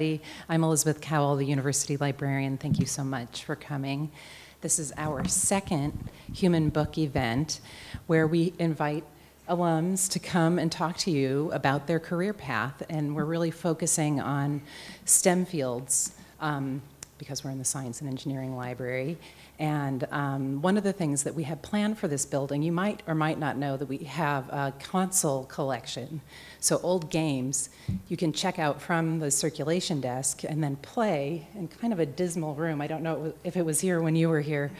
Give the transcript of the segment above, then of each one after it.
Everybody. I'm Elizabeth Cowell, the University Librarian. Thank you so much for coming. This is our second Human Book event where we invite alums to come and talk to you about their career path. And we're really focusing on STEM fields um, because we're in the Science and Engineering Library. And um, one of the things that we have planned for this building, you might or might not know that we have a console collection. So old games you can check out from the circulation desk and then play in kind of a dismal room. I don't know if it was here when you were here.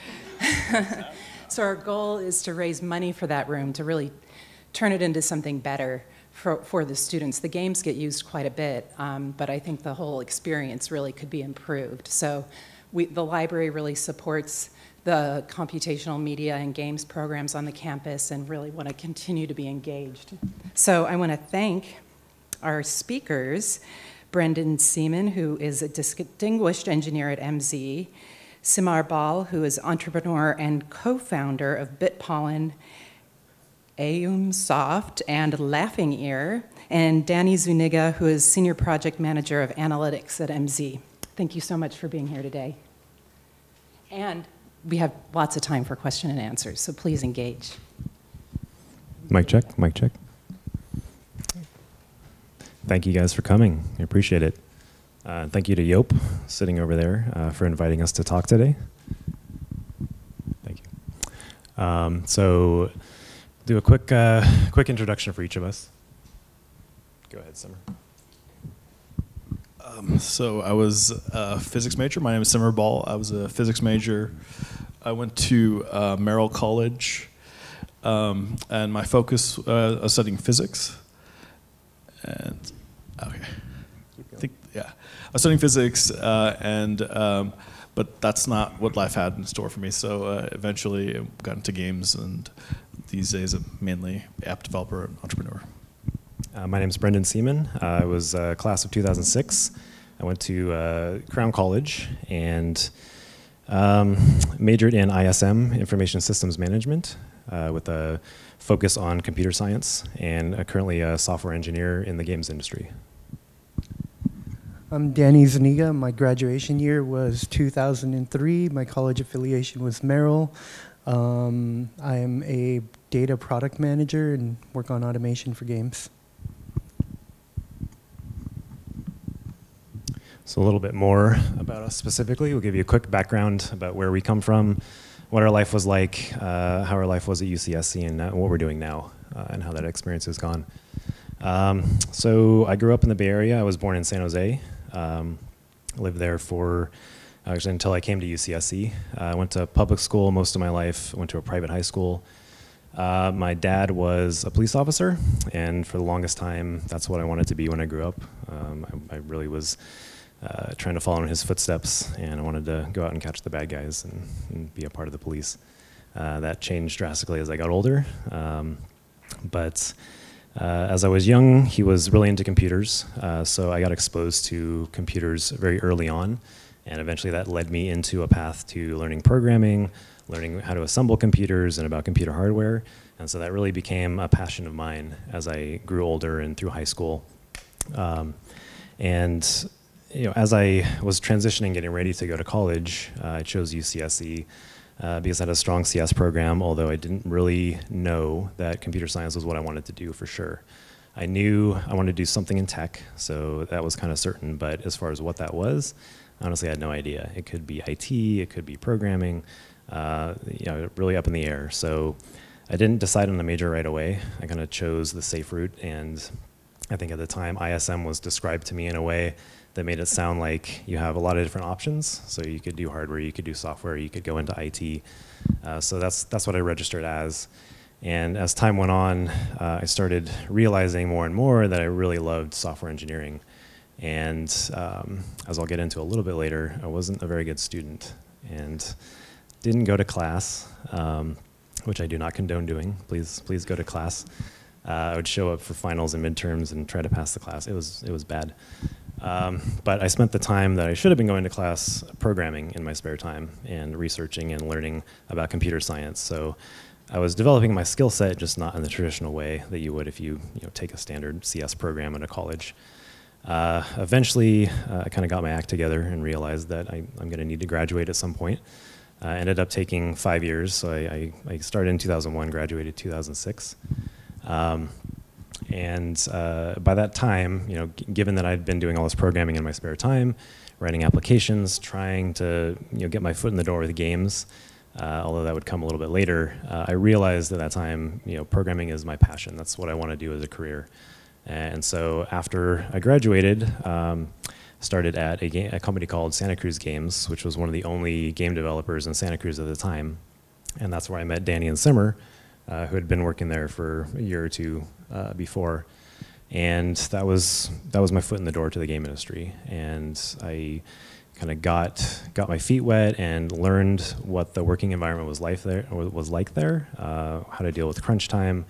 so our goal is to raise money for that room to really turn it into something better for, for the students. The games get used quite a bit, um, but I think the whole experience really could be improved. So we, the library really supports the computational media and games programs on the campus and really want to continue to be engaged. So I want to thank our speakers, Brendan Seaman, who is a distinguished engineer at MZ, Simar Bal, who is entrepreneur and co-founder of BitPollen, Soft, and Laughing Ear, and Dani Zuniga, who is senior project manager of analytics at MZ. Thank you so much for being here today. And we have lots of time for question and answers, so please engage. Mic check, mic check. Thank you guys for coming. I appreciate it. Uh, thank you to Yope, sitting over there, uh, for inviting us to talk today. Thank you. Um, so, do a quick, uh, quick introduction for each of us. Go ahead, Simar. Um, so I was a physics major. My name is Simar Bal. I was a physics major. I went to uh, Merrill College, um, and my focus uh, was studying physics. And okay, I think yeah, I was studying physics, uh, and um, but that's not what life had in store for me. So uh, eventually, I got into games, and these days I'm mainly app developer and entrepreneur. Uh, my name is Brendan Seaman. I was uh, class of 2006. I went to uh, Crown College and um, majored in ISM, Information Systems Management, uh, with a focus on computer science, and currently a software engineer in the games industry. I'm Dani Zuniga. My graduation year was 2003. My college affiliation was Merrill. Um, I am a data product manager and work on automation for games. So a little bit more about us specifically. We'll give you a quick background about where we come from, what our life was like, uh, how our life was at UCSC, and uh, what we're doing now, uh, and how that experience has gone. Um, so I grew up in the Bay Area. I was born in San Jose. Um, lived there for actually until I came to UCSC. Uh, I went to public school most of my life. Went to a private high school. Uh, my dad was a police officer, and for the longest time, that's what I wanted to be when I grew up. Um, I, I really was uh, trying to follow in his footsteps, and I wanted to go out and catch the bad guys and, and be a part of the police. Uh, that changed drastically as I got older, um, but uh, as I was young, he was really into computers, uh, so I got exposed to computers very early on, and eventually that led me into a path to learning programming, learning how to assemble computers and about computer hardware, and so that really became a passion of mine as I grew older and through high school. Um, and you know, as I was transitioning, getting ready to go to college, uh, I chose UCSC uh, because I had a strong CS program, although I didn't really know that computer science was what I wanted to do for sure. I knew I wanted to do something in tech, so that was kind of certain, but as far as what that was, honestly, I had no idea. It could be IT, it could be programming, uh, you know, really up in the air. So I didn't decide on a major right away. I kind of chose the safe route, and I think at the time ISM was described to me in a way that made it sound like you have a lot of different options. So you could do hardware, you could do software, you could go into IT. Uh, so that's that's what I registered as. And as time went on, uh, I started realizing more and more that I really loved software engineering. And um, as I'll get into a little bit later, I wasn't a very good student and didn't go to class, um, which I do not condone doing. Please, please go to class. Uh, I would show up for finals and midterms and try to pass the class. It was, it was bad. Um, but I spent the time that I should have been going to class programming in my spare time and researching and learning about computer science. So I was developing my skill set, just not in the traditional way that you would if you, you know, take a standard CS program at a college. Uh, eventually, uh, I kind of got my act together and realized that I, am going to need to graduate at some point. Uh, ended up taking five years, so I, I, I, started in 2001, graduated 2006. Um, and uh, by that time, you know, given that I'd been doing all this programming in my spare time, writing applications, trying to you know, get my foot in the door with games, uh, although that would come a little bit later, uh, I realized at that time, you know, programming is my passion. That's what I want to do as a career. And so after I graduated, um, started at a, a, company called Santa Cruz Games, which was one of the only game developers in Santa Cruz at the time. And that's where I met Dani and Simar, uh, who had been working there for a year or two uh, before. And that was, that was my foot in the door to the game industry. And I kind of got, got my feet wet and learned what the working environment was, life there, was like there, uh, how to deal with crunch time,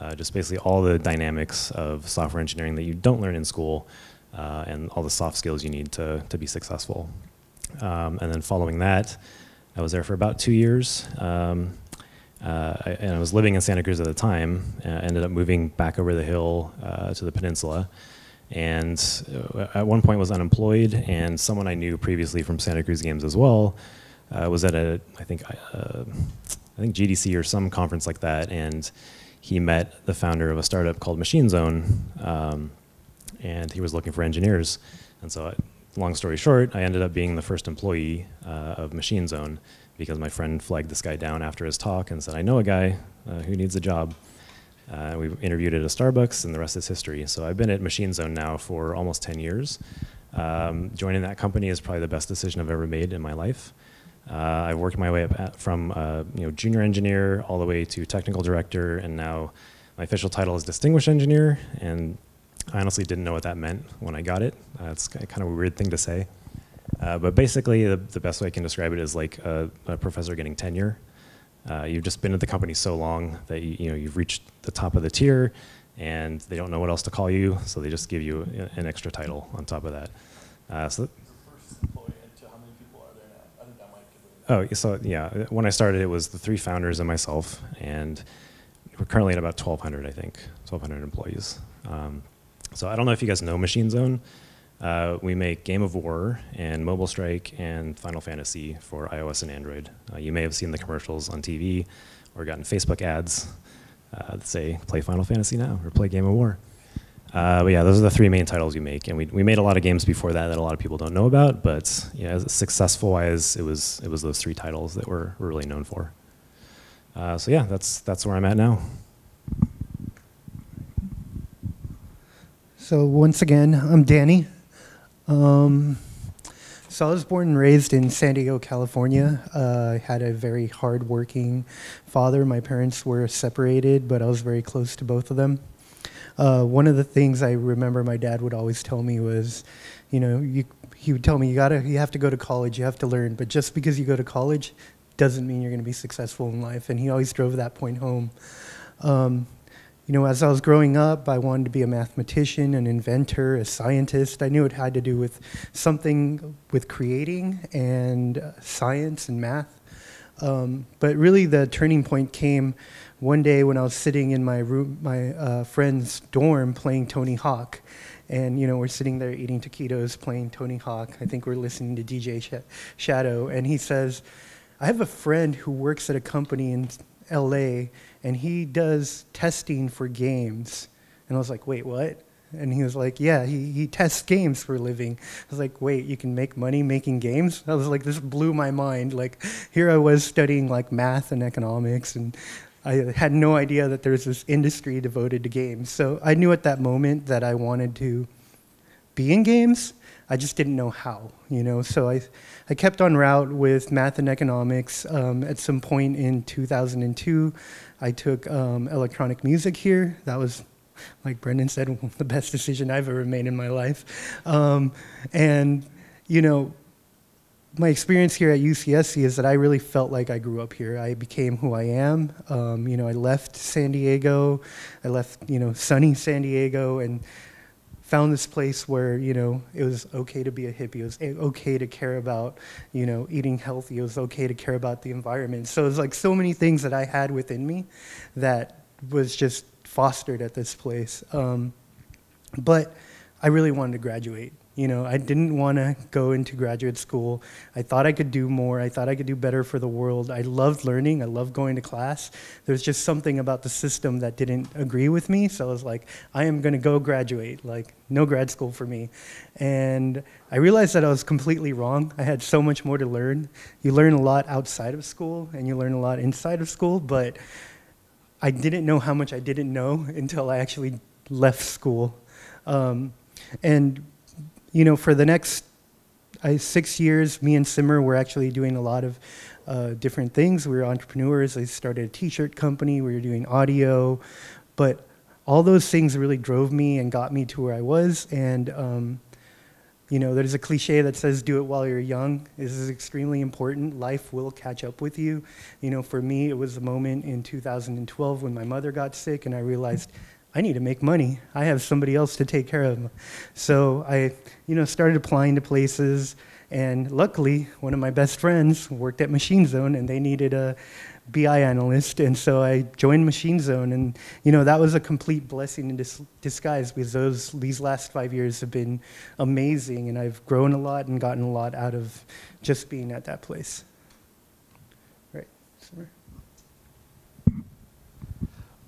uh, just basically all the dynamics of software engineering that you don't learn in school uh, and all the soft skills you need to, to be successful. Um, and then following that, I was there for about two years. Um, uh, and I was living in Santa Cruz at the time. Uh, ended up moving back over the hill uh, to the peninsula, and uh, at one point was unemployed. And someone I knew previously from Santa Cruz Games as well uh, was at a I think uh, I think GDC or some conference like that, and he met the founder of a startup called Machine Zone, um, and he was looking for engineers. And so, long story short, I ended up being the first employee of Machine Zone because my friend flagged this guy down after his talk and said, I know a guy uh, who needs a job. Uh, we interviewed at a Starbucks, and the rest is history. So I've been at Machine Zone now for almost 10 years. Um, joining that company is probably the best decision I've ever made in my life. Uh, I've worked my way up at, from uh, you know junior engineer all the way to technical director, and now my official title is distinguished engineer. And I honestly didn't know what that meant when I got it. Uh, it's kind of a weird thing to say. Uh, but basically, the, the, best way I can describe it is like a, a professor getting tenure. Uh, you've just been at the company so long that you, you, know you've reached the top of the tier, and they don't know what else to call you, so they just give you an extra title on top of that. Uh, so. Oh, so yeah, when I started, it was the three founders and myself, and we're currently at about 1,200, I think, 1,200 employees. Um, so I don't know if you guys know Machine Zone. Uh, we make Game of War and Mobile Strike and Final Fantasy for iOS and Android. Uh, you may have seen the commercials on TV or gotten Facebook ads uh, that say, play Final Fantasy now or play Game of War. Uh, but yeah, those are the three main titles we make. And we, we made a lot of games before that that a lot of people don't know about, but yeah, successful-wise, it was, it was those three titles that we're, we're really known for. Uh, so yeah, that's, that's where I'm at now. So once again, I'm Dani. Um, so I was born and raised in San Diego, California. Uh, I had a very hardworking father. My parents were separated, but I was very close to both of them. Uh, one of the things I remember my dad would always tell me was, you know, you, he would tell me you gotta, you have to go to college, you have to learn, but just because you go to college doesn't mean you're going to be successful in life. And he always drove that point home. Um, you know, as I was growing up, I wanted to be a mathematician, an inventor, a scientist. I knew it had to do with something with creating and uh, science and math. Um, but really, the turning point came one day when I was sitting in my room, my uh, friend's dorm, playing Tony Hawk. And you know, we're sitting there eating taquitos, playing Tony Hawk. I think we're listening to DJ Sh Shadow, and he says, "I have a friend who works at a company in L.A." and he does testing for games. And I was like, wait, what? And he was like, yeah, he, he tests games for a living. I was like, wait, you can make money making games? I was like, this blew my mind. Like, here I was studying like math and economics, and I had no idea that there's this industry devoted to games. So I knew at that moment that I wanted to be in games. I just didn't know how, you know. So I, I kept on route with math and economics. Um, at some point in 2002, I took um, electronic music here. That was, like Brendan said, the best decision I've ever made in my life. Um, and, you know, my experience here at UCSC is that I really felt like I grew up here. I became who I am. Um, you know, I left San Diego. I left, you know, sunny San Diego and found this place where you know it was okay to be a hippie. It was okay to care about you know eating healthy. It was okay to care about the environment. So it was like so many things that I had within me that was just fostered at this place. Um, but I really wanted to graduate. You know, I didn't want to go into graduate school. I thought I could do more. I thought I could do better for the world. I loved learning. I loved going to class. There's just something about the system that didn't agree with me. So I was like, I am going to go graduate. Like, no grad school for me. And I realized that I was completely wrong. I had so much more to learn. You learn a lot outside of school and you learn a lot inside of school, but I didn't know how much I didn't know until I actually left school. Um, and you know, for the next uh, six years, me and Simar were actually doing a lot of uh, different things. We were entrepreneurs. I started a t-shirt company. We were doing audio, but all those things really drove me and got me to where I was. And um, you know, there's a cliche that says, "Do it while you're young." This is extremely important. Life will catch up with you. You know, for me, it was the moment in 2012 when my mother got sick, and I realized I need to make money. I have somebody else to take care of. So I, you know, started applying to places, and luckily, one of my best friends worked at Machine Zone, and they needed a BI analyst, and so I joined Machine Zone, and you know that was a complete blessing in dis- disguise because those these last five years have been amazing, and I've grown a lot and gotten a lot out of just being at that place. Right.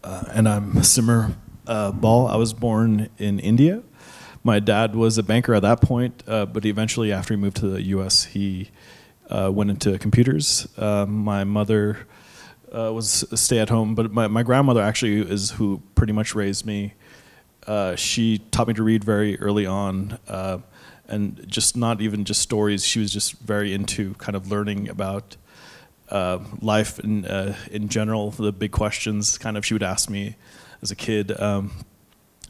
Uh, and I'm Simar uh, Ball. I was born in India. My dad was a banker at that point, uh, but eventually, after he moved to the U.S., he uh, went into computers. Uh, my mother uh, was a stay-at-home, but my, my grandmother actually is who pretty much raised me. Uh, she taught me to read very early on, and just not even just stories. She was just very into kind of learning about uh, life in uh, in general, the big questions. Kind of, she would ask me as a kid. Um,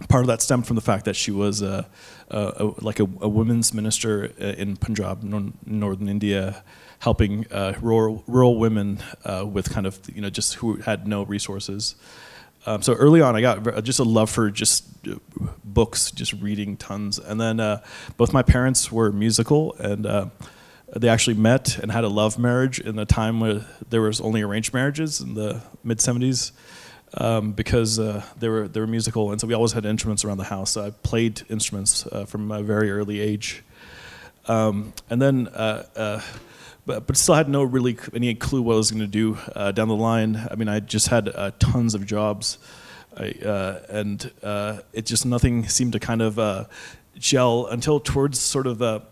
part of that stemmed from the fact that she was a, a, a like a, women's minister uh, in Punjab, northern India, helping uh, rural, rural women uh, with kind of you know just who had no resources. Um, so early on, I got just a love for just uh, books, just reading tons. And then uh, both my parents were musical, and uh, they actually met and had a love marriage in a time where there was only arranged marriages in the mid 70s um, because uh, they were they were musical, and so we always had instruments around the house. So I played instruments uh, from a very early age, um, and then. Uh, uh but, but still had no really any clue what I was going to do uh, down the line. I mean, I just had uh, tons of jobs, I, and it just nothing seemed to kind of gel until towards sort of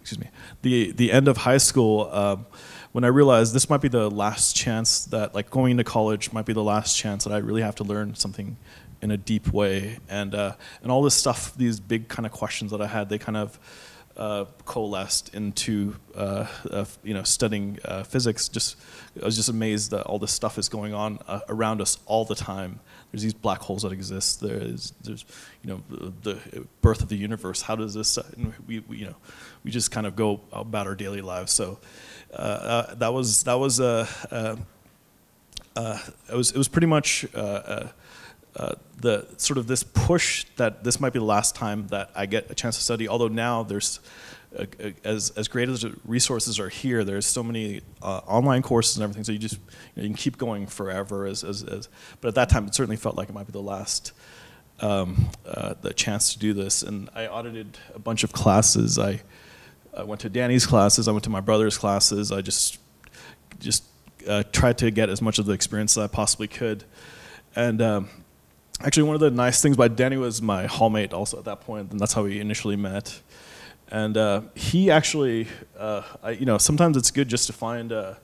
excuse me the the end of high school. When I realized this might be the last chance that, like, going to college might be the last chance that I really have to learn something in a deep way, and uh, and all this stuff, these big kind of questions that I had, they kind of uh, coalesced into uh, uh you know studying uh, physics. Just I was just amazed that all this stuff is going on uh, around us all the time. There's these black holes that exist. There's there's you know the, the birth of the universe. How does this? we, we, you know we just kind of go about our daily lives. So uh, uh, that was that was uh, it was it was pretty much uh, the sort of this push that this might be the last time that I get a chance to study. Although now there's uh, as as great as resources are here, there's so many uh, online courses and everything. So you just you, know, you, can keep going forever. As, as, as but at that time, it certainly felt like it might be the last um, the chance to do this. And I audited a bunch of classes. I I went to Dani's classes. I went to my brother's classes. I just just uh, tried to get as much of the experience as I possibly could. And um, actually, one of the nice things by Dani was my hallmate also at that point, and that's how we initially met. And uh, he actually, uh, I, you know, sometimes it's good just to find uh,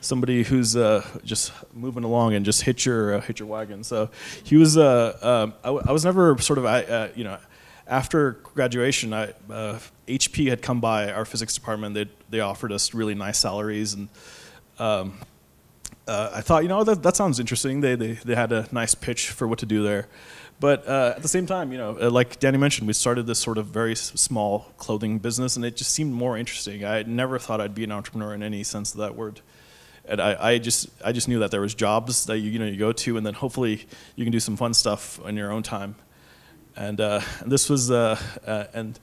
somebody who's uh, just moving along and just hit your uh, hit your wagon. So he was. Um, I, I, was never sort of, you know after graduation, I, HP had come by our physics department. They, they offered us really nice salaries, and um, uh, I thought, you know, that, that sounds interesting. They, they, they had a nice pitch for what to do there. But uh, at the same time, you know, uh, like Dani mentioned, we started this sort of very small clothing business, and it just seemed more interesting. I never thought I'd be an entrepreneur in any sense of that word. And I, I just, I just knew that there was jobs that you, you know, you go to, and then hopefully you can do some fun stuff in your own time. And, uh, and this was, uh, uh, and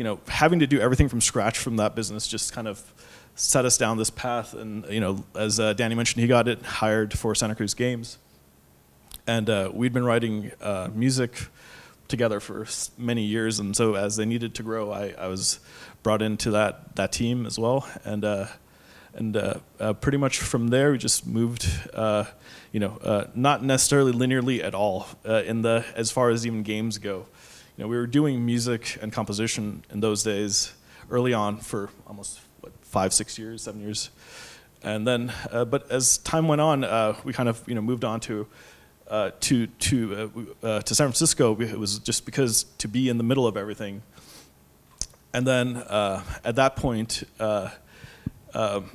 you know, having to do everything from scratch from that business just kind of set us down this path. And you know, as uh, Dani mentioned, he got it hired for Santa Cruz Games, and uh, we'd been writing uh, music together for many years, and so as they needed to grow, I, I was brought into that that team as well, and uh, and uh, uh, pretty much from there we just moved, you know, not necessarily linearly at all in the as far as even games go. You know, we were doing music and composition in those days early on for almost what five, six years, seven years, and then uh, but as time went on, uh, we kind of you know moved on to. Uh, to to uh, uh, to San Francisco, it was just because to be in the middle of everything, and then uh, at that point, um,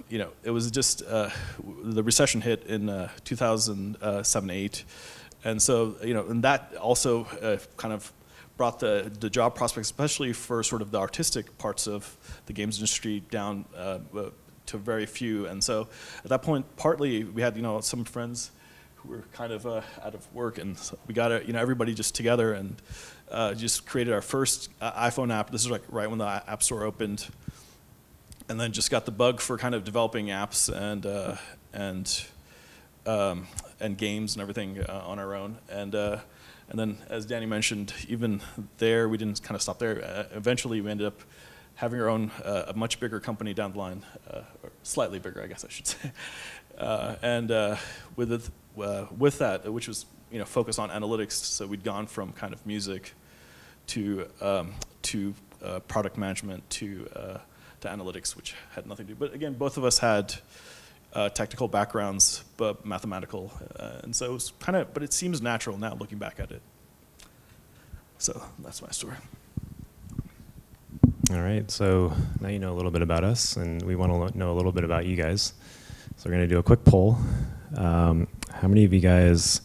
you know, it was just the recession hit in uh, 2007 8, and so you know, and that also kind of brought the the job prospects, especially for sort of the artistic parts of the games industry, down uh, uh, to very few. And so at that point, partly we had you know some friends who were kind of uh, out of work, and so we got you know everybody just together and uh, just created our first uh, iPhone app. This is like right when the App Store opened, and then just got the bug for kind of developing apps and uh, and um, and games and everything uh, on our own. And uh, and then, as Dani mentioned, even there we didn't kind of stop there. Uh, eventually, we ended up having our own uh, a much bigger company down the line, uh, slightly bigger, I guess I should say. Uh, and uh, with it, uh, with that, which was you know focused on analytics, so we'd gone from kind of music to um, to product management to to analytics, which had nothing to do. But again, both of us had uh, technical backgrounds, but mathematical, uh, and so it was kind of. But it seems natural now, looking back at it. So that's my story. All right, so now you know a little bit about us, and we want to know a little bit about you guys. So we're going to do a quick poll. Um, how many of you guys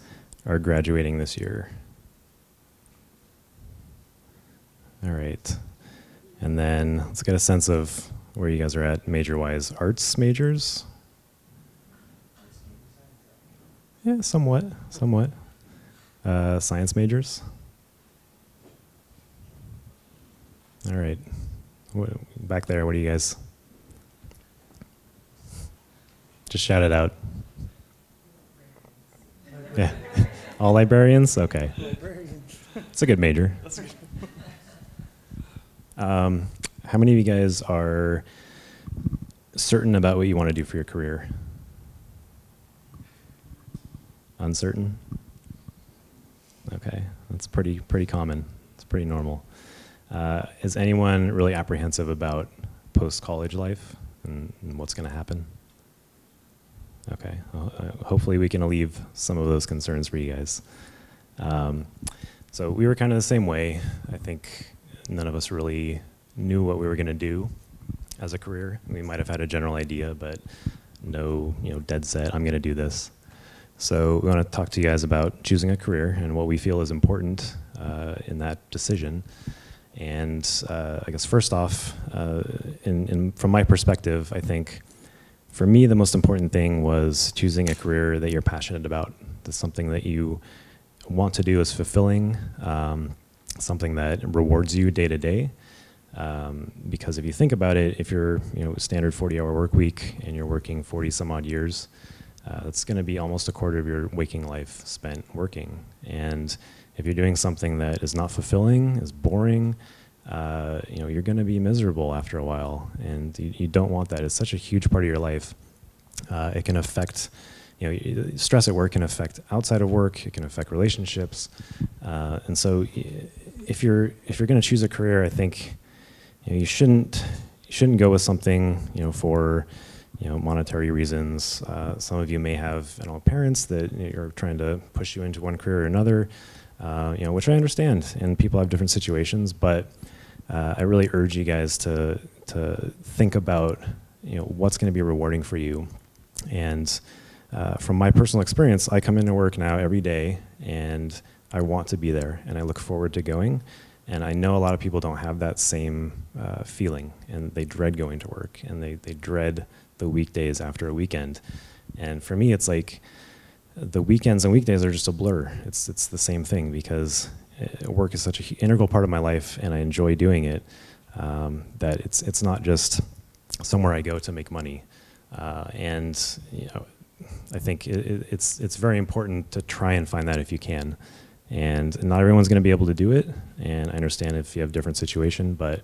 are graduating this year? All right. And then let's get a sense of where you guys are at major wise. Arts majors? Yeah, somewhat, somewhat. Uh, science majors? All right. What, back there, what do you guys? Just shout it out. Yeah. All librarians? Okay. It's a good major. Um, how many of you guys are certain about what you want to do for your career? Uncertain? Okay, that's pretty pretty common. It's pretty normal. Uh, is anyone really apprehensive about post college life and, and what's going to happen? Okay, well, uh, hopefully we can alleviate some of those concerns for you guys. Um, so we were kind of the same way. I think none of us really knew what we were going to do as a career. We might have had a general idea, but no, you know, dead set. I'm going to do this. So we want to talk to you guys about choosing a career and what we feel is important uh, in that decision. And uh, I guess first off, uh, in, in, from my perspective, I think for me the most important thing was choosing a career that you're passionate about. That's something that you want to do is fulfilling, um, something that rewards you day to day. Um, because if you think about it, if you're you know standard 40-hour work week and you're working 40 some odd years, uh, that's going to be almost a quarter of your waking life spent working. And if you're doing something that is not fulfilling, is boring, uh, you know, you're going to be miserable after a while, and you, you, don't want that. It's such a huge part of your life. Uh, it can affect, you know, stress at work can affect outside of work. It can affect relationships, uh, and so if you're if you're going to choose a career, I think you, know, you shouldn't you shouldn't go with something you know for you know monetary reasons. Uh, some of you may have you know parents that you know, are trying to push you into one career or another. Uh, you know, which I understand, and people have different situations, but uh, I really urge you guys to to think about you know what's going to be rewarding for you. And uh, from my personal experience, I come into work now every day, and I want to be there, and I look forward to going. And I know a lot of people don't have that same uh, feeling, and they dread going to work, and they they dread the weekdays after a weekend. And for me, it's like the weekends and weekdays are just a blur. It's it's the same thing because uh, work is such an integral part of my life, and I enjoy doing it. Um, that it's it's not just somewhere I go to make money, uh, and you know, I think it, it's it's very important to try and find that if you can, And not everyone's going to be able to do it. And I understand if you have a different situation, but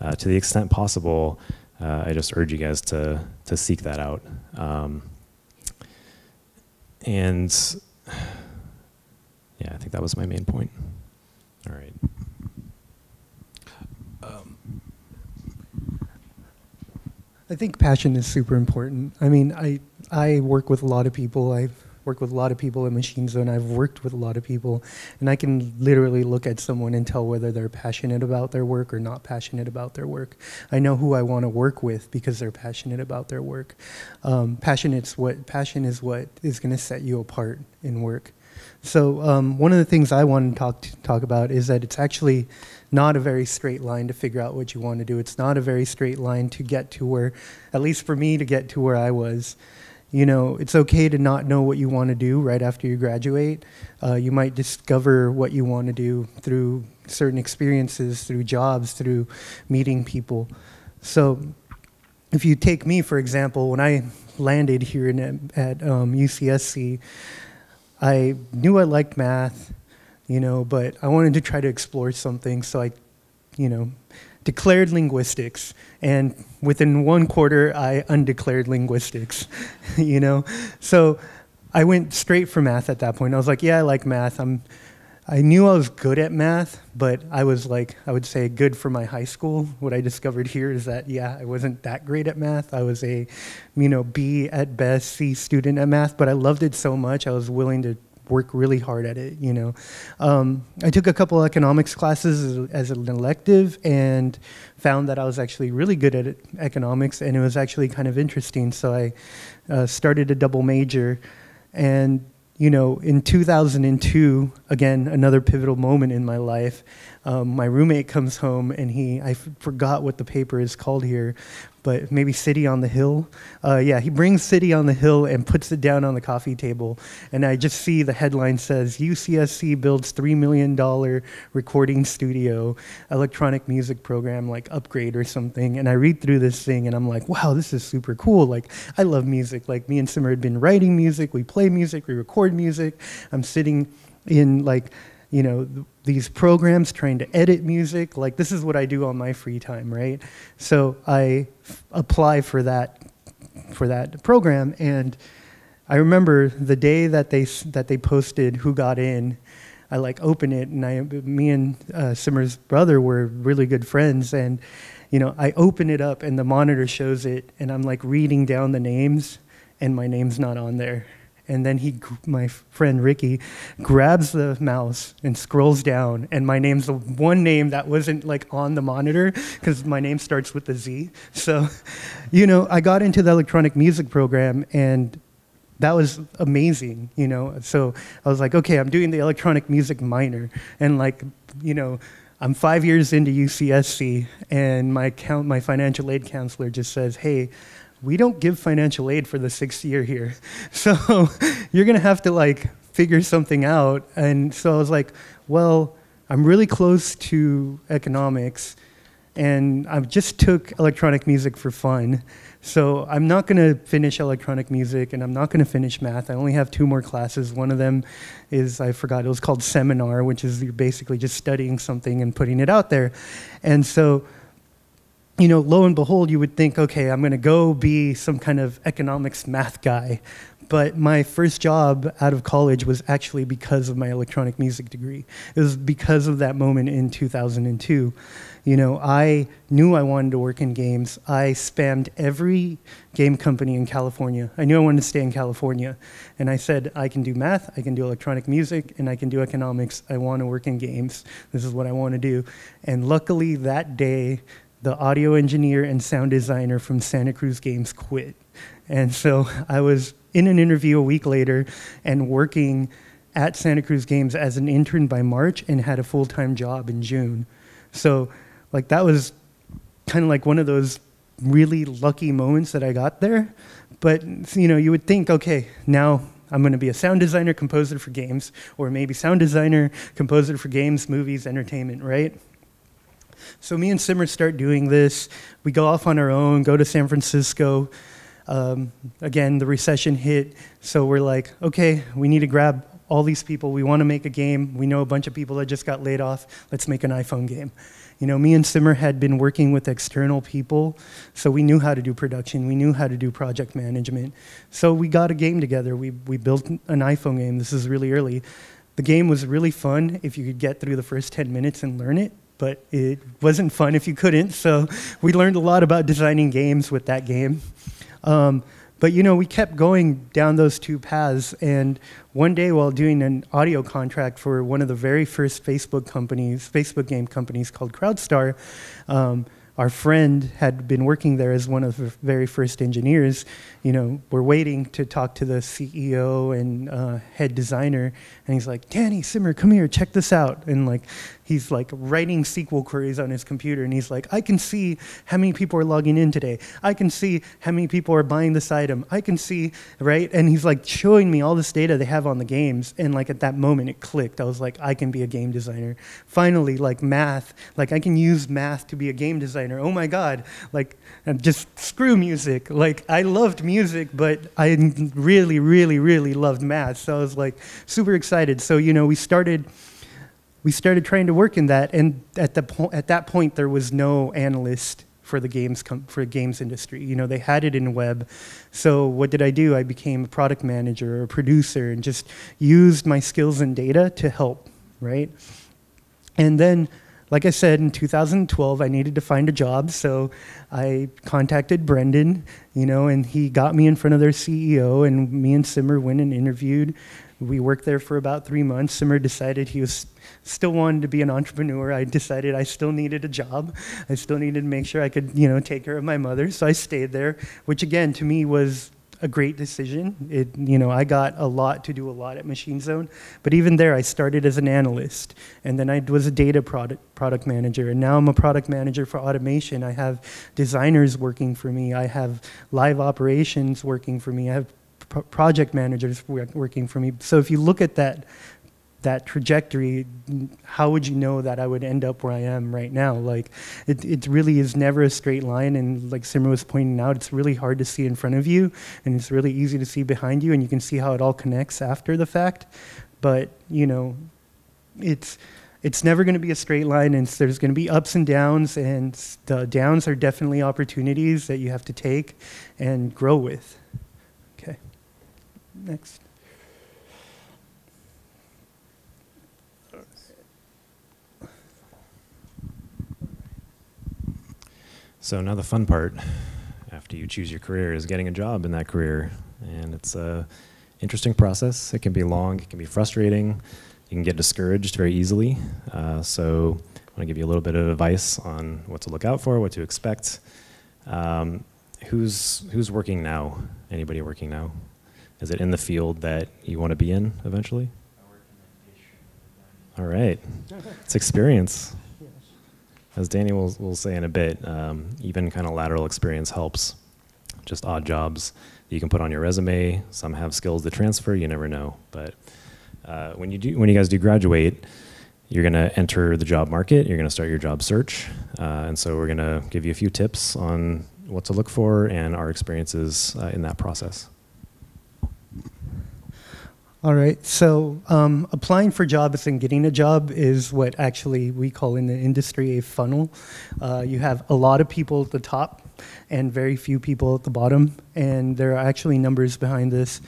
uh, to the extent possible, uh, I just urge you guys to, to seek that out. Um, and yeah, I think that was my main point. All right. I think passion is super important. I mean, I I work with a lot of people. I've worked with a lot of people at Machine Zone. I've worked with a lot of people, and I can literally look at someone and tell whether they're passionate about their work or not passionate about their work. I know who I want to work with because they're passionate about their work. Um, passion, it's what passion is what is going to set you apart in work. So um, one of the things I want to talk to, talk about is that it's actually not a very straight line to figure out what you want to do. It's not a very straight line to get to where, at least for me, to get to where I was. You know, it's okay to not know what you want to do right after you graduate. Uh, you might discover what you want to do through certain experiences, through jobs, through meeting people. So, if you take me, for example, when I landed here in, at um, UCSC, I knew I liked math you know, but I wanted to try to explore something, so I, you know, declared linguistics, and within one quarter, I undeclared linguistics, you know, so I went straight for math at that point. I was like, yeah, I like math. I'm, I knew I was good at math, but I was like, I would say good for my high school. What I discovered here is that, yeah, I wasn't that great at math. I was a, you know, B at best, C student at math, but I loved it so much, I was willing to work really hard at it, you know. Um, I took a couple economics classes as, as, an elective and found that I was actually really good at it, economics and it was actually kind of interesting. So I uh, started a double major and you know, in 2002, again, another pivotal moment in my life, um, my roommate comes home and he, I forgot what the paper is called here, but maybe City on the Hill. Uh, yeah, he brings City on the Hill and puts it down on the coffee table. And I just see the headline says UCSC builds $3 million recording studio, electronic music program, like upgrade or something. And I read through this thing and I'm like, wow, this is super cool. Like, I love music. Like, me and Simar had been writing music, we play music, we record music. I'm sitting in like you know, these programs trying to edit music. Like this is what I do on my free time, right? So I apply for that for that program, and I remember the day that they that they posted who got in. I like open it, and I, me and uh, Simar's brother were really good friends, and you know, I open it up, and the monitor shows it, and I'm like reading down the names, and my name's not on there and then he, my friend Ricky, grabs the mouse and scrolls down, and my name's the one name that wasn't like on the monitor because my name starts with the Z. So, you know, I got into the electronic music program, and that was amazing. You know, so I was like, okay, I'm doing the electronic music minor, and like, you know. I'm five years into UCSC, and my, count, my financial aid counselor just says, "Hey, we don't give financial aid for the sixth year here. So you're going to have to like figure something out. And so I was like, well, I'm really close to economics and I just took electronic music for fun. So I'm not going to finish electronic music and I'm not going to finish math. I only have two more classes. One of them is, I forgot, it was called seminar, which is you're basically just studying something and putting it out there. And so you know, lo and behold, you would think, okay, I'm going to go be some kind of economics math guy. But my first job out of college was actually because of my electronic music degree. It was because of that moment in 2002. You know, I knew I wanted to work in games. I spammed every game company in California. I knew I wanted to stay in California. And I said, I can do math, I can do electronic music, and I can do economics. I want to work in games. This is what I want to do. And luckily, that day, the audio engineer and sound designer from Santa Cruz Games quit. And so I was in an interview a week later and working at Santa Cruz Games as an intern by March and had a full time job in June. So, like, that was kind of like one of those really lucky moments that I got there. But, you know, you would think, okay, now I'm going to be a sound designer, composer for games, or maybe sound designer, composer for games, movies, entertainment, right? So me and Simar start doing this. We go off on our own, go to San Francisco. Um, again, the recession hit, so we're like, okay, we need to grab all these people. We want to make a game. We know a bunch of people that just got laid off. Let's make an iPhone game. You know, me and Simar had been working with external people, so we knew how to do production. We knew how to do project management. So we got a game together. We, we built an iPhone game. This is really early. The game was really fun if you could get through the first 10 minutes and learn it, but it wasn't fun if you couldn't. So we learned a lot about designing games with that game. Um, but you know, we kept going down those two paths, and one day while doing an audio contract for one of the very first Facebook companies, Facebook game companies called Crowdstar, um, our friend had been working there as one of the very first engineers. You know, we're waiting to talk to the CEO and uh, head designer, and he's like, "Dani Simar, come here, check this out." And like, he's like writing SQL queries on his computer, and he's like, "I can see how many people are logging in today. I can see how many people are buying this item. I can see right." And he's like showing me all this data they have on the games, and like at that moment it clicked. I was like, "I can be a game designer." Finally, like math, like I can use math to be a game designer. Oh my god! Like, uh, just screw music. Like I loved music, but I really, really, really loved math. So I was like super excited. So you know, we started we started trying to work in that, and at the at that point there was no analyst for the games for the games industry. You know, they had it in web. So what did I do? I became a product manager or a producer, and just used my skills and data to help. Right, and then like I said, in 2012, I needed to find a job, so I contacted Brendan, you know, and he got me in front of their CEO, and me and Simar went and interviewed. We worked there for about three months. Simar decided he was still wanted to be an entrepreneur. I decided I still needed a job. I still needed to make sure I could, you know, take care of my mother. So I stayed there, which again to me was a great decision. It, you know, I got a lot to do a lot at Machine Zone, but even there, I started as an analyst, and then I was a data product product manager, and now I'm a product manager for automation. I have designers working for me. I have live operations working for me. I have project managers working for me. So if you look at that that trajectory, how would you know that I would end up where I am right now? Like, it, it really is never a straight line. And like Simar was pointing out, it's really hard to see in front of you, and it's really easy to see behind you, and you can see how it all connects after the fact. But, you know, it's, it's never going to be a straight line, and there's going to be ups and downs, and the downs are definitely opportunities that you have to take and grow with. Okay, next. So now the fun part, after you choose your career, is getting a job in that career, and it's a interesting process. It can be long, it can be frustrating, you can get discouraged very easily. Uh, so I want to give you a little bit of advice on what to look out for, what to expect. Um, who's who's working now? Anybody working now? Is it in the field that you want to be in eventually? All right, it's experience as Dani will, will say in a bit, um, even kind of lateral experience helps. Just odd jobs that you can put on your resume. Some have skills that transfer. You never know. But uh, when you do, when you guys do graduate, you're going to enter the job market. You're going to start your job search, uh, and so we're going to give you a few tips on what to look for and our experiences uh, in that process. All right. So um, applying for jobs and getting a job is what actually we call in the industry a funnel. Uh, you have a lot of people at the top and very few people at the bottom, and there are actually numbers behind this.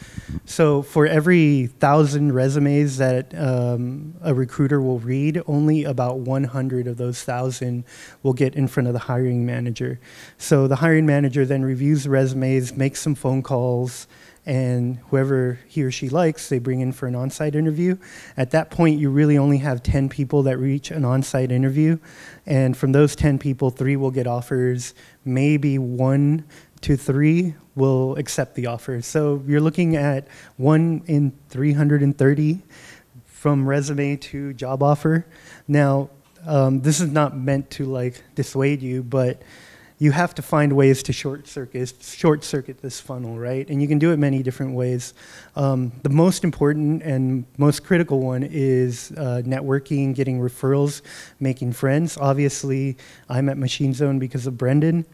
So for every thousand resumes that um, a recruiter will read, only about 100 of those thousand will get in front of the hiring manager. So the hiring manager then reviews the resumes, makes some phone calls, and whoever he or she likes, they bring in for an on site interview. At that point, you really only have 10 people that reach an on site interview. And from those 10 people, three will get offers, maybe one to three will accept the offer. So you're looking at one in 330 from resume to job offer. Now, um, this is not meant to like dissuade you, but you have to find ways to short circuit, short circuit this funnel, right? And you can do it many different ways. Um, the most important and most critical one is uh, networking, getting referrals, making friends. Obviously, I'm at Machine Zone because of Brendan.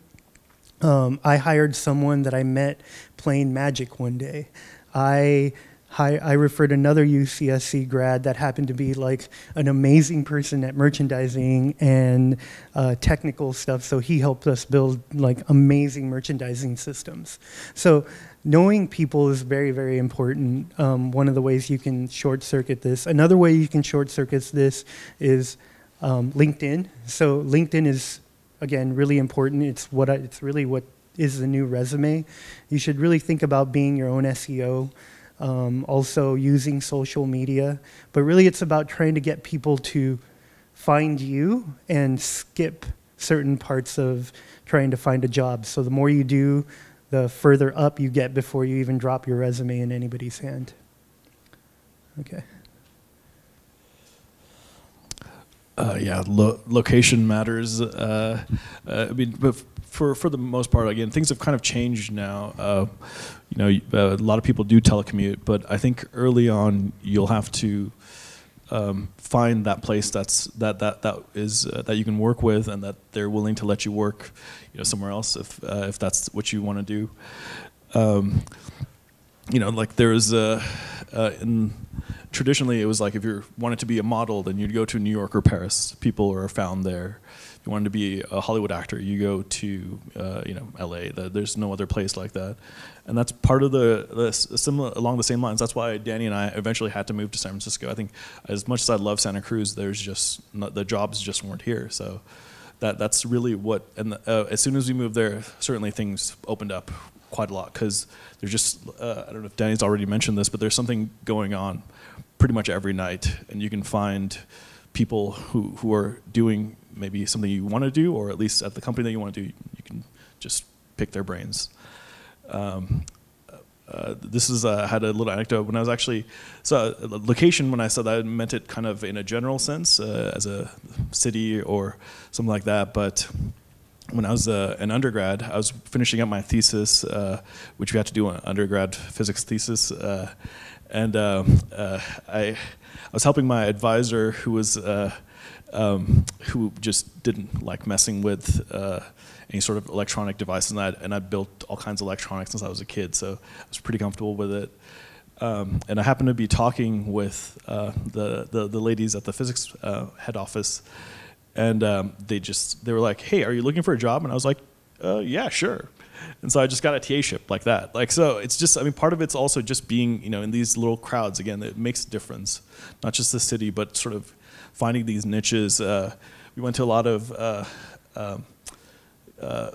Um, I hired someone that I met playing Magic one day. I Hi, I referred another UCSC grad that happened to be like an amazing person at merchandising and uh, technical stuff. So he helped us build like amazing merchandising systems. So knowing people is very, very important. Um, one of the ways you can short circuit this. Another way you can short circuit this is um, LinkedIn. So LinkedIn is again really important. It's what I, it's really what is the new resume. You should really think about being your own SEO um, also using social media. But really, it's about trying to get people to find you and skip certain parts of trying to find a job. So the more you do, the further up you get before you even drop your resume in anybody's hand. Okay. Uh, yeah, lo- location matters. Uh, uh, I mean, for for the most part, again, things have kind of changed now. Uh, you know, uh, a lot of people do telecommute, but I think early on you'll have to um, find that place that's that that that is uh, that you can work with, and that they're willing to let you work, you know, somewhere else if uh, if that's what you want to do. Um, you know, like there's a uh, in traditionally it was like if you wanted to be a model, then you'd go to New York or Paris. People are found there you wanted to be a Hollywood actor, you go to uh, you know L.A. There's no other place like that, and that's part of the, the similar along the same lines. That's why Dani and I eventually had to move to San Francisco. I think as much as I love Santa Cruz, there's just not, the jobs just weren't here. So that that's really what. And uh, as soon as we moved there, certainly things opened up quite a lot because there's just uh, I don't know if Dani's already mentioned this, but there's something going on pretty much every night, and you can find people who, who are doing maybe something you want to do, or at least at the company that you want to do, you can just pick their brains. Um, uh, this is uh, had a little anecdote when I was actually so uh, location when I said that I meant it kind of in a general sense uh, as a city or something like that. But when I was uh, an undergrad, I was finishing up my thesis, uh, which we had to do an undergrad physics thesis, and um, I I was helping my advisor who was um, who just didn't like messing with uh, any sort of electronic device, and I and I built all kinds of electronics since I was a kid, so I was pretty comfortable with it. Um, and I happened to be talking with uh, the, the, the ladies at the physics uh, head office, and um, they just they were like, "Hey, are you looking for a job?" And I was like, uh, "Yeah, sure." And so I just got a TA ship like that. Like so, it's just I mean, part of it's also just being you know in these little crowds again. It makes a difference, not just the city, but sort of finding these niches. Uh, we went to a lot of uh, um, uh,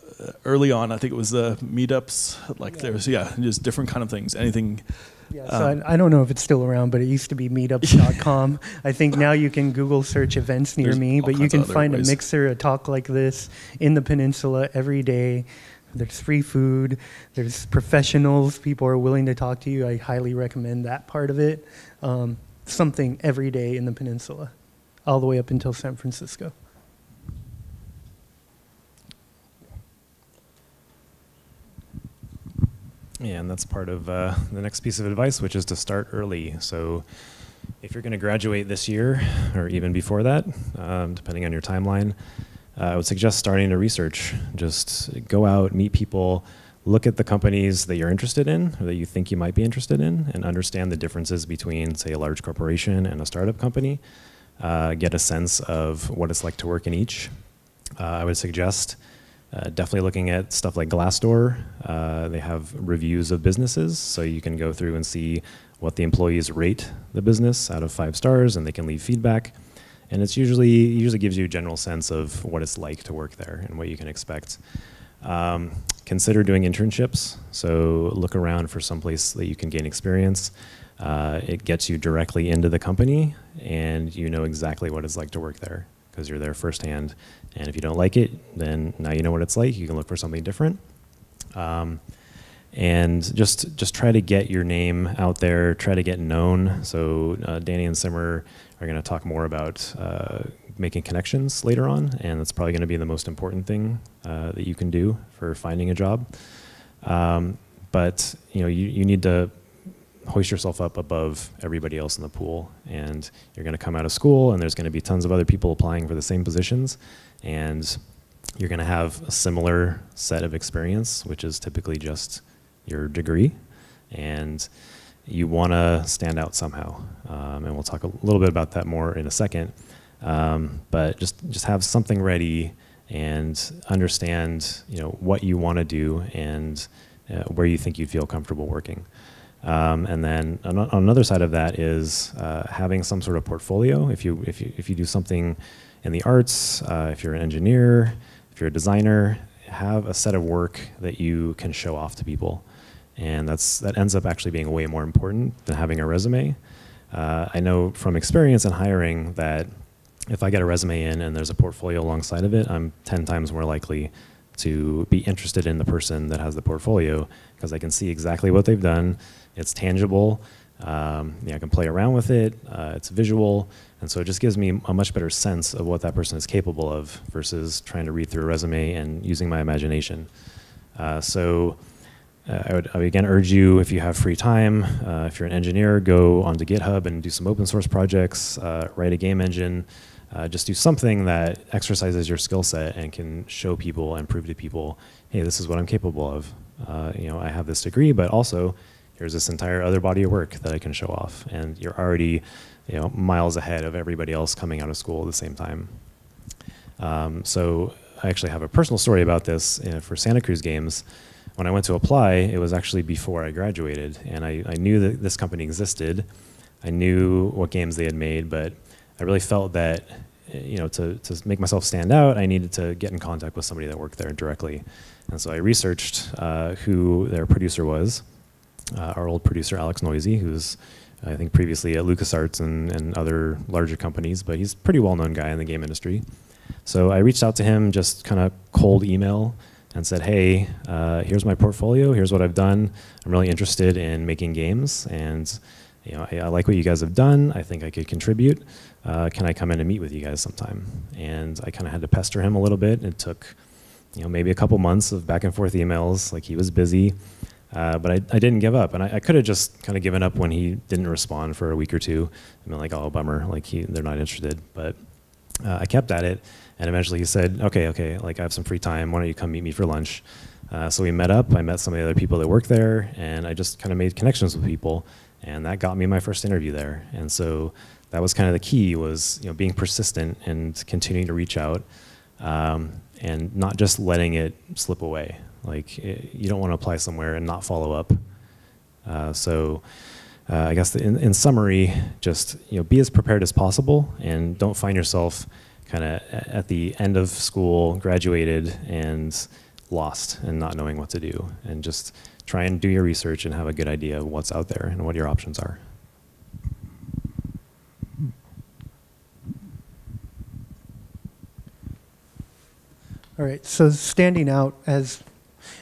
early on. I think it was the meetups. Like yeah. there was yeah, just different kind of things. Anything. Yeah, so um, I, I, don't know if it's still around, but it used to be meetups.com. I think now you can Google search events near me, but you can find ways. a mixer, a talk like this in the peninsula every day. There's free food. There's professionals. People are willing to talk to you. I highly recommend that part of it. Um, something every day in the peninsula all the way up until San Francisco. Yeah, and that's part of uh, the next piece of advice, which is to start early. So if you're going to graduate this year, or even before that, um, depending on your timeline, uh, I would suggest starting to research. Just go out, meet people, look at the companies that you're interested in or that you think you might be interested in, and understand the differences between, say, a large corporation and a startup company uh, get a sense of what it's like to work in each. Uh, I would suggest uh, definitely looking at stuff like Glassdoor. Uh, they have reviews of businesses, so you can go through and see what the employees rate the business out of five stars, and they can leave feedback. And it's usually usually gives you a general sense of what it's like to work there and what you can expect. Um, consider doing internships. So look around for some place that you can gain experience. Uh, it gets you directly into the company and you know exactly what it's like to work there because you're there firsthand. And if you don't like it, then now you know what it's like. You can look for something different. Um, and just just try to get your name out there. Try to get known. So uh, Dani and Simar are going to talk more about uh, making connections later on, and that's probably going to be the most important thing uh, that you can do for finding a job. Um, but you know, you, you need to hoist yourself up above everybody else in the pool. And you're going to come out of school, and there's going to be tons of other people applying for the same positions. And you're going to have a similar set of experience, which is typically just your degree. And you want to stand out somehow. Um, and we'll talk a little bit about that more in a second. Um, but just just have something ready and understand you know what you want to do and uh, where you think you feel comfortable working. Um, and then on, on, another side of that is uh, having some sort of portfolio. If you if you if you do something in the arts, uh, if you're an engineer, if you're a designer, have a set of work that you can show off to people, and that's that ends up actually being way more important than having a resume. Uh, I know from experience in hiring that if I get a resume in and there's a portfolio alongside of it, I'm 10 times more likely to be interested in the person that has the portfolio because I can see exactly what they've done. It's tangible. Um, yeah, I can play around with it. Uh, it's visual. And so it just gives me a much better sense of what that person is capable of versus trying to read through a resume and using my imagination. Uh, so uh, I, would, I, would, again urge you, if you have free time, uh, if you're an engineer, go onto GitHub and do some open source projects, uh, write a game engine, uh, just do something that exercises your skill set and can show people and prove to people, hey, this is what I'm capable of. Uh, you know, I have this degree, but also here's this entire other body of work that I can show off. And you're already, you know, miles ahead of everybody else coming out of school at the same time. Um, so I actually have a personal story about this uh, for Santa Cruz Games. When I went to apply, it was actually before I graduated, and I, I knew that this company existed. I knew what games they had made, but I really felt that you know, to, to make myself stand out, I needed to get in contact with somebody that worked there directly. And so I researched uh, who their producer was, uh, our old producer, Alex Noisy, who's, I think, previously at LucasArts and, and other larger companies, but he's a pretty well known guy in the game industry. So I reached out to him, just kind of cold email, and said, hey, uh, here's my portfolio, here's what I've done. I'm really interested in making games, and you know, I, I like what you guys have done. I think I could contribute uh, can I come in and meet with you guys sometime? And I kind of had to pester him a little bit. It took, you know, maybe a couple months of back and forth emails. Like he was busy, uh, but I, I didn't give up. And I, I could have just kind of given up when he didn't respond for a week or two. I mean, like, oh, bummer, like he, they're not interested. But uh, I kept at it, and eventually he said, okay, okay, like I have some free time. Why don't you come meet me for lunch? Uh, so we met up. I met some of the other people that work there, and I just kind of made connections with people, and that got me my first interview there. And so that was kind of the key was you know being persistent and continuing to reach out um, and not just letting it slip away. Like it, you don't want to apply somewhere and not follow up. Uh, so uh, I guess in, in, summary just you know be as prepared as possible and don't find yourself kind of at the end of school graduated and lost and not knowing what to do. And just try and do your research and have a good idea of what's out there and what your options are. All right, so standing out, as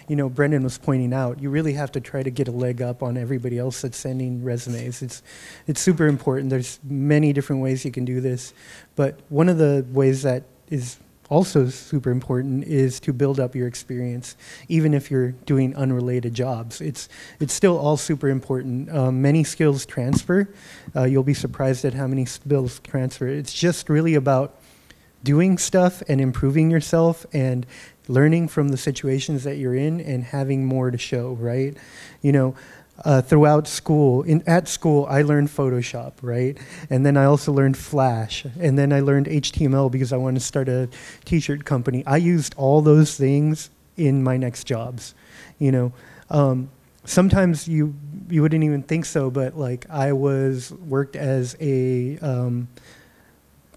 you know, Brendan was pointing out, you really have to try to get a leg up on everybody else that's sending resumes. It's, it's super important. There's many different ways you can do this, but one of the ways that is also super important is to build up your experience, even if you're doing unrelated jobs. It's, it's still all super important. Um, many skills transfer. Uh, you'll be surprised at how many skills transfer. It's just really about doing stuff and improving yourself and learning from the situations that you're in and having more to show, right? You know, uh, throughout school, in, at school, I learned Photoshop, right? And then I also learned Flash. And then I learned HTML because I wanted to start a t-shirt company. I used all those things in my next jobs, you know. Um, sometimes you you wouldn't even think so, but like I was worked as a um,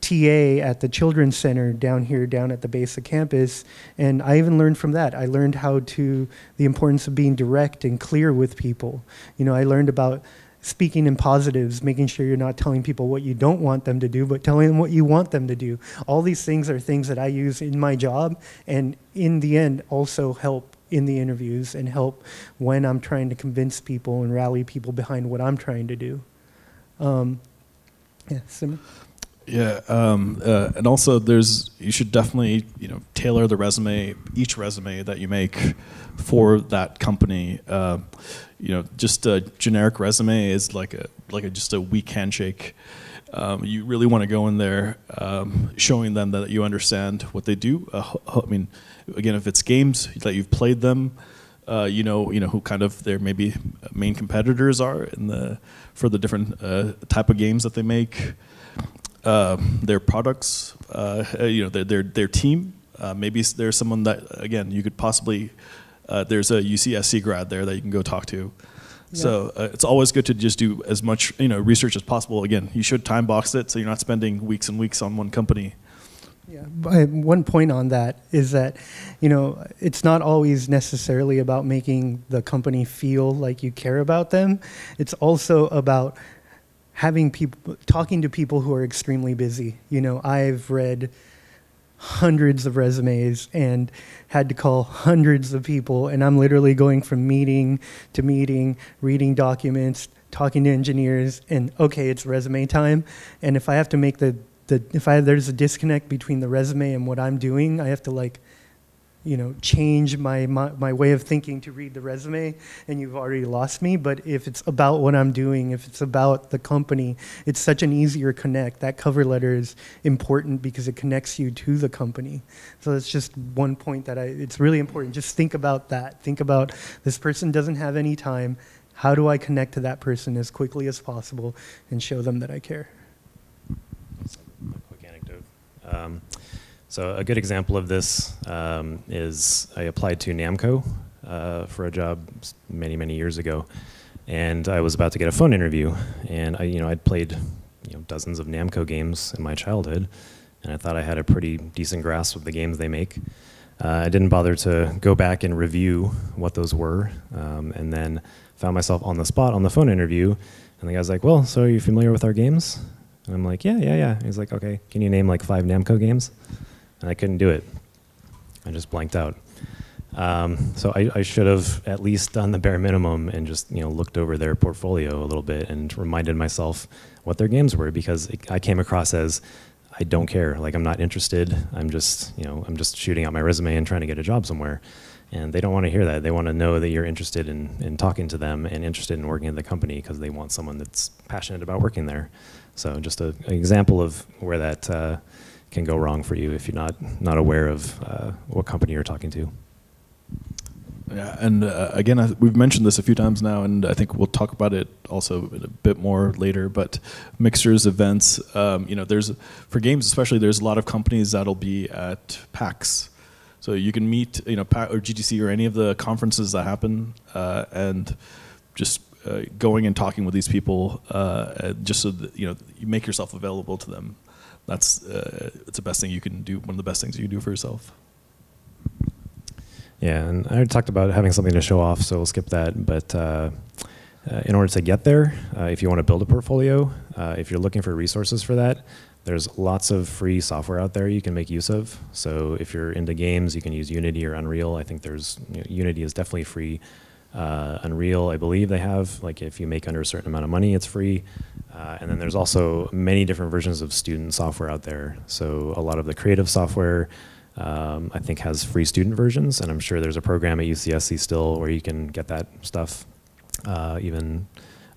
TA at the Children's Center down here, down at the base of campus, and I even learned from that. I learned how to, the importance of being direct and clear with people. You know, I learned about speaking in positives, making sure you're not telling people what you don't want them to do, but telling them what you want them to do. All these things are things that I use in my job, and in the end, also help in the interviews and help when I'm trying to convince people and rally people behind what I'm trying to do. Um, yeah, Simar? Yeah, um, uh, and also there's you should definitely you know tailor the resume, each resume that you make for that company. Uh, you know, just a generic resume is like a like a, just a weak handshake. Um, you really want to go in there um, showing them that you understand what they do. Uh, I mean, again, if it's games that you've played them, Uh, you know, you know who kind of their maybe main competitors are in the for the different uh, type of games that they make. Uh, their products, uh, you know, their their, their team. Uh, maybe there's someone that again you could possibly. Uh, there's a UCSC grad there that you can go talk to. So uh, it's always good to just do as much you know research as possible. Again, you should time box it so you're not spending weeks and weeks on one company. Yeah, one point on that is that, you know, it's not always necessarily about making the company feel like you care about them. It's also about having people, talking to people who are extremely busy. You know, I've read hundreds of resumes and had to call hundreds of people, and I'm literally going from meeting to meeting, reading documents, talking to engineers, and okay, it's resume time. And if I have to make the the if I there's a disconnect between the resume and what I'm doing, I have to like, you know, change my, my my way of thinking to read the resume, and you've already lost me. But if it's about what I'm doing, if it's about the company, it's such an easier connect. That cover letter is important because it connects you to the company. So that's just one point that I. It's really important. Just think about that. Think about this person doesn't have any time. How do I connect to that person as quickly as possible and show them that I care? Um, so a good example of this um, is I applied to Namco uh, for a job many many years ago, and I was about to get a phone interview, and I you know I'd played you know dozens of Namco games in my childhood, and I thought I had a pretty decent grasp of the games they make. Uh, I didn't bother to go back and review what those were, um, and then found myself on the spot on the phone interview, and the guy's like, "Well, so are you familiar with our games?" And I'm like, yeah, yeah, yeah. He's like, okay, can you name like five Namco games? And I couldn't do it. I just blanked out. Um, so I, I should have at least done the bare minimum and just you know looked over their portfolio a little bit and reminded myself what their games were because it, I came across as I don't care, like I'm not interested. I'm just you know I'm just shooting out my resume and trying to get a job somewhere. And they don't want to hear that. They want to know that you're interested in, in talking to them and interested in working at the company because they want someone that's passionate about working there. So just a, an example of where that uh, can go wrong for you if you're not not aware of uh, what company you're talking to. Yeah, and uh, again, I, we've mentioned this a few times now, and I think we'll talk about it also a bit more later. But mixers, events, um, you know, there's for games especially, there's a lot of companies that'll be at PAX, so you can meet, you know, PAX or GDC or any of the conferences that happen, uh, and just uh, going and talking with these people, uh, just so that you know you make yourself available to them. That's uh, it's the best thing you can do. One of the best things you can do for yourself. Yeah, and I talked about having something to show off, so we'll skip that. But uh, uh, in order to get there, uh, if you want to build a portfolio, uh, if you're looking for resources for that, there's lots of free software out there you can make use of. So if you're into games, you can use Unity or Unreal. I think there's you know, Unity is definitely free. Uh, Unreal, I believe they have like if you make under a certain amount of money, it's free. Uh, and then there's also many different versions of student software out there. So a lot of the creative software um, I think has free student versions, and I'm sure there's a program at UCSC still where you can get that stuff. Uh, even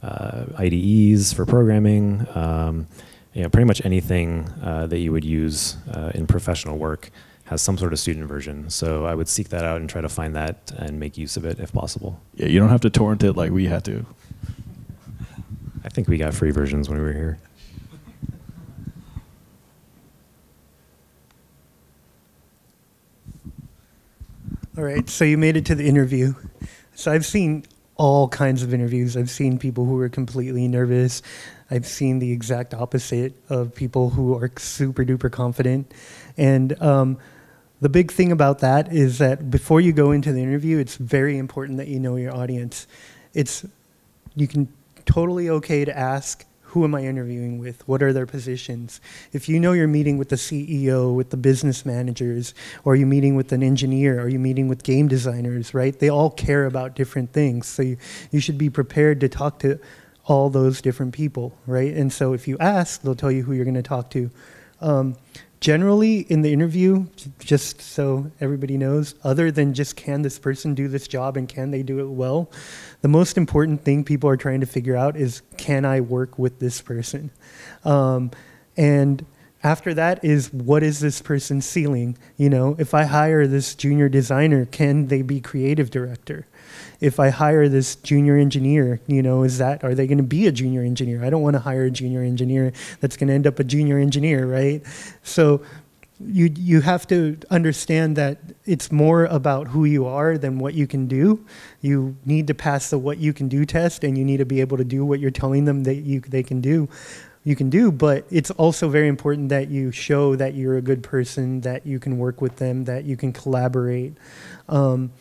uh, IDEs for programming, um, you know, pretty much anything uh, that you would use uh, in professional work has some sort of student version. So I would seek that out and try to find that and make use of it if possible. Yeah, you don't have to torrent it like we had to. I think we got free versions when we were here. All right, so you made it to the interview. So I've seen all kinds of interviews. I've seen people who are completely nervous. I've seen the exact opposite of people who are super duper confident. And um, the big thing about that is that before you go into the interview, it's very important that you know your audience. It's you can totally okay to ask who am I interviewing with? What are their positions? If you know you're meeting with the CEO, with the business managers, or you're meeting with an engineer, or you're meeting with game designers, right? They all care about different things. So you, you should be prepared to talk to all those different people, right? And so if you ask, they'll tell you who you're going to talk to. Um, generally, in the interview, just so everybody knows, other than just can this person do this job and can they do it well, the most important thing people are trying to figure out is can I work with this person? Um, and after that is what is this person's ceiling? You know, if I hire this junior designer, can they be creative director? If I hire this junior engineer, you know, is that are they going to be a junior engineer? I don't want to hire a junior engineer that's going to end up a junior engineer, right? So you you have to understand that it's more about who you are than what you can do. You need to pass the what you can do test, and you need to be able to do what you're telling them that you they can do. You can do, but it's also very important that you show that you're a good person, that you can work with them, that you can collaborate. Um,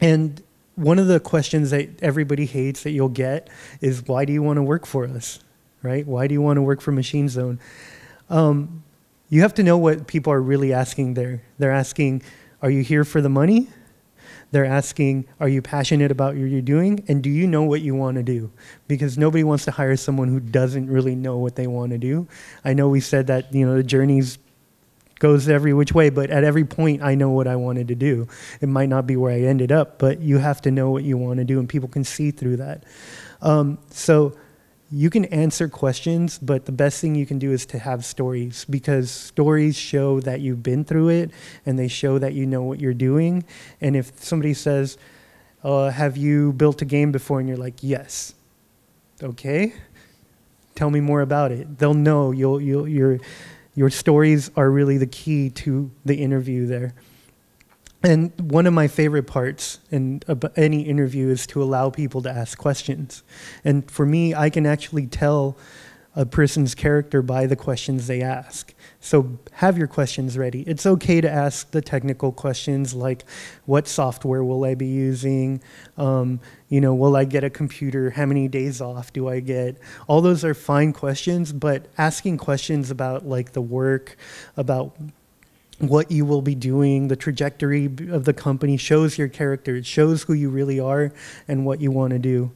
and one of the questions that everybody hates that you'll get is, "Why do you want to work for us?" Right? Why do you want to work for Machine Zone? Um, you have to know what people are really asking there. They're asking, are you here for the money? They're asking, are you passionate about what you're doing? And do you know what you want to do? Because nobody wants to hire someone who doesn't really know what they want to do. I know we said that, you know, the journeys goes every which way, but at every point I know what I wanted to do. It might not be where I ended up, but you have to know what you want to do and people can see through that. Um, so you can answer questions, but the best thing you can do is to have stories because stories show that you've been through it and they show that you know what you're doing. And if somebody says, uh, Have you built a game before? and you're like, Yes. Okay. Tell me more about it. They'll know you'll, you'll, your, your stories are really the key to the interview there. And one of my favorite parts in any interview is to allow people to ask questions. And for me, I can actually tell a person's character by the questions they ask. So have your questions ready. It's okay to ask the technical questions like, what software will I be using? Um, you know, will I get a computer? How many days off do I get? All those are fine questions, but asking questions about like the work, about what you will be doing, the trajectory of the company shows your character. It shows who you really are and what you want to do.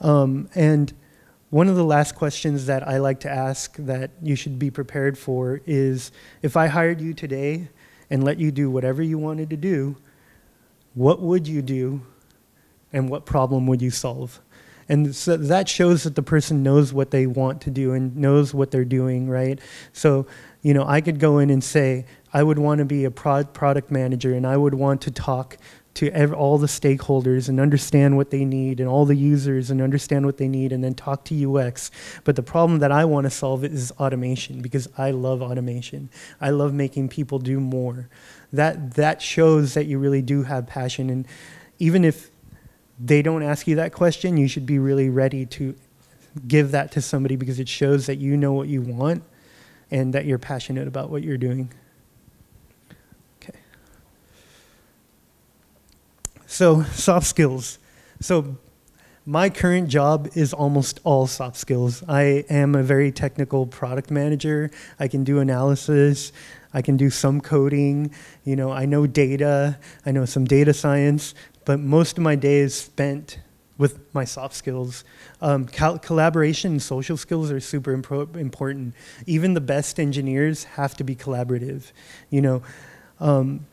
Um, and one of the last questions that I like to ask that you should be prepared for is if I hired you today and let you do whatever you wanted to do, what would you do and what problem would you solve? And so that shows that the person knows what they want to do and knows what they're doing, right? So, you know, I could go in and say, I would want to be a product manager and I would want to talk to every, all the stakeholders and understand what they need and all the users and understand what they need and then talk to UX. But the problem that I want to solve is automation because I love automation. I love making people do more. That, that shows that you really do have passion. And even if they don't ask you that question, you should be really ready to give that to somebody because it shows that you know what you want and that you're passionate about what you're doing. So, soft skills. So, my current job is almost all soft skills. I am a very technical product manager. I can do analysis. I can do some coding. You know, I know data. I know some data science. But most of my day is spent with my soft skills. Um, collaboration and social skills are super important. Even the best engineers have to be collaborative. You know, um,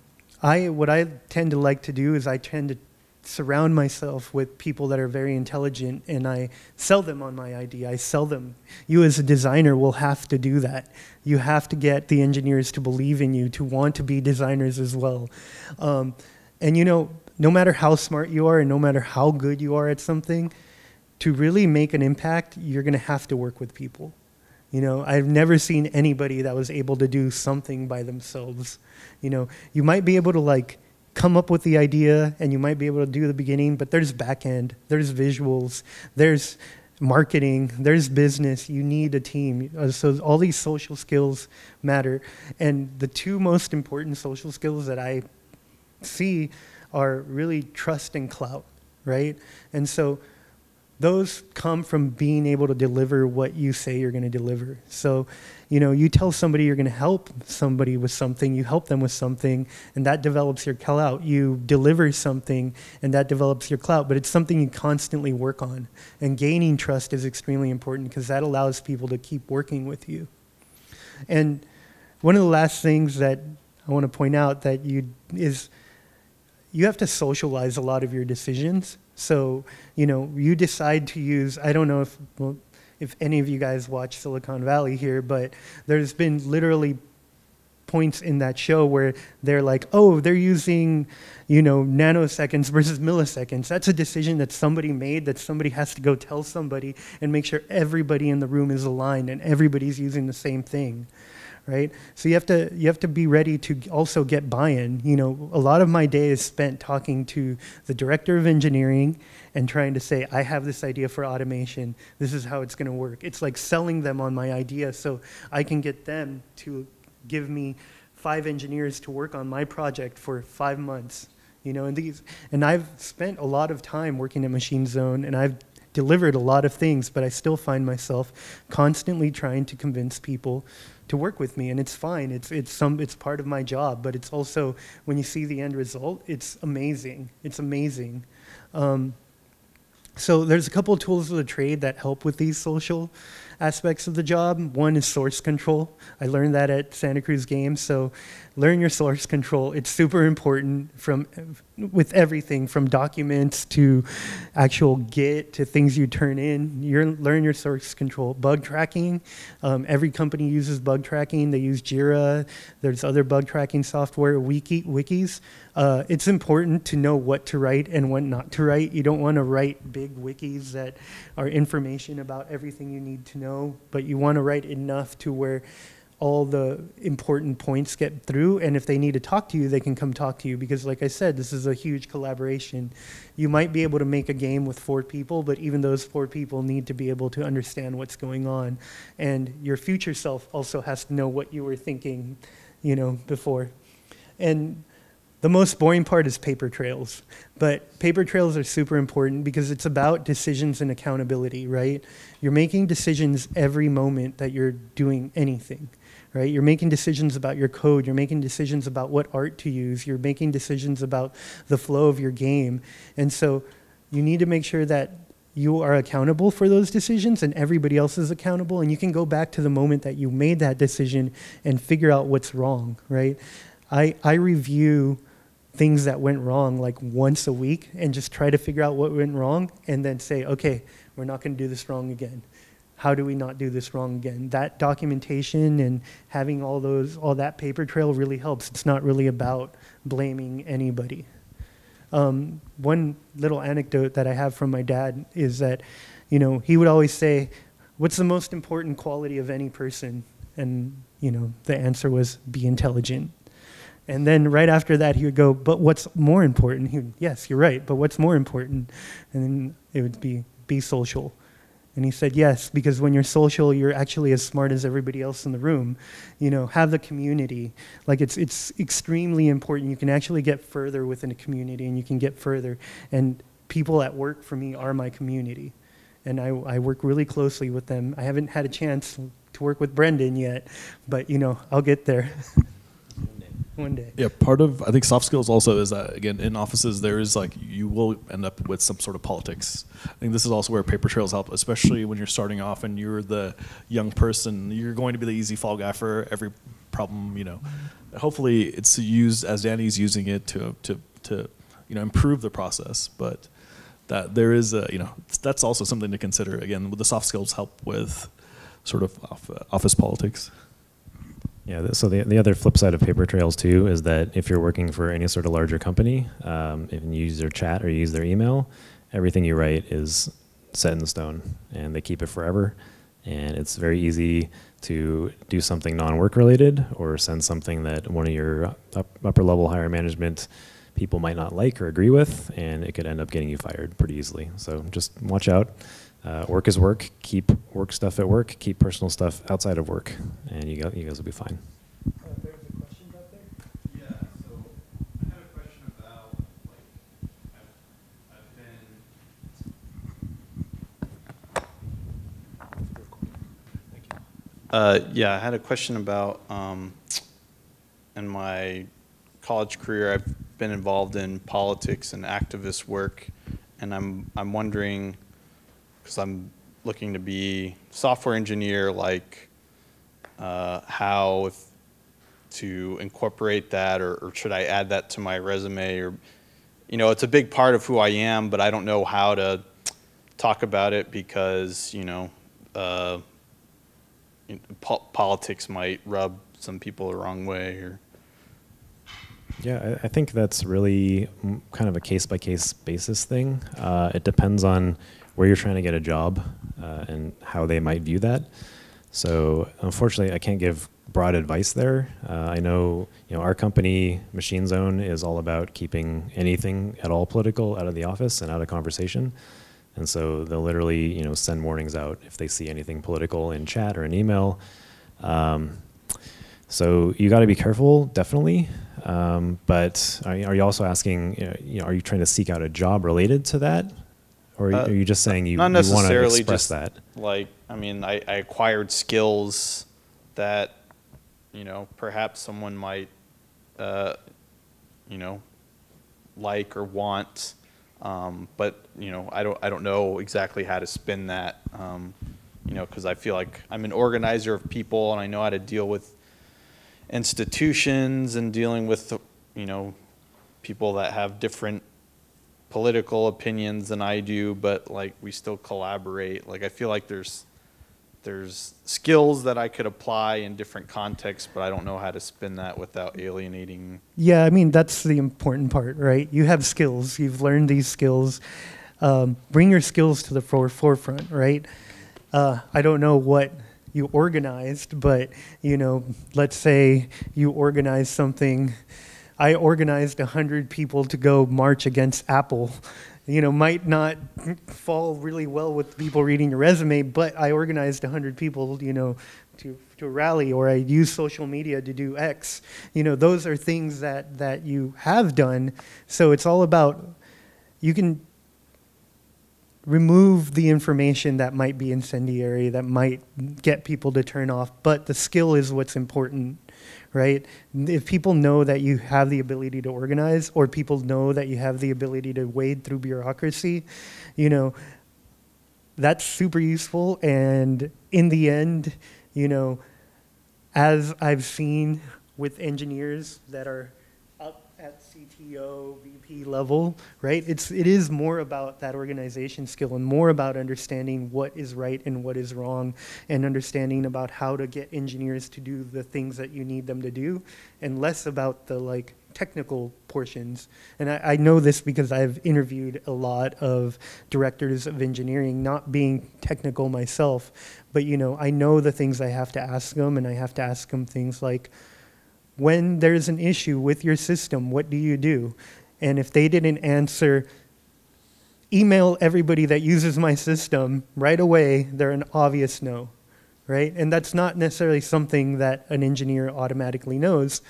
I, what I tend to like to do is I tend to surround myself with people that are very intelligent and I sell them on my idea. I sell them. You as a designer will have to do that. You have to get the engineers to believe in you, to want to be designers as well. Um, and you know, no matter how smart you are and no matter how good you are at something, to really make an impact, you're going to have to work with people. You know, I've never seen anybody that was able to do something by themselves. You know, you might be able to like come up with the idea and you might be able to do the beginning, but there's back end, there's visuals, there's marketing, there's business. You need a team. Uh, so all these social skills matter. And the two most important social skills that I see are really trust and clout, right? And so those come from being able to deliver what you say you're going to deliver. So, you know, you tell somebody you're going to help somebody with something, you help them with something, and that develops your clout. You deliver something, and that develops your clout, but it's something you constantly work on. And gaining trust is extremely important because that allows people to keep working with you. And one of the last things that I want to point out that you is you have to socialize a lot of your decisions so, you know, you decide to use, I don't know if, well, if any of you guys watch Silicon Valley here, but there's been literally points in that show where they're like, oh, they're using, you know, nanoseconds versus milliseconds. That's a decision that somebody made that somebody has to go tell somebody and make sure everybody in the room is aligned and everybody's using the same thing. Right? So you have to you have to be ready to also get buy-in. You know, a lot of my day is spent talking to the director of engineering and trying to say, I have this idea for automation. This is how it's going to work. It's like selling them on my idea so I can get them to give me five engineers to work on my project for five months. You know, and these, and I've spent a lot of time working at Machine Zone, and I've delivered a lot of things, but I still find myself constantly trying to convince people to work with me, and it's fine. It's it's some it's part of my job, but it's also when you see the end result, it's amazing. It's amazing. Um, so there's a couple of tools of the trade that help with these social aspects of the job. One is source control. I learned that at Santa Cruz Games. So learn your source control. It's super important from with everything from documents to actual Git to things you turn in. You learn your source control. Bug tracking. Um, every company uses bug tracking. They use Jira. There's other bug tracking software, wiki, wikis. Uh, it's important to know what to write and what not to write. You don't want to write big wikis that are information about everything you need to know, but you want to write enough to where all the important points get through and if they need to talk to you they can come talk to you because like i said this is a huge collaboration. You might be able to make a game with four people but even those four people need to be able to understand what's going on. And your future self also has to know what you were thinking you know before. And the most boring part is paper trails but paper trails are super important because it's about decisions and accountability right you're making decisions every moment that you're doing anything right? You're making decisions about your code, you're making decisions about what art to use, you're making decisions about the flow of your game. And so you need to make sure that you are accountable for those decisions and everybody else is accountable and you can go back to the moment that you made that decision and figure out what's wrong, right? I, I review things that went wrong like once a week and just try to figure out what went wrong and then say, okay, we're not going to do this wrong again how do we not do this wrong again? That documentation and having all those, all that paper trail really helps. It's not really about blaming anybody. Um, one little anecdote that I have from my dad is that, you know, he would always say, "What's the most important quality of any person?" And you know, the answer was be intelligent. And then right after that, he would go, "But what's more important?" He would, "Yes, you're right, but what's more important?" And then it would be be social and he said, Yes, because when you're social, you're actually as smart as everybody else in the room. You know, have the community. Like, it's, it's extremely important. You can actually get further within a community and you can get further. And people at work for me are my community. And I, I work really closely with them. I haven't had a chance to work with Brendan yet, but, you know, I'll get there. one day. Yeah, part of I think soft skills also is that again in offices there is like you will end up with some sort of politics. I think this is also where paper trails help, especially when you're starting off and you're the young person. You're going to be the easy fall guy for every problem. You know, hopefully it's used as Dani's using it to to to you know improve the process, but that there is a you know that's also something to consider. Again, with the soft skills help with sort of office politics. Yeah, so the, the other flip side of paper trails too is that if you're working for any sort of larger company, um, if you use their chat or you use their email, everything you write is set in stone and they keep it forever. And it's very easy to do something non-work related or send something that one of your up, upper level higher management people might not like or agree with, and it could end up getting you fired pretty easily. So just watch out. Uh, work is work. Keep work stuff at work. Keep personal stuff outside of work, and you, you guys will be fine. Uh, yeah, I had a question about um, in my college career, I've been involved in politics and activist work, and I'm I'm wondering because I'm looking to be software engineer, like uh, how if to incorporate that, or, or should I add that to my resume, or you know, it's a big part of who I am, but I don't know how to talk about it because you know uh, po- politics might rub some people the wrong way or Yeah, I, I think that's really kind of a case by case basis thing. Uh, it depends on where you're trying to get a job uh, and how they might view that. So, unfortunately, I can't give broad advice there. Uh, I know, you know, our company, Machine Zone, is all about keeping anything at all political out of the office and out of conversation. And so they'll literally, you know, send warnings out if they see anything political in chat or in email. Um, so you got to be careful, definitely. Um, but are, you- are you also asking, you know, are you trying to seek out a job related to that? Or Uh, are you just saying you, not you want to necessarily express just that? like i mean I, I acquired skills that you know perhaps someone might uh, you know like or want um, but you know i don't i don't know exactly how to spin that um, you know because i feel like i'm an organizer of people and i know how to deal with institutions and dealing with you know people that have different political opinions than I do, but like we still collaborate. Like I feel like there's there's skills that I could apply in different contexts, but I don't know how to spin that without alienating. Yeah, I mean that's the important part, right? You have skills. You've learned these skills. Um, bring your skills to the fore- forefront, right? Uh, I don't know what you organized, but you know, let's say you organized something. I organized hundred people to go march against Apple. You know, might not fall really well with people reading your resume, but I organized hundred people. You know, to to rally, or I use social media to do X. You know, those are things that that you have done. So it's all about you can remove the information that might be incendiary, that might get people to turn off, but the skill is what's important, right? If people know that you have the ability to organize, or people know that you have the ability to wade through bureaucracy, you know, that's super useful. And in the end, you know, as I've seen with engineers that are CTO, VP level, right? It's it is more about that organization skill and more about understanding what is right and what is wrong, and understanding about how to get engineers to do the things that you need them to do, and less about the like technical portions. And I, I know this because I've interviewed a lot of directors of engineering, not being technical myself, but you know, I know the things I have to ask them, and I have to ask them things like, when there's an issue with your system, what do you do? And if they didn't answer, email everybody that uses my system right away, they're an obvious no, right? And that's not necessarily something that an engineer automatically knows,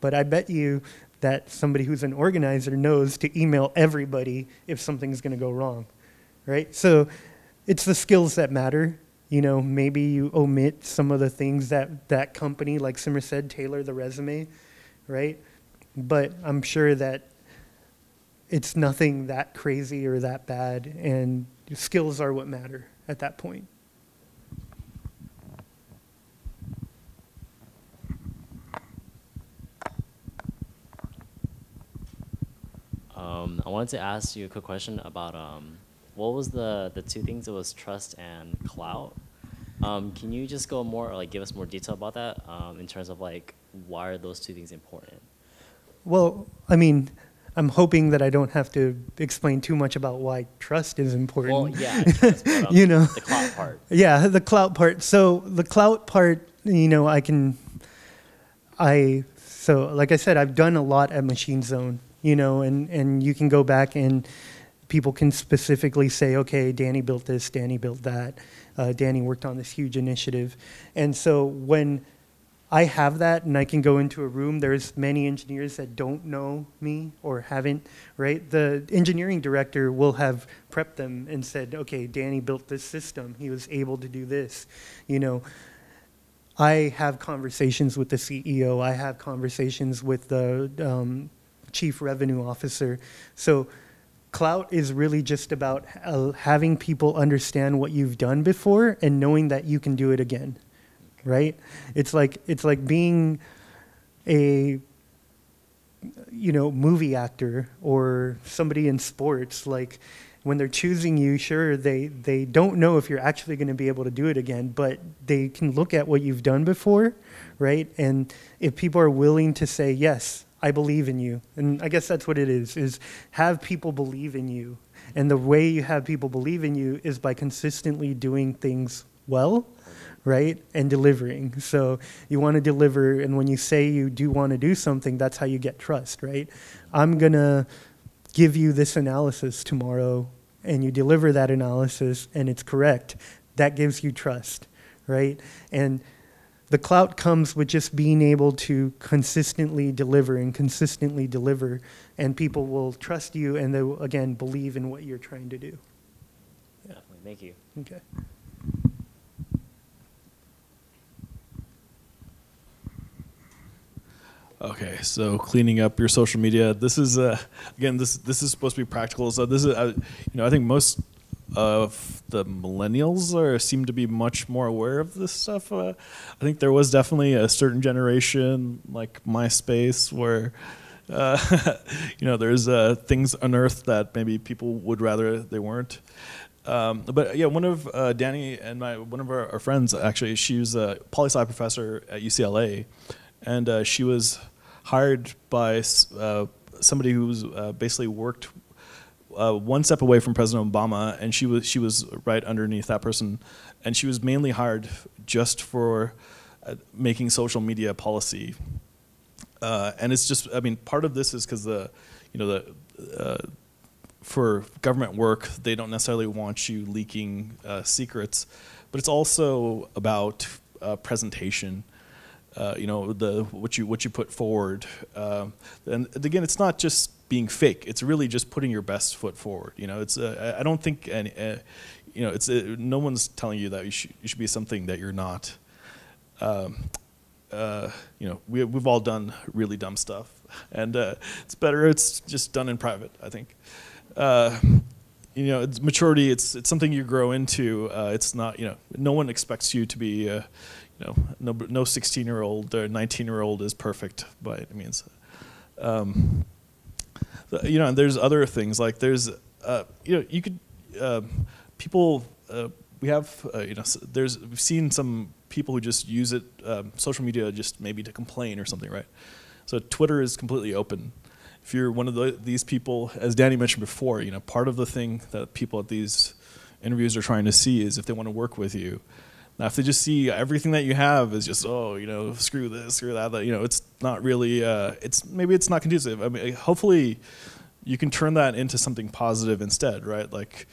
but I bet you that somebody who's an organizer knows to email everybody if something's going to go wrong, right? So it's the skills that matter. You know, maybe you omit some of the things that that company, like Simar said, tailor the resume, right? But I'm sure that it's nothing that crazy or that bad, and skills are what matter at that point. Um, I wanted to ask you a quick question about um, what was the the two things? It was trust and clout. Um, can you just go more, or like, give us more detail about that um, in terms of like why are those two things important? Well, I mean, I'm hoping that I don't have to explain too much about why trust is important. Well, yeah, trust, but, um, You know. the clout part. Yeah, the clout part. So the clout part, you know, I can, I so like I said, I've done a lot at Machine Zone, you know, and and you can go back and people can specifically say, okay, Dani built this, Dani built that, uh, Dani worked on this huge initiative, and so when I have that and I can go into a room. There's many engineers that don't know me or haven't, right? The engineering director will have prepped them and said, okay, Danny built this system. He was able to do this. You know, I have conversations with the CEO. I have conversations with the um, chief revenue officer. So clout is really just about uh, having people understand what you've done before and knowing that you can do it again right? It's like it's like being a you know movie actor or somebody in sports. Like when they're choosing you, sure, they, they don't know if you're actually going to be able to do it again, but they can look at what you've done before, right? And if people are willing to say, yes, I believe in you, and I guess that's what it is, is have people believe in you. And the way you have people believe in you is by consistently doing things well, right? And delivering. So you want to deliver, and when you say you do want to do something, that's how you get trust, right? I'm going to give you this analysis tomorrow and you deliver that analysis and it's correct, that gives you trust, right? And the clout comes with just being able to consistently deliver and consistently deliver, and people will trust you and they will, again, believe in what you're trying to do. Definitely. Thank you. Okay. Okay, so cleaning up your social media. This is uh, again, this this is supposed to be practical. So this is, uh, you know, I think most of the millennials are seem to be much more aware of this stuff. Uh, I think there was definitely a certain generation like MySpace where. Uh, you know, there's uh, things unearthed that maybe people would rather they weren't. Um, but yeah, one of uh, Dani and my one of our, our, friends actually, she was a poli sci professor at UCLA, and uh, she was hired by uh, somebody who's uh, basically worked uh, one step away from President Obama, and she was she was right underneath that person, and she was mainly hired just for uh, making social media policy. Uh, and it's just, I mean, part of this is because the, you know, the uh, for government work, they don't necessarily want you leaking secrets, but it's also about presentation. Uh, you know the what you what you put forward. Uh, and again it's not just being fake. It's really just putting your best foot forward you know? It's uh, I don't think any, uh, you know it's uh, no one's telling you that you should, you should be something that you're not. Um, uh, you know we, we've all done really dumb stuff. And it's better it's just done in private I think. You know it's maturity it's it's something you grow into it's not you know no one expects you to be you know, no, no 16 year old or 19 year old is perfect by any means. Um, you know, and there's other things like there's, uh, you know, you could, uh, people, uh, we have, uh, you know, there's, we've seen some people who just use it, um, social media just maybe to complain or something, right? So Twitter is completely open. If you're one of the, these people, as Dani mentioned before, you know, part of the thing that people at these interviews are trying to see is if they want to work with you, now, if they just see everything that you have is just, oh, you know, screw this, screw that, that you know, it's not really, uh, it's maybe it's not conducive. I mean, hopefully, you can turn that into something positive instead, right? Like,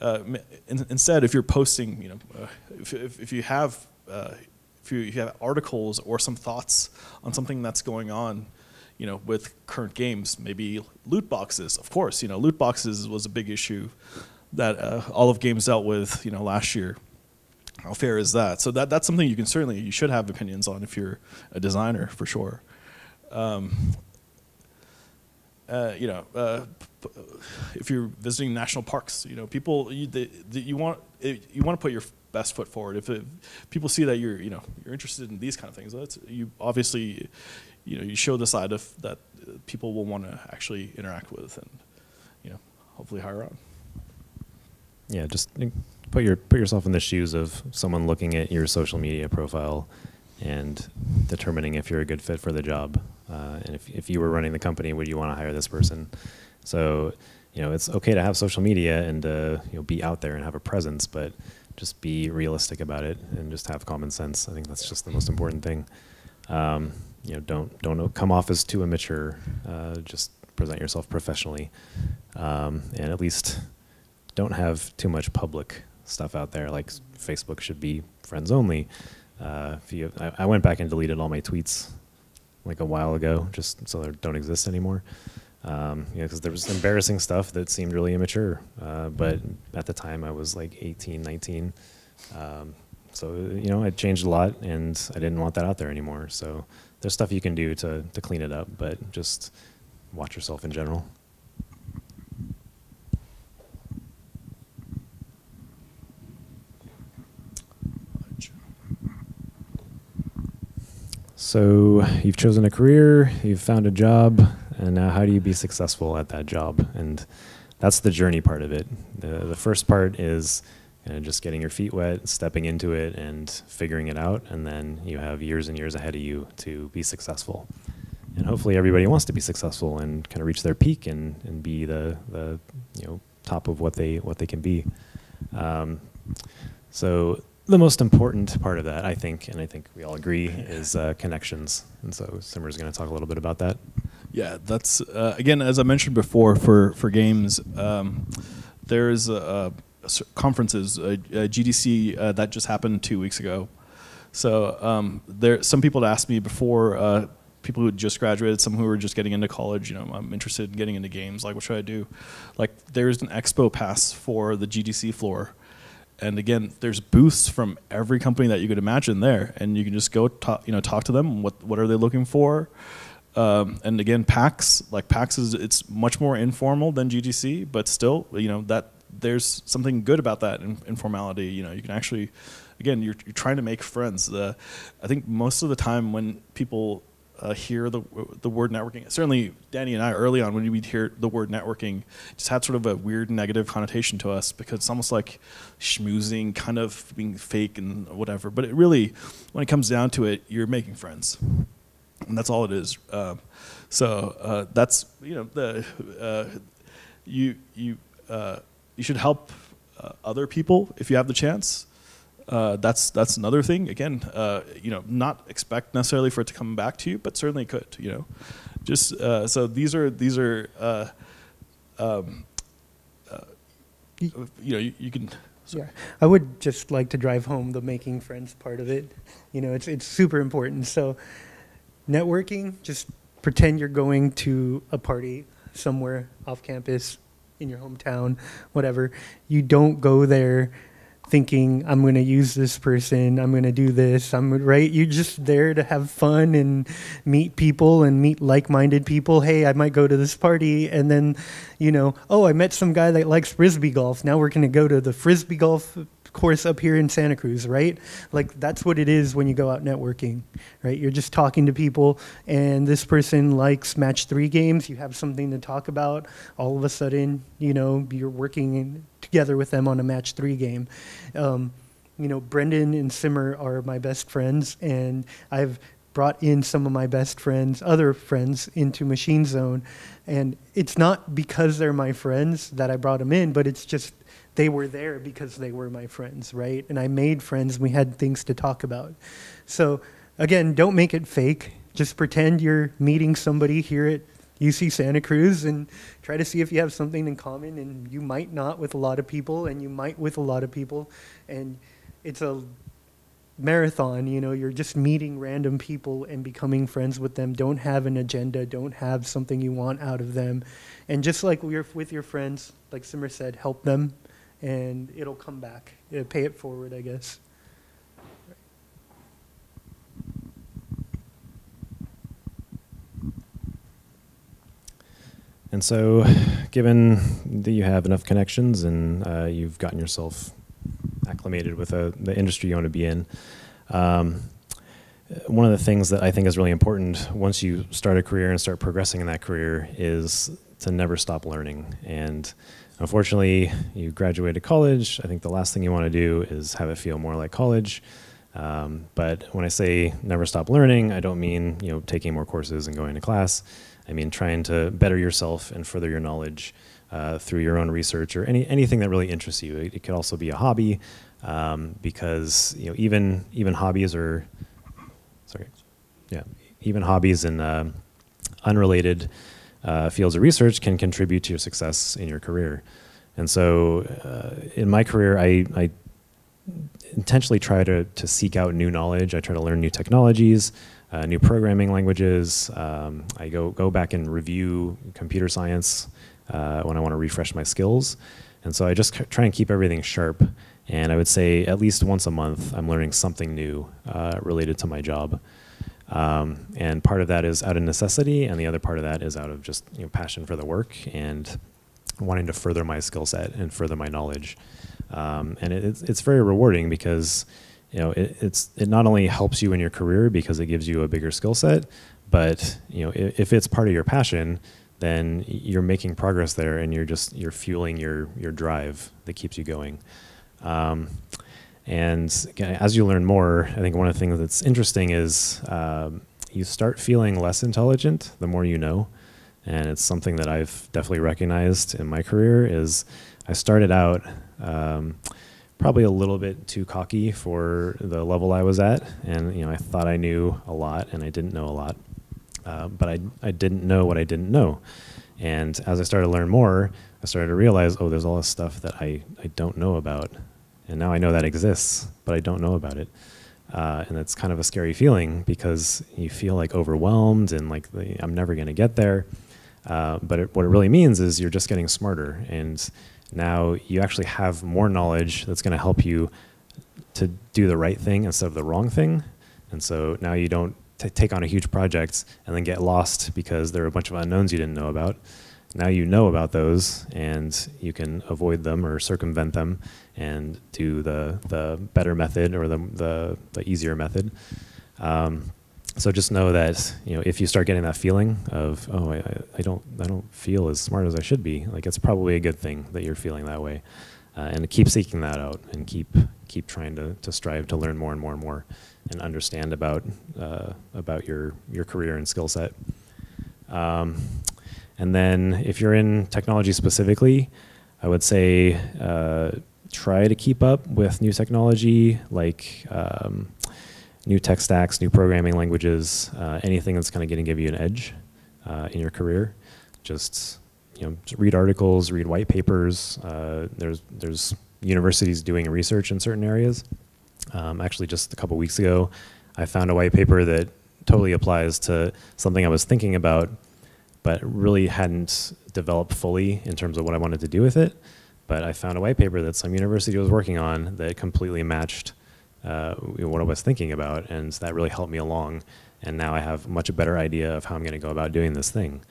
uh, in, instead, if you're posting, you know, uh, if, if, if, you have uh, if you, if you have articles or some thoughts on something that's going on, you know, with current games, maybe loot boxes. Of course, you know, loot boxes was a big issue that uh, all of games dealt with, you know, last year. How fair is that? So that that's something you can certainly you should have opinions on if you're a designer for sure. Um, uh, you know, uh, if you're visiting national parks, you know, people you, the, the, you want you want to put your best foot forward. If it, people see that you're you know you're interested in these kind of things, that's you obviously you know you show the side of that people will want to actually interact with and you know hopefully hire on. Yeah, just put your put yourself in the shoes of someone looking at your social media profile and determining if you're a good fit for the job. Uh, and if if you were running the company, would you want to hire this person? So, you know, it's okay to have social media and uh, you know be out there and have a presence, but just be realistic about it and just have common sense. I think that's just the most important thing. Um, you know, don't don't come off as too immature. Uh, just present yourself professionally, um, and at least don't have too much public stuff out there. Like Facebook should be friends only. Uh, if you, I, I, went back and deleted all my tweets like a while ago, just so they don't exist anymore. Um, you know, because there was embarrassing stuff that seemed really immature. Uh, but at the time, I was like 18, 19. Um, so you know, I changed a lot, and I didn't want that out there anymore. So there's stuff you can do to to clean it up, but just watch yourself in general. So you've chosen a career, you've found a job, and now how do you be successful at that job? And that's the journey part of it. The, the first part is kind of just getting your feet wet, stepping into it, and figuring it out. And then you have years and years ahead of you to be successful. And hopefully, everybody wants to be successful and kind of reach their peak and, and be the, the you know top of what they what they can be. Um, so the most important part of that, I think, and I think we all agree, is uh, connections. And so Simar is going to talk a little bit about that. Yeah, that's uh, again as I mentioned before for for games. Um, there's a, a conferences, a, a GDC uh, that just happened two weeks ago. So um, there, some people had asked me before, uh, people who had just graduated, some who were just getting into college. You know, I'm interested in getting into games. Like, what should I do? Like, there's an expo pass for the GDC floor, and again, there's booths from every company that you could imagine there, and you can just go talk, you know, talk to them. What what are they looking for? Um, and again, PAX, like PAX is it's much more informal than GDC, but still, you know, that there's something good about that in, informality. You know, you can actually, again, you're, you're trying to make friends. The, I think most of the time when people uh, hear the the word networking, certainly Dani and I early on when we'd hear the word networking, just had sort of a weird negative connotation to us because it's almost like schmoozing, kind of being fake and whatever. But it really, when it comes down to it, you're making friends and that's all it is. Um, so uh, that's you know the uh, you you uh, you should help uh, other people if you have the chance. Uh, that's that's another thing. Again, uh, you know, not expect necessarily for it to come back to you, but certainly could. You know, just so these are these are. Um, you know, you, you can. Yeah, I would just like to drive home the making friends part of it. You know, it's it's super important. So, networking, just pretend you're going to a party somewhere off campus in your hometown, whatever. You don't go there thinking I'm going to use this person, I'm going to do this, I'm right. You're just there to have fun and meet people and meet like-minded people. Hey, I might go to this party and then, you know, oh, I met some guy that likes frisbee golf. Now we're going to go to the frisbee golf course up here in Santa Cruz, right? Like that's what it is when you go out networking, right? You're just talking to people, and this person likes match three games. You have something to talk about. All of a sudden, you know, you're working in, together with them on a match three game. Um, you know, Brendan and Simar are my best friends, and I've brought in some of my best friends, other friends, into Machine Zone. And it's not because they're my friends that I brought them in, but it's just they were there because they were my friends, right? And I made friends we had things to talk about. So, again, don't make it fake. Just pretend you're meeting somebody here at UC Santa Cruz and try to see if you have something in common. And you might not with a lot of people, and you might with a lot of people. And it's a marathon, you know, you're just meeting random people and becoming friends with them. Don't have an agenda, don't have something you want out of them. And just like we're with your friends, like Simar said, help them and it'll come back. It'll pay it forward, I guess. And so, given that you have enough connections and uh, you've gotten yourself acclimated with uh, the industry you want to be in, um, one of the things that I think is really important once you start a career and start progressing in that career is to never stop learning. And unfortunately, you graduated college. I think the last thing you want to do is have it feel more like college. Um, but when I say never stop learning, I don't mean you know taking more courses and going to class. I mean trying to better yourself and further your knowledge uh, through your own research or any anything that really interests you. It, it could also be a hobby um, because you know even even hobbies are sorry, yeah, even hobbies and uh, unrelated uh, fields of research can contribute to your success in your career. And so, uh, in my career, I, I, intentionally try to, to seek out new knowledge. I try to learn new technologies, uh, new programming languages. Um, I go, go back and review computer science uh, when I want to refresh my skills. And so I just try and keep everything sharp. And I would say at least once a month, I'm learning something new uh, related to my job. Um, and part of that is out of necessity, and the other part of that is out of just you know, passion for the work and wanting to further my skill set and further my knowledge. Um, and it, it's, it's very rewarding because you know it, it's it not only helps you in your career because it gives you a bigger skill set, but you know if, if it's part of your passion, then you're making progress there, and you're just you're fueling your your drive that keeps you going. Um, and as you learn more, I think one of the things that's interesting is um, you start feeling less intelligent the more you know, and it's something that I've definitely recognized in my career. Is I started out um, probably a little bit too cocky for the level I was at, and you know I thought I knew a lot, and I didn't know a lot, uh, but I I didn't know what I didn't know, and as I started to learn more, I started to realize, oh, there's all this stuff that I I don't know about, and now I know that exists, but I don't know about it. Uh, and it's kind of a scary feeling because you feel like overwhelmed and like the, I'm never going to get there. Uh, but it, what it really means is you're just getting smarter, and now you actually have more knowledge that's going to help you to do the right thing instead of the wrong thing. And so now you don't take on a huge project and then get lost because there are a bunch of unknowns you didn't know about. Now you know about those, and you can avoid them or circumvent them and do the the better method or the the, the easier method. Um, so just know that you know if you start getting that feeling of oh I, I don't I don't feel as smart as I should be like it's probably a good thing that you're feeling that way. Uh, and keep seeking that out and keep keep trying to, to strive to learn more and more and more and understand about uh, about your your career and skill set. Um, and then if you're in technology specifically I would say uh, try to keep up with new technology like um, new tech stacks, new programming languages, uh, anything that's kind of going to give you an edge uh, in your career. Just you know, read articles, read white papers. Uh, there's there's universities doing research in certain areas. Um, actually, just a couple weeks ago, I found a white paper that totally applies to something I was thinking about, but really hadn't developed fully in terms of what I wanted to do with it. But I found a white paper that some university was working on that completely matched uh, what I was thinking about, and so that really helped me along. And now I have much a better idea of how I'm going to go about doing this thing.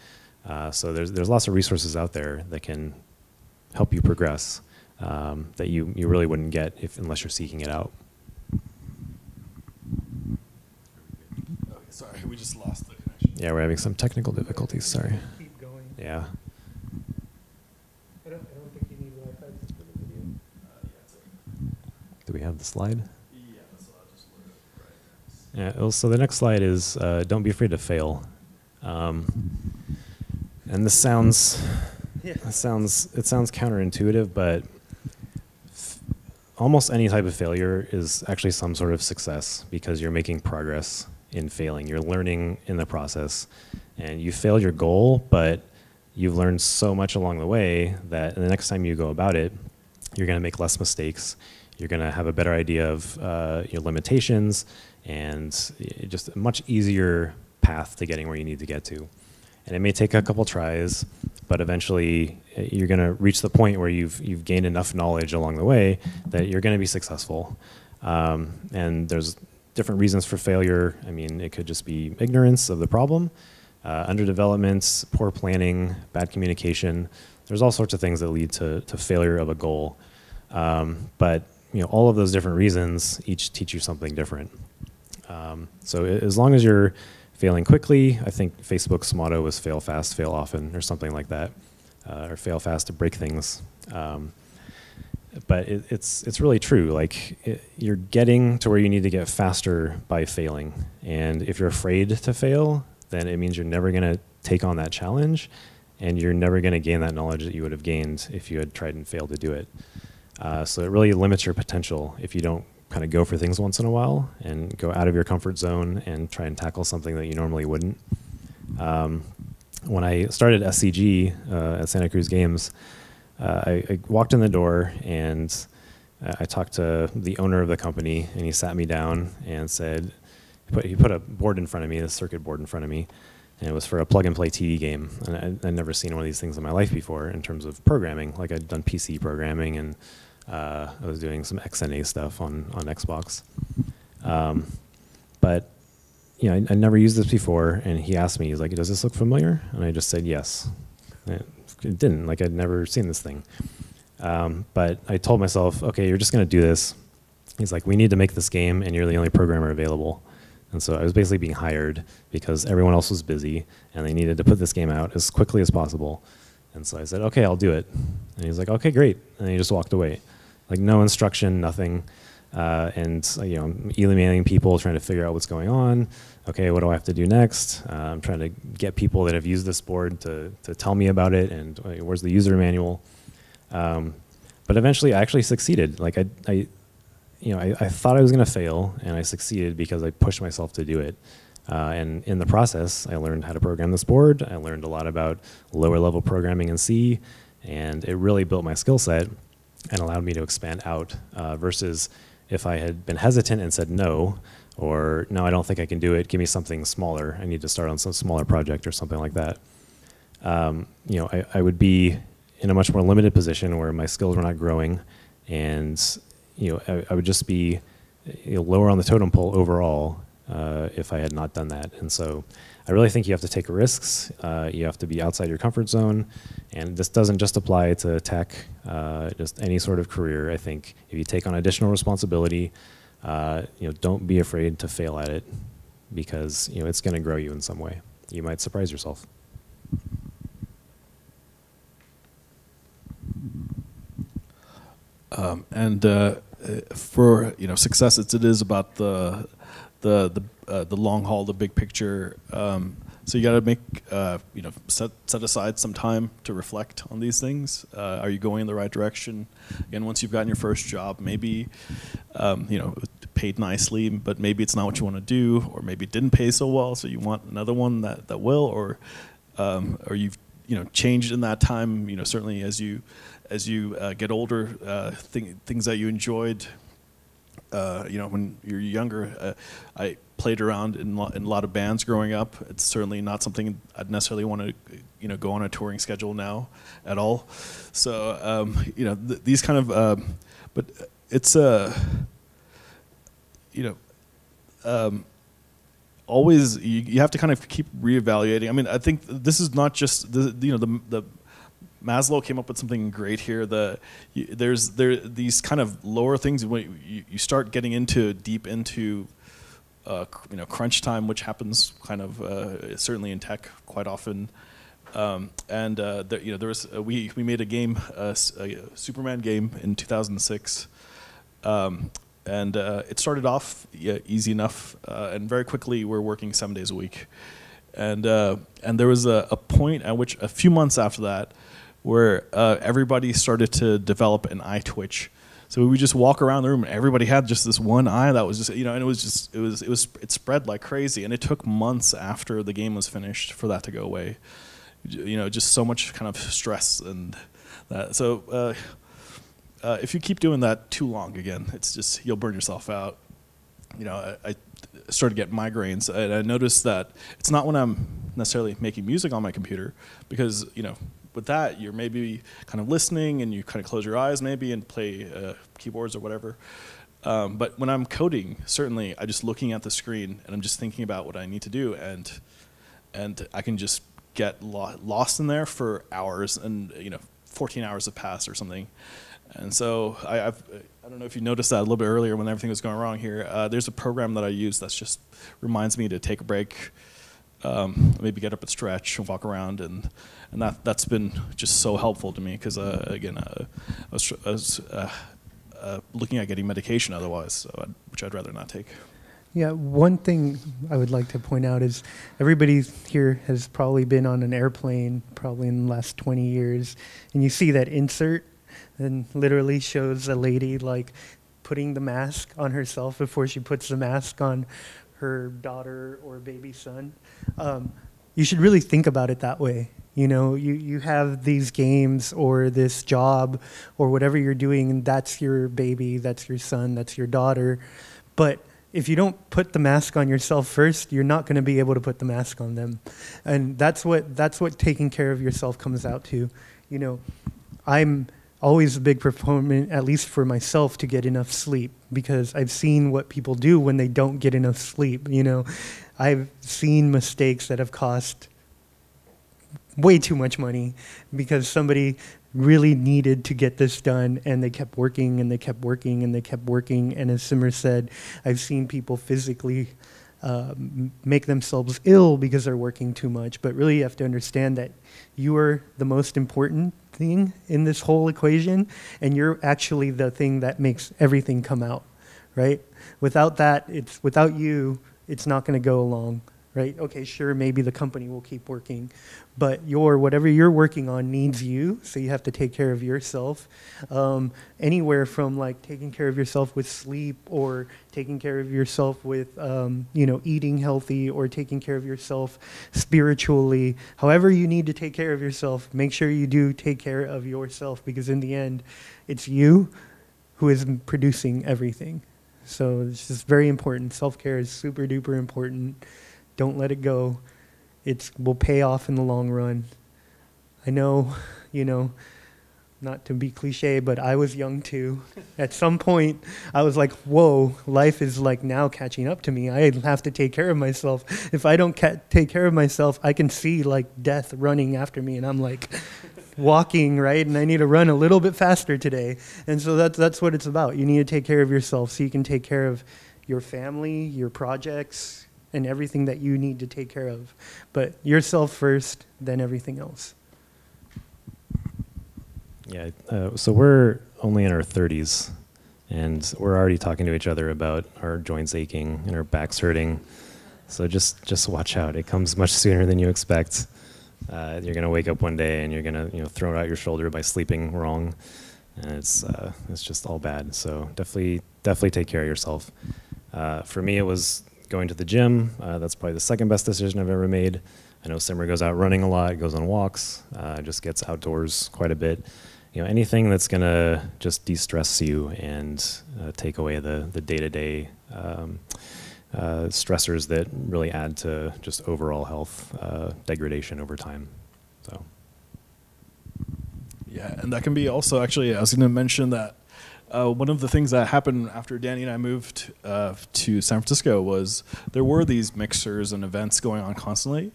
Uh, so there's there's lots of resources out there that can help you progress um, that you you really wouldn't get if unless you're seeking it out. Okay, sorry, we just lost the connection. Yeah, we're having some technical difficulties. Sorry. Keep going. Yeah. I don't, I don't think you need Wi-Fi for the video. Do we have the slide? Yeah, that's what I just learned. Right. Yeah. well, So the next slide is uh, don't be afraid to fail. Um, and this sounds Yeah. it sounds it sounds counterintuitive, but f- almost any type of failure is actually some sort of success because you're making progress in failing. You're learning in the process, and you fail your goal, but you've learned so much along the way that the next time you go about it, you're going to make less mistakes. You're going to have a better idea of uh, your limitations and just a much easier path to getting where you need to get to. And it may take a couple tries, but eventually uh, you're going to reach the point where you've you've gained enough knowledge along the way that you're going to be successful. Um, and there's different reasons for failure. I mean, it could just be ignorance of the problem, uh, poor planning, bad communication. There's all sorts of things that lead to, to failure of a goal. Um, but you know, all of those different reasons each teach you something different. Um, so as long as you're failing quickly, I think Facebook's motto was "fail fast, fail often" or something like that, uh, or "fail fast to break things." Um, but it, it's it's really true. Like it, you're getting to where you need to get faster by failing, and if you're afraid to fail, then it means you're never going to take on that challenge, and you're never going to gain that knowledge that you would have gained if you had tried and failed to do it. Uh, so it really limits your potential if you don't kind of go for things once in a while and go out of your comfort zone and try and tackle something that you normally wouldn't. Um, when I started SCG uh, at Santa Cruz Games, uh, I, I walked in the door and uh, I talked to the owner of the company, and he sat me down and said, he put, he put a board in front of me, a circuit board in front of me, and it was for a plug and play TV game. And I, I'd never seen one of these things in my life before in terms of programming. Like I'd done PC programming, and uh, I was doing some XNA stuff on on Xbox. Um, but you know, I, I never used this before, and he asked me, he's like, "Does this look familiar?" And I just said yes. It, it didn't. Like I'd never seen this thing. Um, but I told myself, okay, you're just going to do this. He's like, we need to make this game, and you're the only programmer available. And so I was basically being hired because everyone else was busy and they needed to put this game out as quickly as possible. And so I said, okay, I'll do it. And he's like, okay, great. And he just walked away. Like no instruction, nothing. Uh, and uh, you know, emailing people, trying to figure out what's going on. Okay, what do I have to do next? Uh, I'm trying to get people that have used this board to, to tell me about it and uh, where's the user manual. Um, but eventually I actually succeeded. Like I, I you know, I, I thought I was going to fail, and I succeeded because I pushed myself to do it. Uh, and in the process, I learned how to program this board. I learned a lot about lower level programming in C, and it really built my skill set and allowed me to expand out. Uh, versus if I had been hesitant and said no, or no, I don't think I can do it. Give me something smaller. I need to start on some smaller project or something like that. Um, you know, I, I would be in a much more limited position where my skills were not growing, and you know, I, I would just be you know, lower on the totem pole overall uh, if I had not done that. And so I really think you have to take risks. Uh, you have to be outside your comfort zone. And this doesn't just apply to tech, uh, just any sort of career. I think if you take on additional responsibility, uh, you know, don't be afraid to fail at it because you know it's going to grow you in some way. You might surprise yourself. Um, and uh, for you know success, it's, it is about the the the uh, the long haul, the big picture. Um, so you got to make uh, you know set set aside some time to reflect on these things. Uh, are you going in the right direction? Again, once you've gotten your first job, maybe um, you know paid nicely, but maybe it's not what you want to do, or maybe it didn't pay so well, so you want another one that that will, or um, or you've you know changed in that time. You know certainly as you as you uh, get older, uh, th- things that you enjoyed. Uh, you know, when you're younger, uh, I played around in, lo- in a lot of bands growing up. It's certainly not something I'd necessarily want to, you know, go on a touring schedule now, at all. So, um, you know, th- these kind of, um, but it's uh, you know, um, always you, you have to kind of keep reevaluating. I mean, I think this is not just the you know the the Maslow came up with something great here. The you, there's there these kind of lower things when you, you start getting into deep into uh, you know crunch time, which happens kind of uh, certainly in tech quite often. Um, and uh, there, you know there was uh, we we made a game a, a Superman game in 2006. Um, and uh, it started off yeah, easy enough, uh, and very quickly we're working seven days a week. And and there was a, a point at which a few months after that, where uh, everybody started to develop an eye twitch. So we would just walk around the room, and everybody had just this one eye that was just, you know, and it was just, it was, it was, it spread like crazy, and it took months after the game was finished for that to go away. You know, just so much kind of stress and that. So uh, uh, if you keep doing that too long, again, it's just you'll burn yourself out. You know, I, I started getting migraines, and I noticed that it's not when I'm necessarily making music on my computer, because you know with that, you're maybe kind of listening and you kind of close your eyes maybe and play uh, keyboards or whatever. Um, but when I'm coding, certainly I'm just looking at the screen and I'm just thinking about what I need to do, and and I can just get lo- lost in there for hours, and you know, 14 hours have passed or something. And so I, I've, I don't know if you noticed that a little bit earlier when everything was going wrong here. Uh, there's a program that I use that just reminds me to take a break, um, maybe get up and stretch and walk around and and that that's been just so helpful to me because uh, again uh, I was, I was uh, uh, looking at getting medication otherwise, so I'd, which I'd rather not take. Yeah, one thing I would like to point out is everybody here has probably been on an airplane probably in the last 20 years, and you see that insert and literally shows a lady like putting the mask on herself before she puts the mask on her daughter or baby son. Um, you should really think about it that way. You know, you, you have these games or this job or whatever you're doing, and that's your baby, that's your son, that's your daughter. But if you don't put the mask on yourself first, you're not going to be able to put the mask on them. And that's what, that's what taking care of yourself comes out to. You know, I'm always a big proponent, at least for myself, to get enough sleep because I've seen what people do when they don't get enough sleep. You know, I've seen mistakes that have cost way too much money because somebody really needed to get this done and they kept working and they kept working and they kept working and as Simar said i've seen people physically uh, make themselves ill because they're working too much. But really, you have to understand that you are the most important thing in this whole equation, and you're actually the thing that makes everything come out, right? Without that, it's without you, it's not going to go along, right? Okay, sure, maybe the company will keep working, but your whatever you're working on needs you, so you have to take care of yourself. Um, anywhere from like taking care of yourself with sleep, or taking care of yourself with um, you know eating healthy, or taking care of yourself spiritually. However, you need to take care of yourself. Make sure you do take care of yourself, because in the end, it's you who is producing everything. So it's just very important. Self care is super duper important. Don't let it go. It will pay off in the long run. I know, you know, not to be cliche, but I was young too. At some point, I was like, whoa, life is like now catching up to me. I have to take care of myself. If I don't take care of myself, I can see like death running after me, and I'm like, walking, right? And I need to run a little bit faster today. And so that's, that's what it's about. You need to take care of yourself so you can take care of your family, your projects, and everything that you need to take care of. But yourself first, then everything else. Yeah, uh, so we're only in our 30s, and we're already talking to each other about our joints aching and our backs hurting. So just just watch out. It comes much sooner than you expect. Uh, you're gonna wake up one day and you're gonna you know throw out your shoulder by sleeping wrong, and it's uh, it's just all bad. So definitely definitely take care of yourself. Uh, for me, it was going to the gym. Uh, that's probably the second best decision I've ever made. I know Simar goes out running a lot, goes on walks, uh, just gets outdoors quite a bit. You know, anything that's gonna just de-stress you and uh, take away the the day-to-day um, uh, stressors that really add to just overall health uh, degradation over time. So. Yeah, and that can be also actually. I was going to mention that uh, one of the things that happened after Dani and I moved uh, to San Francisco was there were these mixers and events going on constantly,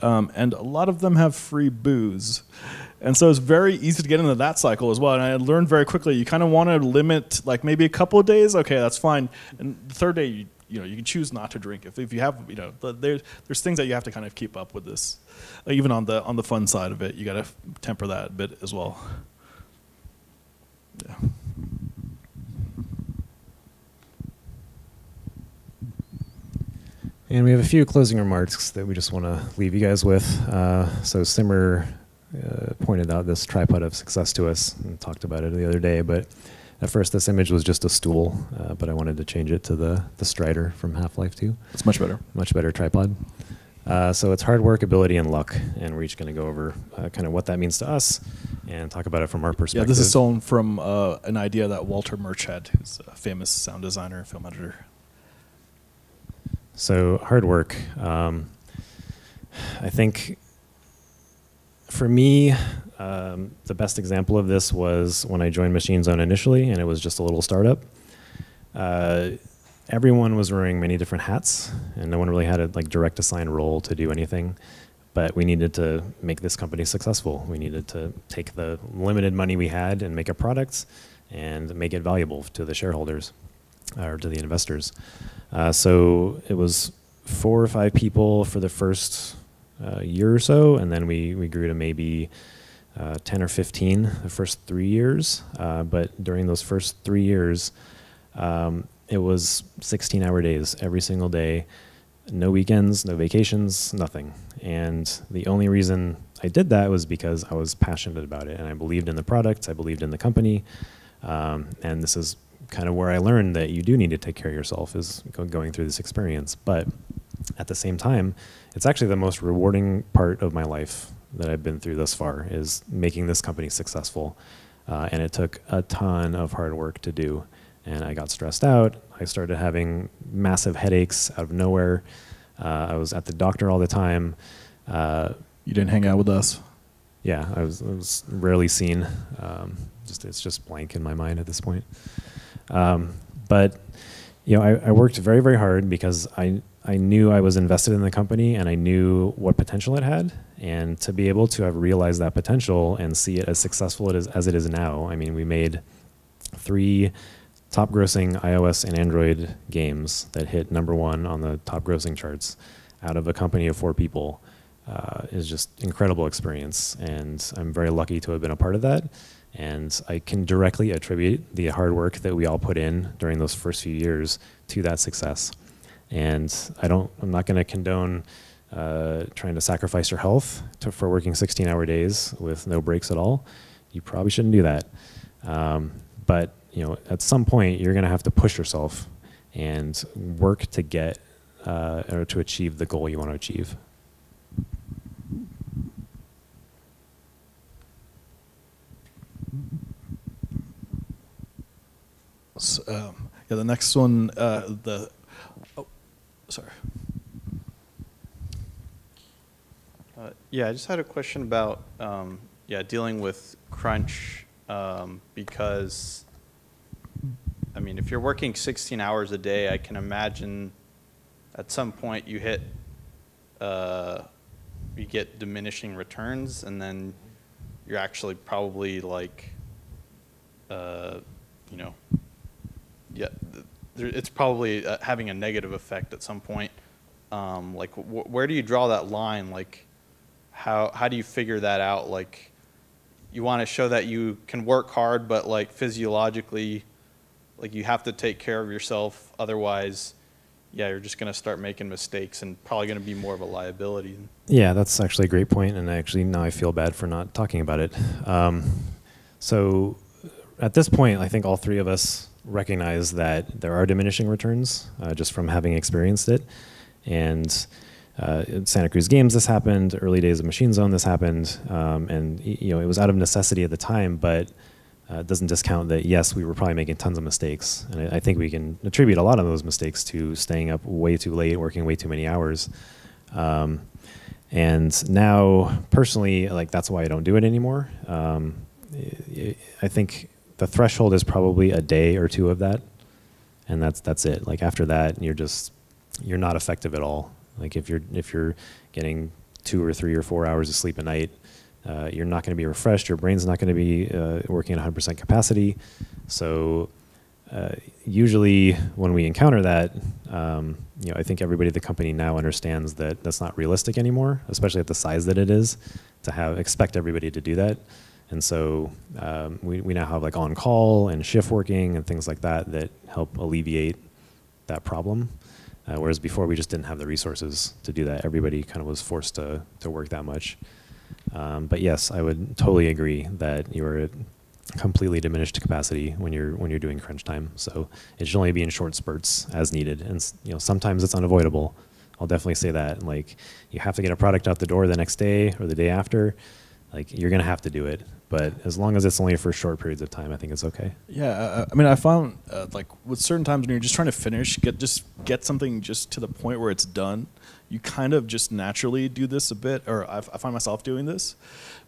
um, and a lot of them have free booze. And so it's very easy to get into that cycle as well. And I learned very quickly you kind of want to limit, like maybe a couple of days. Okay, that's fine. And the third day, you, you know, you can choose not to drink if, if you have, you know, there's there's things that you have to kind of keep up with this, uh, even on the on the fun side of it. You got to temper that a bit as well. Yeah. And we have a few closing remarks that we just want to leave you guys with. Uh, so Simar uh, pointed out this tripod of success to us and talked about it the other day. But at first, this image was just a stool, uh, but I wanted to change it to the the Strider from Half Life 2. It's much better. Much better tripod. Uh, so it's hard work, ability, and luck, and we're each going to go over uh, kind of what that means to us and talk about it from our perspective. Yeah, this is stolen from uh, an idea that Walter Murch had, who's a famous sound designer and film editor. So hard work. Um, I think for me, um, the best example of this was when I joined Machine Zone initially, and it was just a little startup. Uh, everyone was wearing many different hats, and no one really had a like direct assigned role to do anything. But we needed to make this company successful. We needed to take the limited money we had and make a product and make it valuable to the shareholders or to the investors. Uh, so it was four or five people for the first uh, year or so, and then we, we grew to maybe uh, 10 or 15 the first three years. Uh, but during those first three years, um, it was 16 hour days every single day, no weekends, no vacations, nothing. And the only reason I did that was because I was passionate about it and I believed in the product, I believed in the company. Um, and this is kind of where I learned that you do need to take care of yourself is go- going through this experience. But at the same time, it's actually the most rewarding part of my life that I've been through thus far is making this company successful. Uh, and it took a ton of hard work to do. And I got stressed out. I started having massive headaches out of nowhere. Uh, I was at the doctor all the time. Uh, You didn't hang out with us. yeah, I was, I was rarely seen. Um, just it's just blank in my mind at this point. Um, but you know, I, I worked very very hard because I I knew I was invested in the company and I knew what potential it had, and to be able to have realized that potential and see it as successful it is, as it is now. I mean, we made three top grossing iOS and Android games that hit number one on the top grossing charts out of a company of four people uh, is just incredible experience. And I'm very lucky to have been a part of that. And I can directly attribute the hard work that we all put in during those first few years to that success. And I don't, I'm not going to condone uh, trying to sacrifice your health to, for working 16 hour days with no breaks at all. You probably shouldn't do that. Um, but you know, at some point, you're going to have to push yourself and work to get uh, or to achieve the goal you want to achieve. So, um, yeah, the next one, uh, the, oh, sorry. Uh, yeah, I just had a question about um, yeah dealing with crunch um, because I mean if you're working 16 hours a day, I can imagine at some point you hit uh, you get diminishing returns, and then you're actually probably like uh, you know yeah it's probably uh, having a negative effect at some point. Um, like wh- where do you draw that line? Like how how do you figure that out like you want to show that you can work hard but like physiologically like you have to take care of yourself otherwise yeah you're just going to start making mistakes and probably going to be more of a liability Yeah, that's actually a great point, and actually now I feel bad for not talking about it. Um, so at this point, I think all three of us recognize that there are diminishing returns uh, just from having experienced it, and uh, Santa Cruz Games this happened, early days of Machine Zone this happened, um, and you know it was out of necessity at the time, but uh, doesn't discount that yes, we were probably making tons of mistakes, and I, I think we can attribute a lot of those mistakes to staying up way too late, working way too many hours. Um, and now, personally, like that's why I don't do it anymore. Um, I- I think the threshold is probably a day or two of that, and that's that's it. Like after that, you're just you're not effective at all. Like if you're if you're getting two or three or four hours of sleep a night, uh, you're not going to be refreshed. Your brain's not going to be uh, working at 100% capacity. So uh, usually when we encounter that, um, you know, I think everybody at the company now understands that that's not realistic anymore, especially at the size that it is, to have expect everybody to do that. And so um, we, we now have like on call and shift working and things like that that help alleviate that problem. Uh, whereas before we just didn't have the resources to do that. Everybody kind of was forced to, to work that much. Um, but yes, I would totally agree that you're completely diminished capacity when you're when you're doing crunch time. So it should only be in short spurts as needed, and you know sometimes it's unavoidable. I'll definitely say that. Like you have to get a product out the door the next day or the day after. Like you're gonna have to do it, but as long as it's only for short periods of time, I think it's okay. Yeah, uh, I mean, I found uh, like with certain times when you're just trying to finish, get just get something just to the point where it's done. You kind of just naturally do this a bit, or I, find myself doing this,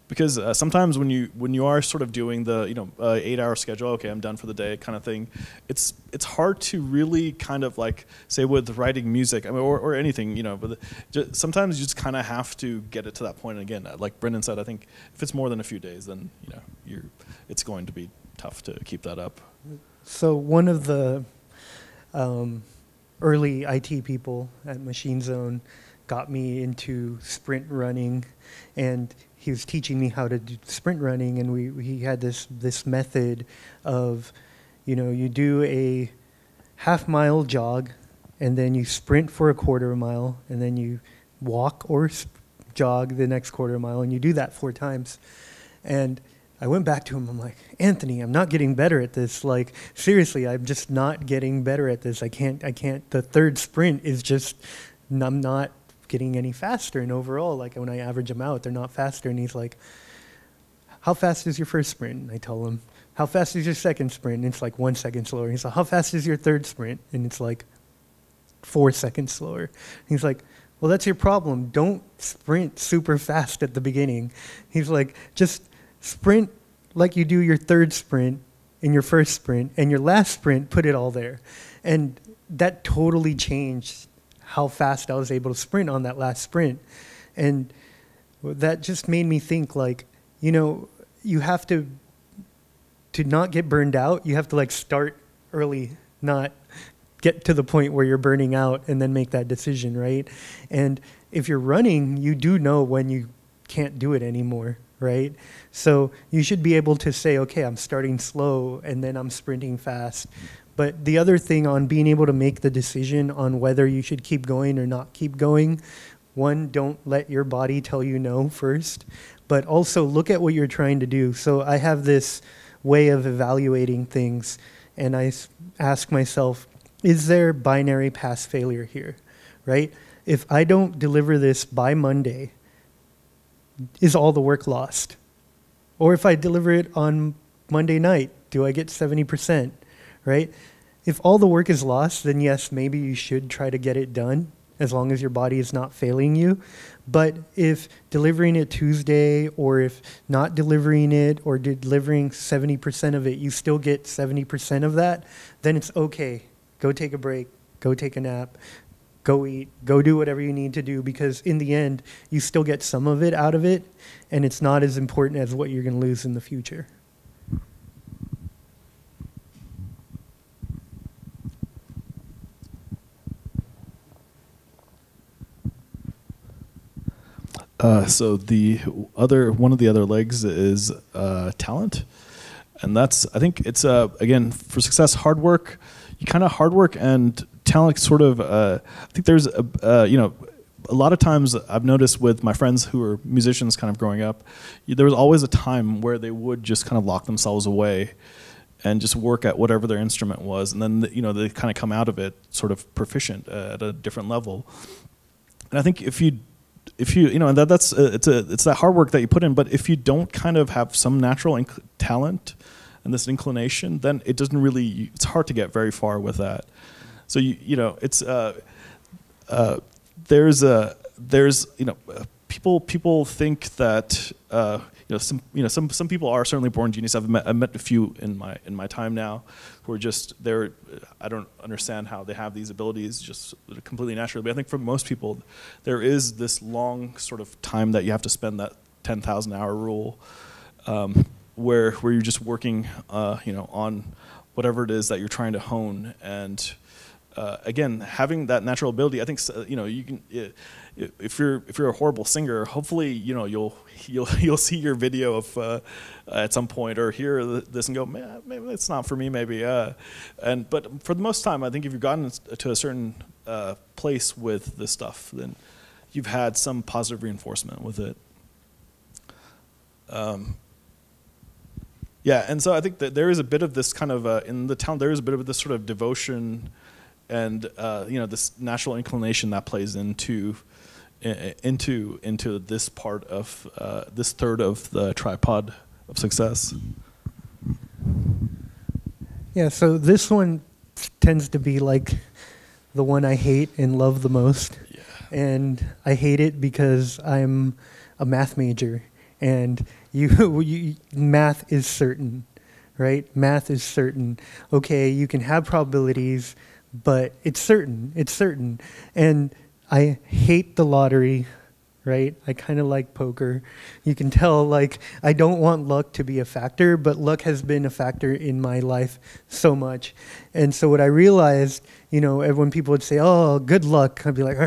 because uh, sometimes when you when you are sort of doing the you know uh, eight hour schedule, okay, I'm done for the day kind of thing. It's it's hard to really kind of like say with writing music, I mean, or, or anything, you know. But just, sometimes you just kind of have to get it to that point. And again, uh, like Brendan said, I think if it's more than a few days, then you know you're it's going to be tough to keep that up. So one of the um, early IT people at Machine Zone got me into sprint running, and he was teaching me how to do sprint running. And we he had this this method of, you know, you do a half mile jog, and then you sprint for a quarter mile, and then you walk or jog the next quarter mile, and you do that four times. And I went back to him. I'm like, Anthony, I'm not getting better at this. Like, seriously, I'm just not getting better at this. I can't, I can't. The third sprint is just, I'm not getting any faster. And overall, like when I average them out, they're not faster. And he's like, How fast is your first sprint? And I tell him, How fast is your second sprint? And it's like one second slower. He's like, How fast is your third sprint? And it's like four seconds slower. He's like, well, that's your problem. Don't sprint super fast at the beginning. He's like, just sprint like you do your third sprint in your first sprint, and your last sprint, put it all there. And that totally changed how fast I was able to sprint on that last sprint. And that just made me think like, you know, you have to to not get burned out, you have to like start early, not get to the point where you're burning out and then make that decision, right? And if you're running, you do know when you can't do it anymore, right? So you should be able to say, okay, I'm starting slow and then I'm sprinting fast. But the other thing on being able to make the decision on whether you should keep going or not keep going, one, don't let your body tell you no first, but also look at what you're trying to do. So I have this way of evaluating things, and I ask myself, is there binary pass failure here, right? If I don't deliver this by Monday, is all the work lost? Or if I deliver it on Monday night, do I get 70%, right? If all the work is lost, then yes, maybe you should try to get it done as long as your body is not failing you. But if delivering it Tuesday or if not delivering it or delivering 70% of it, you still get 70% of that, then it's okay. Go take a break, go take a nap, go eat, go do whatever you need to do because in the end, you still get some of it out of it and it's not as important as what you're going to lose in the future. Uh, so the other one of the other legs is uh, talent, and that's I think it's uh, again for success hard work. You kind of hard work and talent sort of. Uh, I think there's a uh, you know a lot of times I've noticed with my friends who are musicians kind of growing up, there was always a time where they would just kind of lock themselves away and just work at whatever their instrument was, and then you know they kind of come out of it sort of proficient uh, at a different level. And I think if you if you you know and that that's uh, it's a it's that hard work that you put in, but if you don't kind of have some natural talent and this inclination, then it doesn't really it's hard to get very far with that. So you you know it's uh, uh, there's a there's you know uh, people people think that uh, you know some you know some some people are certainly born genius. I've met I've met a few in my in my time now who are just they're I don't understand how they have these abilities just completely naturally. But I think for most people, there is this long sort of time that you have to spend that ten thousand hour rule, um, where where you're just working uh, you know on whatever it is that you're trying to hone and uh, again, having that natural ability, I think uh, you know you can. If you're if you're a horrible singer, hopefully you know you'll you'll you'll see your video of uh, at some point or hear this and go, man, maybe it's not for me, maybe. Uh, and but for the most time, I think if you've gotten to a certain uh, place with this stuff, then you've had some positive reinforcement with it. Um, yeah, and so I think that there is a bit of this kind of uh, in the town. There is a bit of this sort of devotion and uh, you know this natural inclination that plays into into into this part of uh, this third of the tripod of success. Yeah, so this one tends to be like the one I hate and love the most. Yeah. And I hate it because I'm a math major and you, you math is certain, right? Math is certain. Okay, you can have probabilities, but it's certain. It's certain. And I hate the lottery, right? I kind of like poker. You can tell, like, I don't want luck to be a factor, but luck has been a factor in my life so much. And so, what I realized, you know, when people would say, oh, good luck, I'd be like,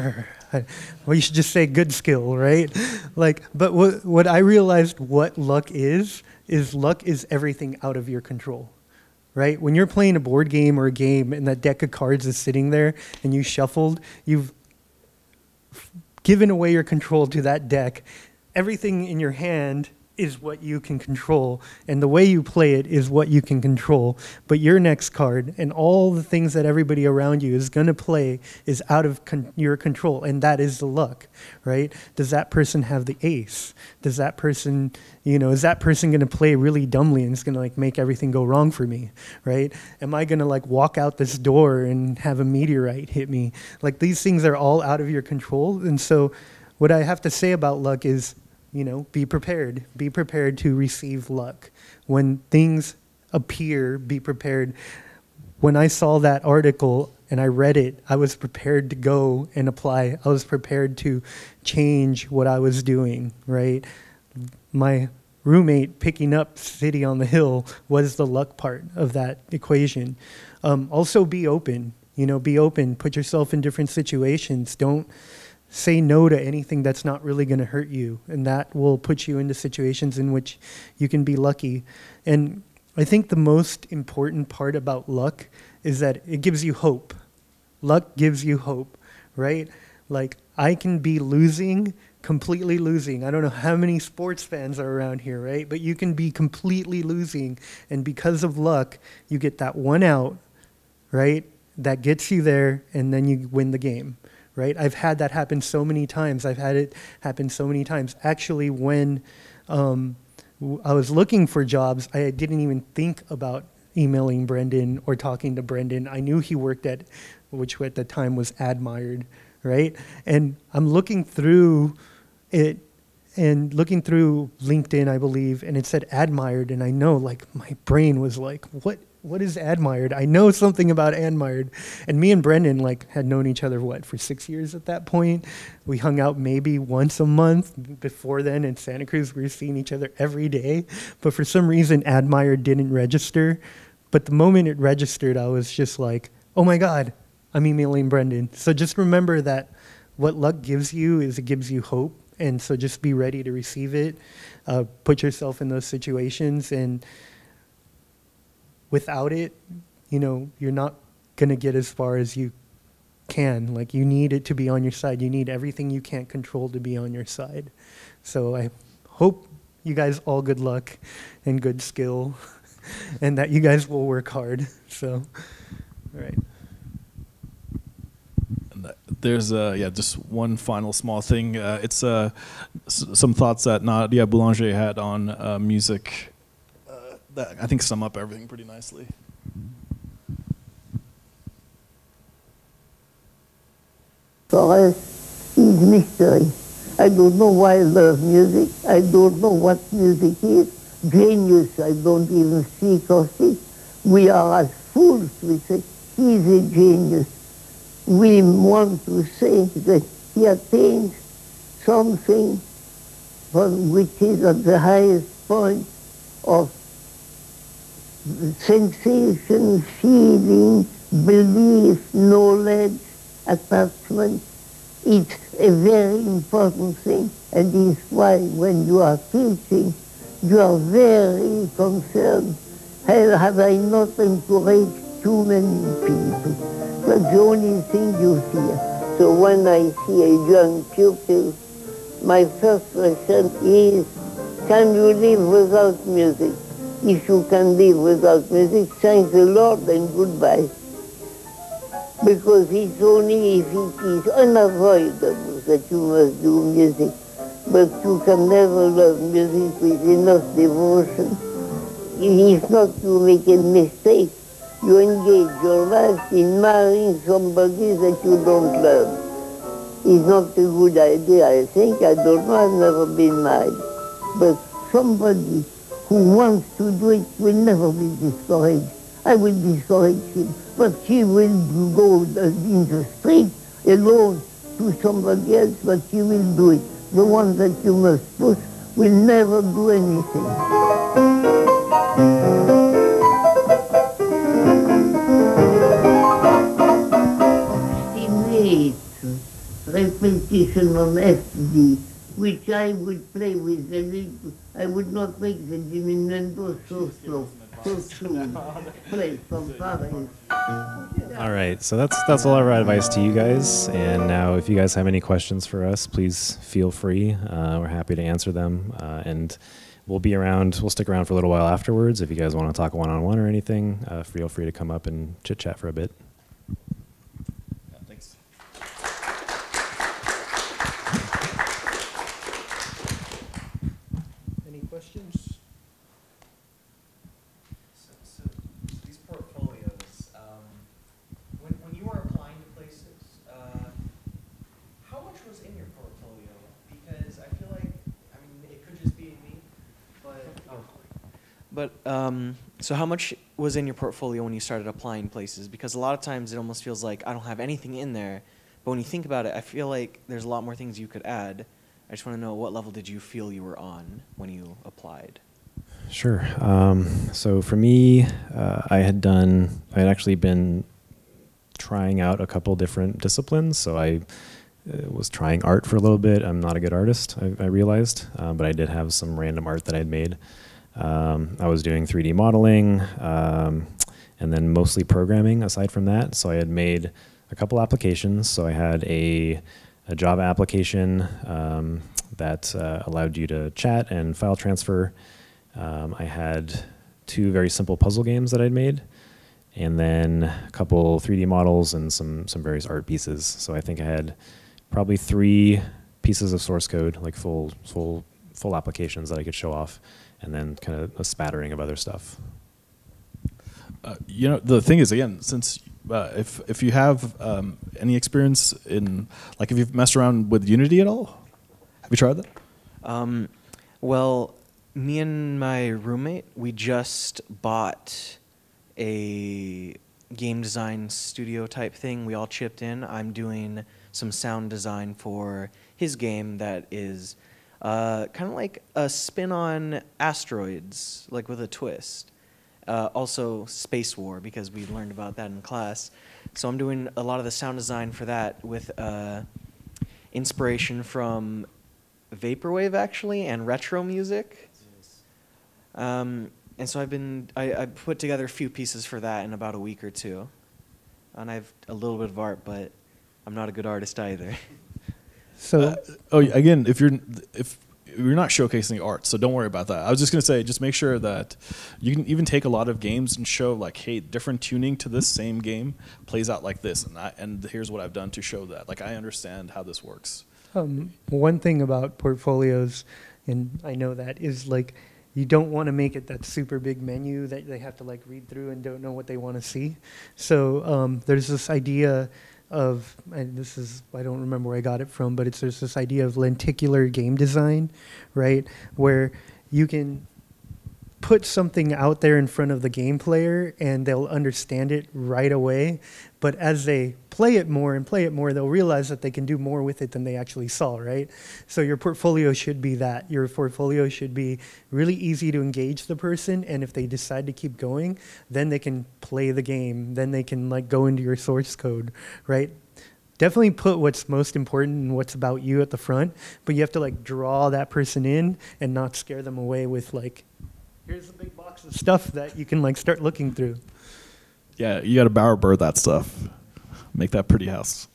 well, you should just say good skill, right? like, but what, what I realized what luck is, is luck is everything out of your control right? When you're playing a board game or a game and that deck of cards is sitting there and you shuffled, you've given away your control to that deck. Everything in your hand is what you can control, and the way you play it is what you can control. But your next card and all the things that everybody around you is going to play is out of con- your control, and that is the luck, right? Does that person have the ace? Does that person, you know, is that person going to play really dumbly and it's going to like make everything go wrong for me, right? Am I going to like walk out this door and have a meteorite hit me? Like these things are all out of your control, and so what I have to say about luck is you know, be prepared. Be prepared to receive luck. When things appear, be prepared. When I saw that article and I read it, I was prepared to go and apply. I was prepared to change what I was doing, right? My roommate picking up City on the Hill was the luck part of that equation. Um, also, be open. You know, be open. Put yourself in different situations. Don't say no to anything that's not really going to hurt you, and that will put you into situations in which you can be lucky. And I think the most important part about luck is that it gives you hope. Luck gives you hope, right? Like I can be losing, completely losing. I don't know how many sports fans are around here, right? But you can be completely losing and because of luck, you get that one out, right? That gets you there and then you win the game, right? I've had that happen so many times. I've had it happen so many times. Actually, when um, I was looking for jobs, I didn't even think about emailing Brendan or talking to Brendan. I knew he worked at, which at the time was Admired, right? And I'm looking through it and looking through LinkedIn, I believe, and it said Admired, and I know, like, my brain was like, what? What is Admired? I know something about Admired, and me and Brendan like had known each other what for six years at that point. We hung out maybe once a month. Before then, in Santa Cruz, we were seeing each other every day. But for some reason, Admired didn't register. But the moment it registered, I was just like, oh my God, I'm emailing Brendan. So just remember that what luck gives you is it gives you hope. And so just be ready to receive it. Uh, put yourself in those situations. And without it, you know, you're not going to get as far as you can. Like, you need it to be on your side. You need everything you can't control to be on your side. So I hope you guys all good luck and good skill. and that you guys will work hard. So, all right. There's uh, yeah, just one final small thing. Uh, it's uh, some thoughts that Nadia Boulanger had on uh, music that I think sum up everything pretty nicely. Us, is mystery. I don't know why I love music. I don't know what music is. Genius, I don't even speak of it. We are as fools. We say, he's a genius. We want to say that he attains something from which is at the highest point of sensation, feeling, belief, knowledge, attachment. It's a very important thing, and it's why when you are teaching, you are very concerned. Have, have I not encouraged too many people? That's the only thing you hear. So when I see a young pupil, my first question is, can you live without music? If you can live without music, thank the Lord and goodbye. Because it's only if it is unavoidable that you must do music. But you can never love music with enough devotion. If not, you make a mistake. You engage your life in marrying somebody that you don't love. It's not a good idea, I think. I don't know, I've never been married. But somebody who wants to do it will never be discouraged. I will discourage him, but she will go in the street alone to somebody else, but she will do it. The one that you must push will never do anything. Repetition on FD, which I would play with little, I would not make the diminuendo so slow, so soon. Play from. All right, so that's that's all our advice to you guys. And now, if you guys have any questions for us, please feel free. Uh, we're happy to answer them, uh, and we'll be around. We'll stick around for a little while afterwards. If you guys want to talk one on one or anything, uh, feel free to come up and chit chat for a bit. thanks. Any questions? So, so these portfolios, um, when, when you were applying to places, uh, how much was in your portfolio? Because I feel like, I mean, it could just be me, but, oh. But, um, so how much was in your portfolio when you started applying places? Because a lot of times it almost feels like I don't have anything in there. But when you think about it, I feel like there's a lot more things you could add. I just want to know what level did you feel you were on when you applied? Sure. Um, so for me, uh, I had done, I had actually been trying out a couple different disciplines. So I uh, was trying art for a little bit. I'm not a good artist, I, I realized, uh, but I did have some random art that I'd made. Um, I was doing 3D modeling um, and then mostly programming aside from that. So I had made a couple applications. So I had a, a Java application um, that uh, allowed you to chat and file transfer. Um, I had two very simple puzzle games that I'd made, and then a couple 3D models and some some various art pieces. So I think I had probably three pieces of source code, like full full full applications that I could show off, and then kind of a spattering of other stuff. Uh, you know, the thing is, again, since uh, if if you have um, any experience in, like, if you've messed around with Unity at all, have you tried that? Um, well, me and my roommate, we just bought a game design studio type thing. We all chipped in. I'm doing some sound design for his game that is uh, kind of like a spin on asteroids, like with a twist. Uh, also, Space War, because we learned about that in class. So I'm doing a lot of the sound design for that with uh, inspiration from vaporwave, actually, and retro music. Um, and so I've been I, I put together a few pieces for that in about a week or two, and I've a little bit of art, but I'm not a good artist either. So Uh, oh, yeah, again, if you're if you're not showcasing the art, so don't worry about that. I was just gonna say, just make sure that you can even take a lot of games and show like, hey, different tuning to this same game plays out like this, and I, and here's what I've done to show that. Like, I understand how this works. Um, one thing about portfolios, and I know that, is like you don't want to make it that super big menu that they have to like read through and don't know what they want to see. So um, there's this idea of, and this is I don't remember where I got it from, but it's there's this idea of lenticular game design, right, where you can put something out there in front of the game player and they'll understand it right away. But as they play it more and play it more, they'll realize that they can do more with it than they actually saw, right? So your portfolio should be that. Your portfolio should be really easy to engage the person and if they decide to keep going, then they can play the game. Then they can like go into your source code, right? Definitely put what's most important and what's about you at the front, but you have to like draw that person in and not scare them away with like here's the big box of stuff that you can like start looking through. Yeah, you got to bowerbird that stuff, make that pretty house.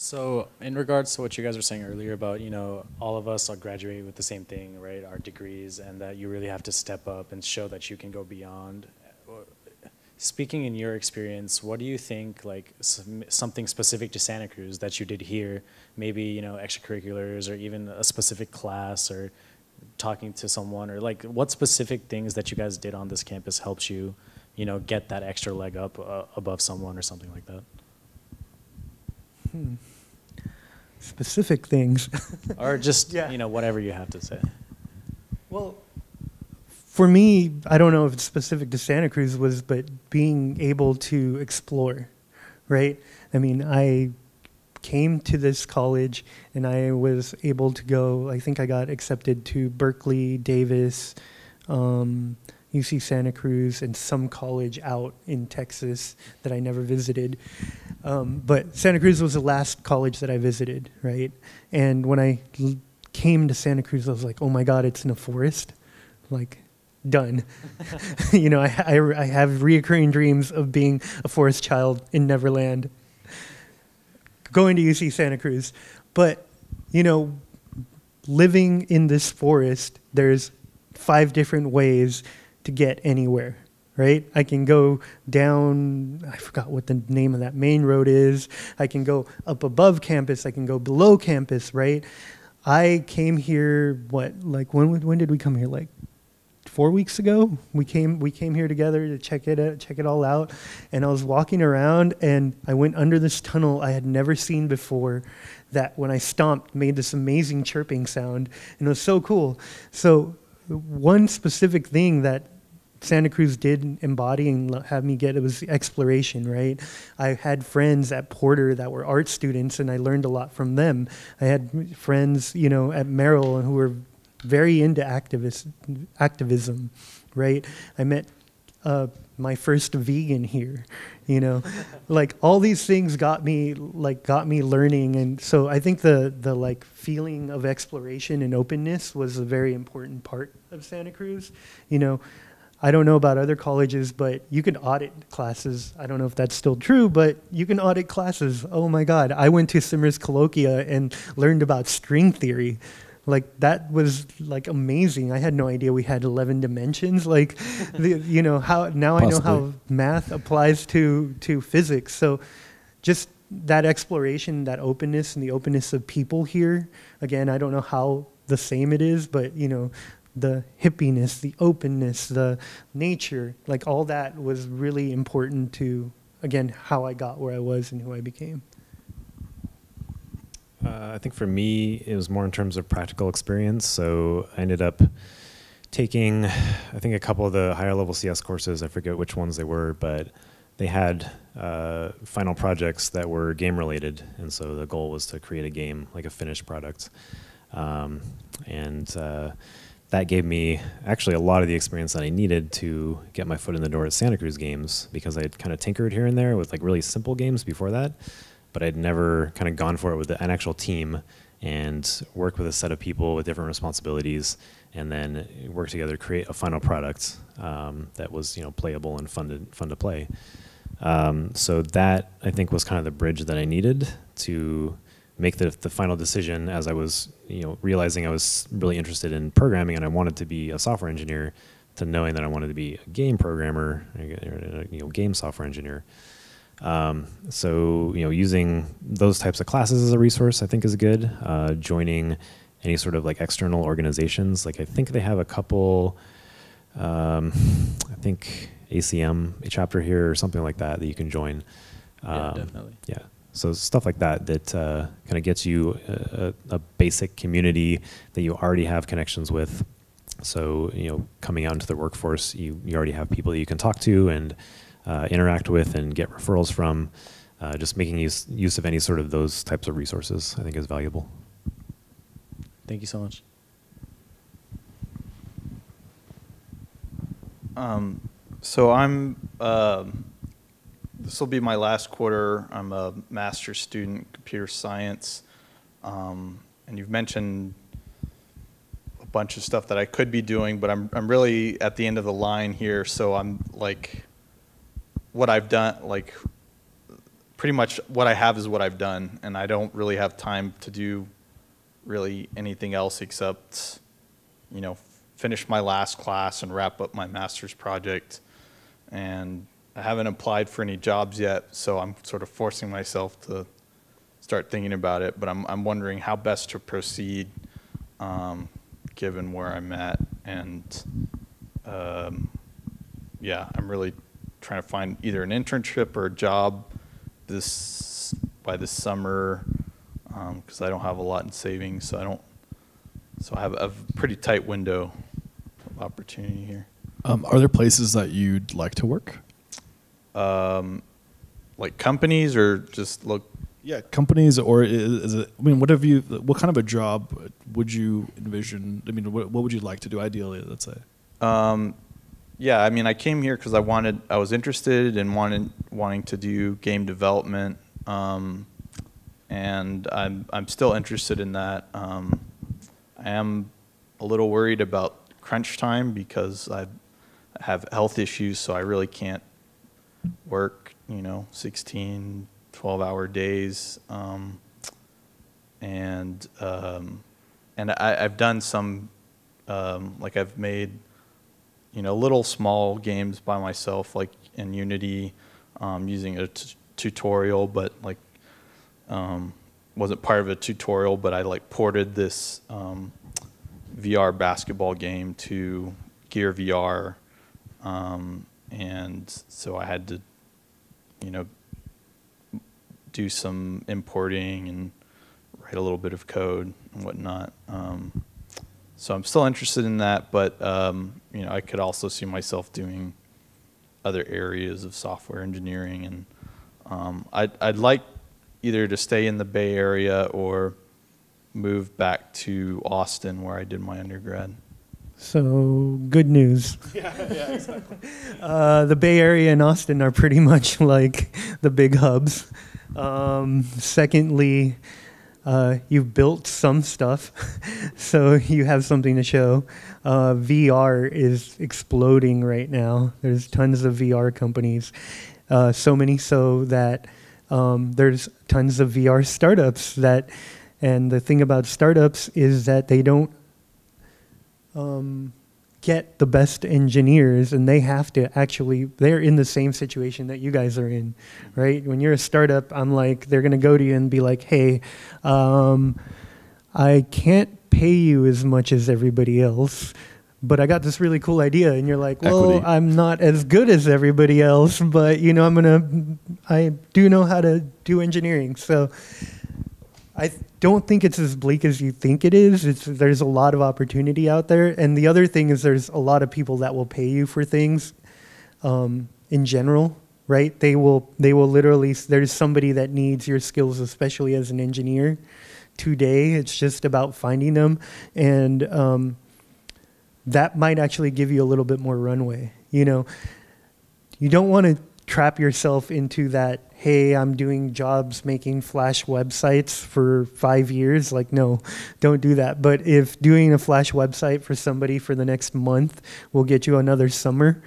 So, in regards to what you guys were saying earlier about, you know, all of us are graduating with the same thing, right? Our degrees, and that you really have to step up and show that you can go beyond. Speaking in your experience, what do you think, like something specific to Santa Cruz that you did here, maybe you know extracurriculars or even a specific class or talking to someone, or like what specific things that you guys did on this campus helps you, you know, get that extra leg up uh, above someone or something like that? Hmm. Specific things. or just Yeah. you know whatever you have to say. well, for me, I don't know if it's specific to Santa Cruz was, but being able to explore, right? I mean, I came to this college and I was able to go. I think I got accepted to Berkeley, Davis, um, UC Santa Cruz, and some college out in Texas that I never visited. Um, but Santa Cruz was the last college that I visited, right? And when I came to Santa Cruz, I was like, oh my God, it's in a forest. Like, done. you know, I, I, I have reoccurring dreams of being a forest child in Neverland, going to UC Santa Cruz. But, you know, living in this forest, there's five different ways to get anywhere, right? I can go down, I forgot what the name of that main road is. I can go up above campus, I can go below campus, right? I came here, what, like, when, when did we come here? Like, four weeks ago we came we came here together to check it out, check it all out and i was walking around and i went under this tunnel i had never seen before that when i stomped made this amazing chirping sound and it was so cool so one specific thing that Santa Cruz did embody and have me get it was exploration, right? I had friends at Porter that were art students, and I learned a lot from them. I had friends, you know, at Merrill who were very into activist activism, right? I met uh, my first vegan here, you know, like all these things got me like got me learning, and so I think the the like feeling of exploration and openness was a very important part of Santa Cruz, you know. I don't know about other colleges, but you can audit classes. I don't know if that's still true, but you can audit classes. Oh my God. I went to Simar's Colloquia and learned about string theory. Like that was like amazing. I had no idea we had 11 dimensions. Like, the, you know, how now I know how math applies to, to physics. So just that exploration, that openness and the openness of people here. Again, I don't know how the same it is, but you know, the hippiness, the openness, the nature, like all that was really important to, again, how I got where I was and who I became. Uh, I think for me, it was more in terms of practical experience. So I ended up taking, I think, a couple of the higher level CS courses. I forget which ones they were, but they had uh, final projects that were game related. And so the goal was to create a game, like a finished product. Um, and uh, that gave me actually a lot of the experience that I needed to get my foot in the door at Santa Cruz Games because I had kind of tinkered here and there with like really simple games before that, but I'd never kind of gone for it with an actual team and work with a set of people with different responsibilities and then work together to create a final product um, that was you know playable and fun to fun to play. Um, so that I think was kind of the bridge that I needed to make the, the final decision as I was, you know, realizing I was really interested in programming and I wanted to be a software engineer to knowing that I wanted to be a game programmer, you know, game software engineer. Um, so, you know, using those types of classes as a resource, I think is good. Uh, joining any sort of like external organizations, like I think they have a couple, um, I think ACM, a chapter here or something like that that you can join. Yeah, Um, definitely. Yeah. So stuff like that that uh, kind of gets you a, a basic community that you already have connections with. So you know, coming out into the workforce, you you already have people that you can talk to and interact with and get referrals from. Uh, just making use use of any sort of those types of resources, I think, is valuable. Thank you so much. Um, so I'm. Um, this will be my last quarter. I'm a master's student in computer science, um, and you've mentioned a bunch of stuff that I could be doing, but I'm I'm really at the end of the line here. So I'm like, what I've done, like, pretty much what I have is what I've done, and I don't really have time to do really anything else except you know, finish my last class and wrap up my master's project. And I haven't applied for any jobs yet, so I'm sort of forcing myself to start thinking about it. But I'm, I'm wondering how best to proceed um, given where I'm at. And um, yeah, I'm really trying to find either an internship or a job this by this summer because I don't have a lot in savings, so I don't so I have a pretty tight window of opportunity here. Um, are there places that you'd like to work? Um, like companies or just look. Yeah, companies or is, is it? I mean, what have you? What kind of a job would you envision? I mean, what, what would you like to do ideally? Let's say. Um, yeah, I mean, I came here because I wanted, I was interested in wanted, wanting to do game development, um, and I'm I'm still interested in that. Um, I am a little worried about crunch time because I have health issues, so I really can't work, you know, 16, 12 hour days. Um, and um, and I, I've done some, um, like I've made, you know, little small games by myself, like in Unity, um, using a tutorial, but like um, wasn't part of a tutorial, but I like ported this um, VR basketball game to Gear VR, um, and so I had to, you know, do some importing and write a little bit of code and whatnot. Um, so I'm still interested in that, but um, you know, I could also see myself doing other areas of software engineering, and um, I'd I'd like either to stay in the Bay Area or move back to Austin, where I did my undergrad. So good news. Yeah, yeah, exactly. uh, the Bay Area and Austin are pretty much like the big hubs. Um, secondly, uh, you've built some stuff, so you have something to show. Uh, VR is exploding right now. There's tons of VR companies, uh, so many so that um, there's tons of VR startups that. And the thing about startups is that they don't um, get the best engineers and they have to actually they're in the same situation that you guys are in right? When you're a startup i'm like they're going to go to you and be like hey um, i can't pay you as much as everybody else but i got this really cool idea. And you're like well Equity. i'm not as good as everybody else but you know i'm going to i do know how to do engineering. So I don't think it's as bleak as you think it is. It's, there's a lot of opportunity out there. And the other thing is there's a lot of people that will pay you for things um, in general, right? They will, they will literally, there's somebody that needs your skills, especially as an engineer today. It's just about finding them. And um, that might actually give you a little bit more runway. You know, you don't want to trap yourself into that hey i'm doing jobs making flash websites for five years. Like no don't do that. But if doing a flash website for somebody for the next month will get you another summer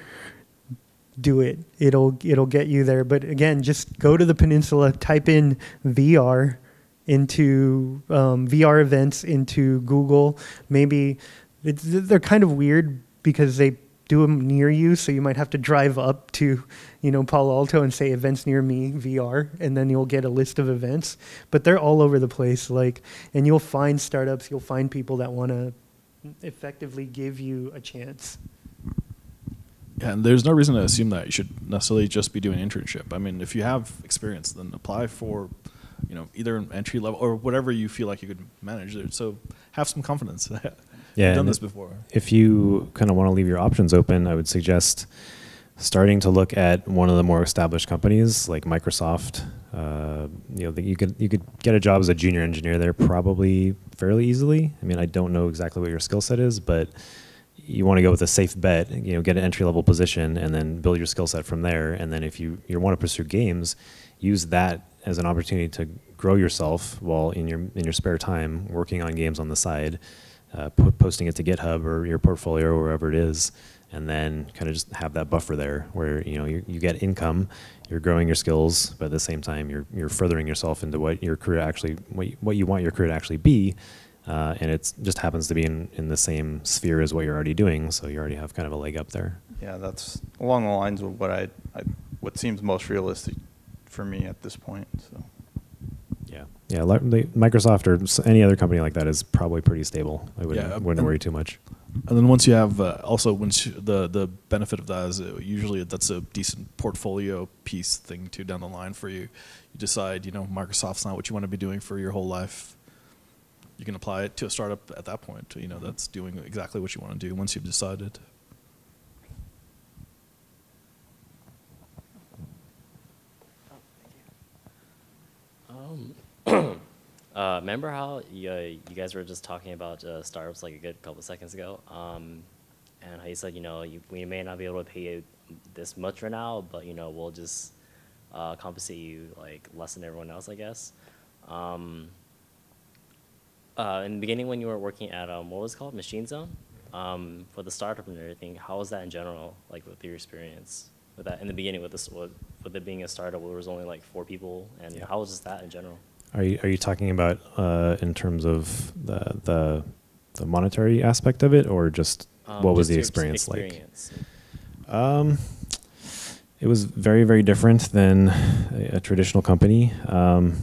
do it. It'll it'll get you there. But again just go to the peninsula type in vr into um, vr events into google. Maybe they're kind of weird because they do them near you so you might have to drive up to you know palo alto and say events near me vr and then you'll get a list of events but they're all over the place like and you'll find startups you'll find people that want to effectively give you a chance Yeah, and there's no reason to assume that you should necessarily just be doing an internship. I mean, if you have experience, then apply for, you know, either an entry level or whatever you feel like you could manage. There. So have some confidence. Yeah, I've done this before. If you kind of want to leave your options open, I would suggest starting to look at one of the more established companies like Microsoft. Uh, you know, you could you could get a job as a junior engineer there probably fairly easily. I mean, I don't know exactly what your skill set is, but you want to go with a safe bet. You know, get an entry level position and then build your skill set from there. And then if you you want to pursue games, use that as an opportunity to grow yourself while in your in your spare time working on games on the side uh, po- posting it to GitHub or your portfolio or wherever it is, and then kind of just have that buffer there where you know you, you get income, you're growing your skills, but at the same time you're you're furthering yourself into what your career actually what you, what you want your career to actually be, uh, and it just happens to be in, in the same sphere as what you're already doing, so you already have kind of a leg up there. Yeah, that's along the lines of what I, I what seems most realistic for me at this point. So. Yeah, yeah. li- Microsoft or any other company like that is probably pretty stable. I wouldn't Yeah, wouldn't worry too much. And then once you have, uh, also once you, the the benefit of that is uh, usually that's a decent portfolio piece thing too down the line for you. You decide, you know, Microsoft's not what you want to be doing for your whole life. You can apply it to a startup at that point. You know, that's doing exactly what you want to do once you've decided. Um, uh, remember how you, uh, you guys were just talking about uh, startups like a good couple seconds ago? Um, and how you said, you know, you, we may not be able to pay you this much right now, but, you know, we'll just uh, compensate you like less than everyone else, I guess. Um, uh, in the beginning, when you were working at um, what was it called Machine Zone, um, for the startup and everything, how was that in general, like with your experience with that in the beginning with this, with, with it being a startup where there was only like four people, and Yeah. how was just that in general? Are you are you talking about uh, in terms of the the the monetary aspect of it, or just Um, what was just the experience, experience. like? Um, it was very very different than a, a traditional company. Um,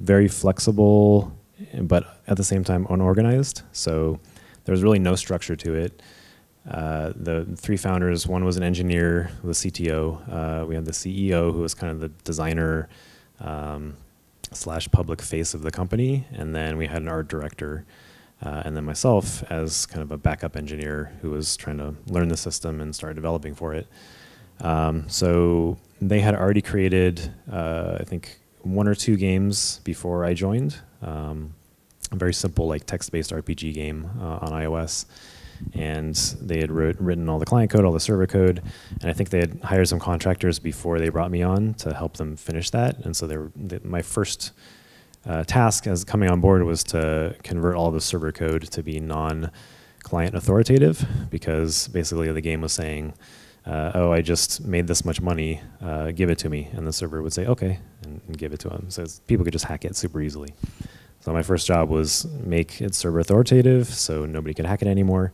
very flexible, but at the same time unorganized. So there was really no structure to it. Uh, the three founders, one was an engineer, the CTO. Uh, we had the CEO, who was kind of the designer um, slash public face of the company, and then we had an art director. uh, and then myself as kind of a backup engineer who was trying to learn the system and start developing for it. Um, so they had already created, uh, I think, one or two games before I joined. Um, a very simple, like text-based RPG game uh, on iOS, and they had wrote, written all the client code, all the server code, and I think they had hired some contractors before they brought me on to help them finish that. And so they were, they, my first uh, task as coming on board was to convert all the server code to be non-client authoritative, because basically the game was saying uh, oh, I just made this much money, uh, give it to me. And the server would say, okay, and, and give it to them. So people could just hack it super easily. So my first job was make it server authoritative so nobody could hack it anymore.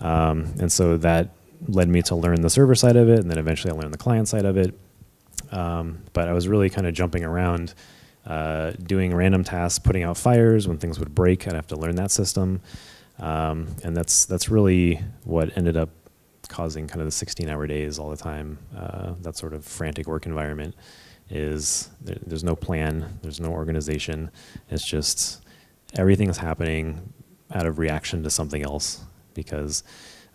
Um, and so that led me to learn the server side of it, and then eventually I learned the client side of it. Um, but I was really kind of jumping around, uh, doing random tasks, putting out fires when things would break. I'd have to learn that system. Um, and that's, that's really what ended up causing kind of the 16 hour days all the time, uh, that sort of frantic work environment is there, there's no plan, there's no organization. It's just everything is happening out of reaction to something else because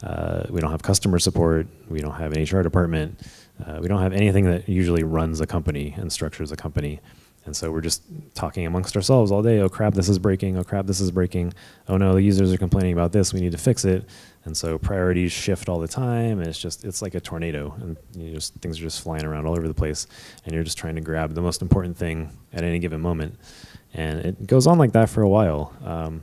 uh, we don't have customer support, we don't have an HR department, uh, we don't have anything that usually runs a company and structures a company. And so we're just talking amongst ourselves all day. Oh crap, this is breaking. Oh crap, this is breaking. Oh no, the users are complaining about this. We need to fix it. And so priorities shift all the time, and it's just it's like a tornado, and you just things are just flying around all over the place, and you're just trying to grab the most important thing at any given moment, and it goes on like that for a while, um,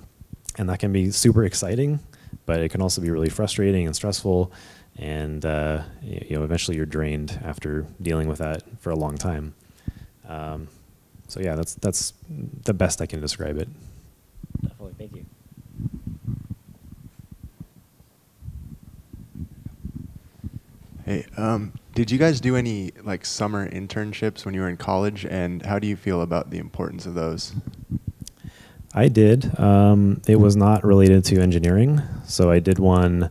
and that can be super exciting, but it can also be really frustrating and stressful, and uh, you know eventually you're drained after dealing with that for a long time. Um, so yeah, that's that's the best I can describe it. Definitely, thank you. Hey, um, did you guys do any like summer internships when you were in college, and how do you feel about the importance of those? I did. Um, it was not related to engineering, so I did one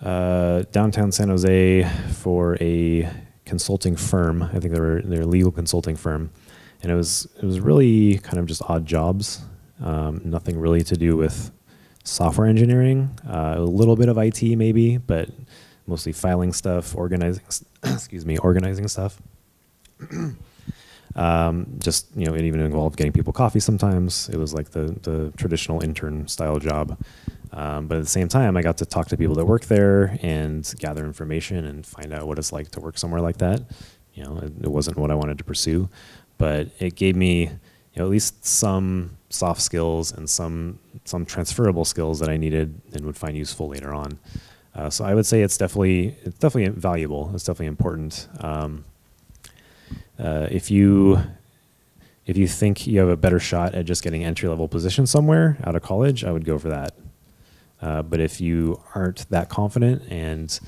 uh, downtown San Jose for a consulting firm. I think they were they're a legal consulting firm, and it was it was really kind of just odd jobs. Um, nothing really to do with software engineering. Uh, a little bit of IT maybe, but mostly filing stuff, organizing, excuse me, organizing stuff. um, just you know, it even involved getting people coffee. Sometimes it was like the the traditional intern style job. Um, but at the same time, I got to talk to people that work there and gather information and find out what it's like to work somewhere like that. You know, it, it wasn't what I wanted to pursue, but it gave me, you know, at least some soft skills and some some transferable skills that I needed and would find useful later on. Uh, so I would say it's definitely it's definitely valuable. It's definitely important. Um, uh, if you if you think you have a better shot at just getting entry level position somewhere out of college, I would go for that. Uh, but if you aren't that confident and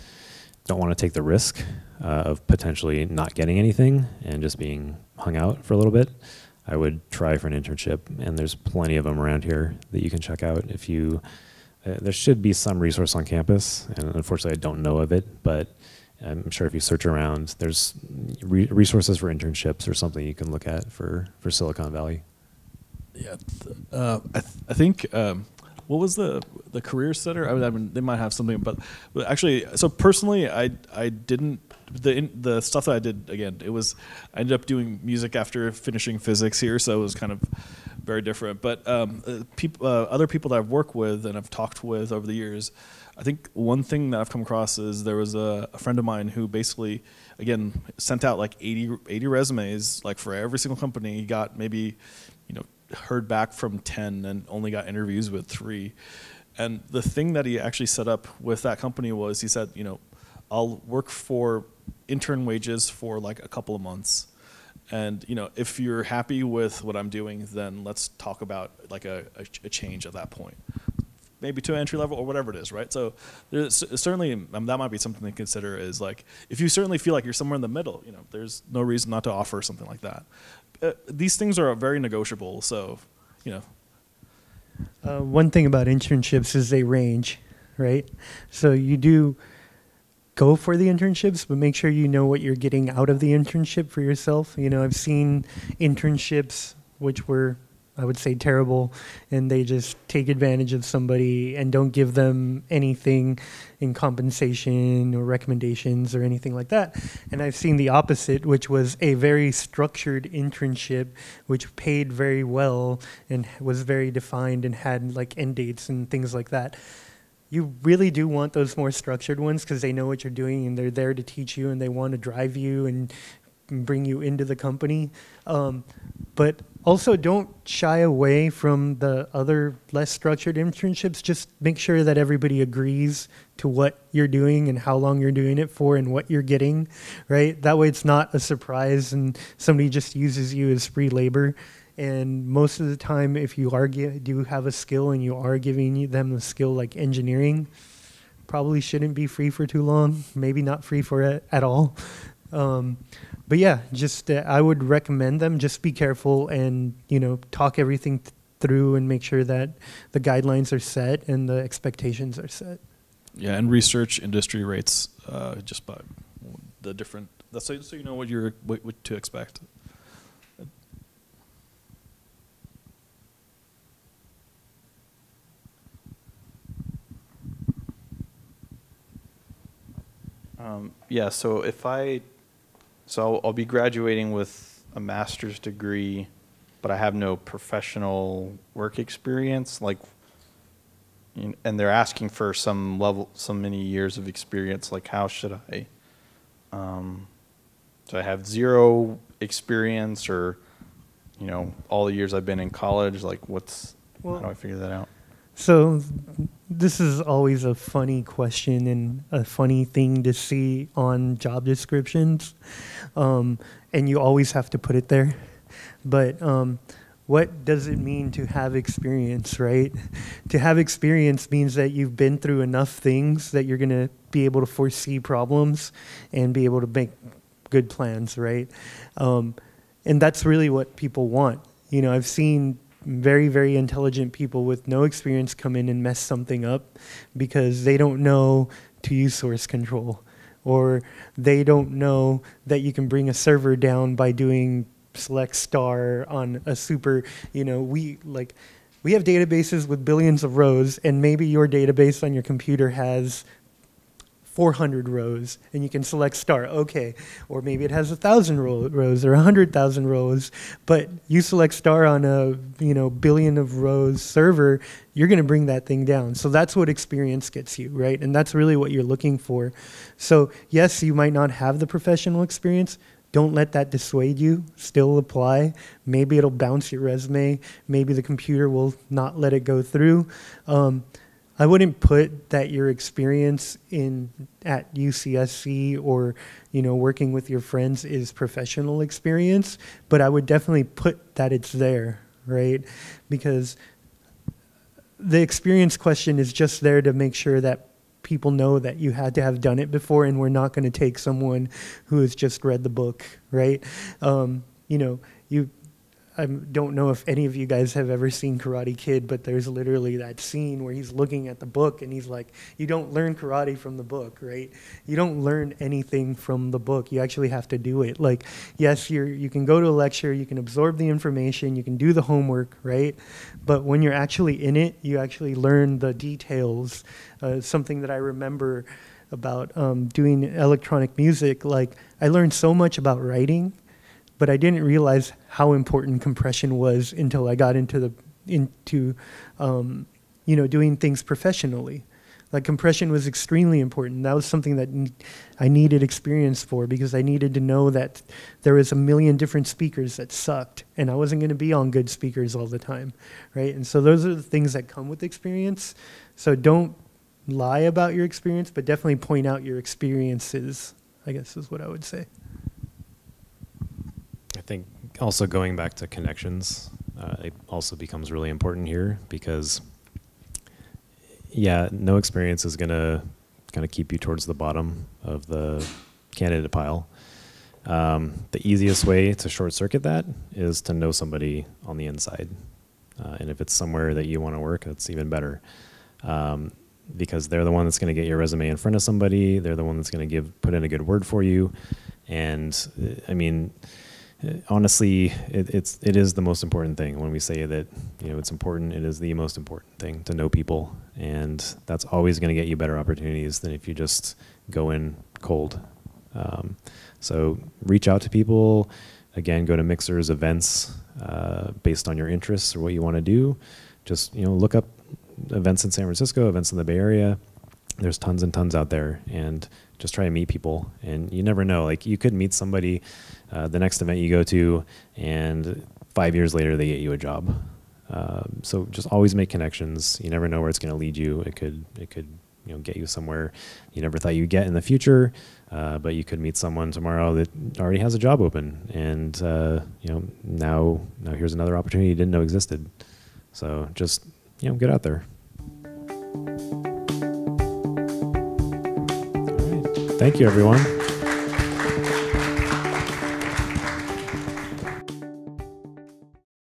don't want to take the risk uh, of potentially not getting anything and just being hung out for a little bit, I would try for an internship. And there's plenty of them around here that you can check out if you uh, there should be some resource on campus, and unfortunately, I don't know of it. But I'm sure if you search around, there's re resources for internships or something you can look at for for Silicon Valley. Yeah, uh, I, th I think um, what was the the career center? I mean, they might have something, but, actually, so personally, I I didn't the the stuff that I did again. It was I ended up doing music after finishing physics here, so it was kind of very different. But um, uh, people, uh, other people that I've worked with and I've talked with over the years, I think one thing that I've come across is there was a, a, friend of mine who basically, again, sent out like 80, 80 resumes, like for every single company. He got maybe, heard back from 10 and only got interviews with three. And the thing that he actually set up with that company was he said, you know, I'll work for intern wages for like a couple of months and you know, if you're happy with what I'm doing, then let's talk about like a, a, a change at that point, maybe to entry level or whatever it is, right? So there's certainly um, that might be something to consider. Is like if you certainly feel like you're somewhere in the middle, you know, there's no reason not to offer something like that. Uh, these things are very negotiable, so you know. Uh, one thing about internships is they range, right? So you do go for the internships, but make sure you know what you're getting out of the internship for yourself. You know, I've seen internships which were I would say terrible, and they just take advantage of somebody and don't give them anything in compensation or recommendations or anything like that. And I've seen the opposite, which was a very structured internship, which paid very well and was very defined and had like end dates and things like that. You really do want those more structured ones because they know what you're doing and they're there to teach you and they want to drive you and bring you into the company. Um, but also, don't shy away from the other less structured internships. Just make sure that everybody agrees to what you're doing and how long you're doing it for and what you're getting, right? That way, it's not a surprise and somebody just uses you as free labor. And most of the time, if you are do have a skill and you are giving them the skill like engineering, probably shouldn't be free for too long. Maybe not free for it at all. Um, but yeah, just uh, I would recommend them. Just be careful and you know talk everything th- through and make sure that the guidelines are set and the expectations are set. Yeah, and research industry rates uh, just by the different. That's so, so you know what you're what, what to expect. Um, yeah, so if I, so I'll, be graduating with a master's degree, but I have no professional work experience, like, and they're asking for some level, so many years of experience, like how should I, um, so I have zero experience or, you know, all the years I've been in college, like what's, Well- how do I figure that out? So this is always a funny question and a funny thing to see on job descriptions, um, and you always have to put it there. But um, what does it mean to have experience, right? To have experience means that you've been through enough things that you're going to be able to foresee problems and be able to make good plans, right? Um, and that's really what people want. You know, I've seen very, very intelligent people with no experience come in and mess something up because they don't know to use source control. Or they don't know that you can bring a server down by doing select star on a super, you know, we like we have databases with billions of rows and maybe your database on your computer has 400 rows and you can select star okay or maybe it has a thousand ro- rows or a hundred thousand rows but you select star on a you know billion of rows server you're going to bring that thing down. So that's what experience gets you right? And that's really what you're looking for. So yes you might not have the professional experience. Don't let that dissuade you. Still apply. Maybe it'll bounce your resume. Maybe the computer will not let it go through. Um, I wouldn't put that your experience in at UCSC or you know working with your friends is professional experience, but I would definitely put that it's there, right? Because the experience question is just there to make sure that people know that you had to have done it before, and we're not going to take someone who has just read the book, right? Um, you know, you I don't know if any of you guys have ever seen Karate Kid, but there's literally that scene where he's looking at the book and he's like, You don't learn karate from the book, right? You don't learn anything from the book. You actually have to do it. Like, yes, you're, you can go to a lecture, you can absorb the information, you can do the homework, right? But when you're actually in it, you actually learn the details. Uh, something that I remember about um, doing electronic music, like, I learned so much about writing but I didn't realize how important compression was until I got into the into um, you know doing things professionally. Like compression was extremely important. That was something that I needed experience for because I needed to know that there was a million different speakers that sucked, and I wasn't going to be on good speakers all the time, right? And so those are the things that come with experience. So don't lie about your experience, but definitely point out your experiences. I guess is what I would say. Think also going back to connections, uh, it also becomes really important here because, yeah, no experience is gonna kind of keep you towards the bottom of the candidate pile. Um, the easiest way to short circuit that is to know somebody on the inside, uh, and if it's somewhere that you want to work, that's even better. Um, because they're the one that's going to get your resume in front of somebody. They're the one that's going to give put in a good word for you, and uh, I mean honestly, it, it's it is the most important thing. When we say that you know it's important, it is the most important thing to know people, and that's always going to get you better opportunities than if you just go in cold. Um, so reach out to people. Again, go to mixers events uh, based on your interests or what you want to do. Just you know look up events in San Francisco, events in the Bay Area. There's tons and tons out there, and just try to meet people. And you never know. Like you could meet somebody uh, the next event you go to, and five years later they get you a job. Um, so just always make connections. You never know where it's going to lead you. It could it could you know get you somewhere you never thought you'd get in the future. Uh, but you could meet someone tomorrow that already has a job open, and uh, you know now now here's another opportunity you didn't know existed. So just you know get out there. Thank you, everyone.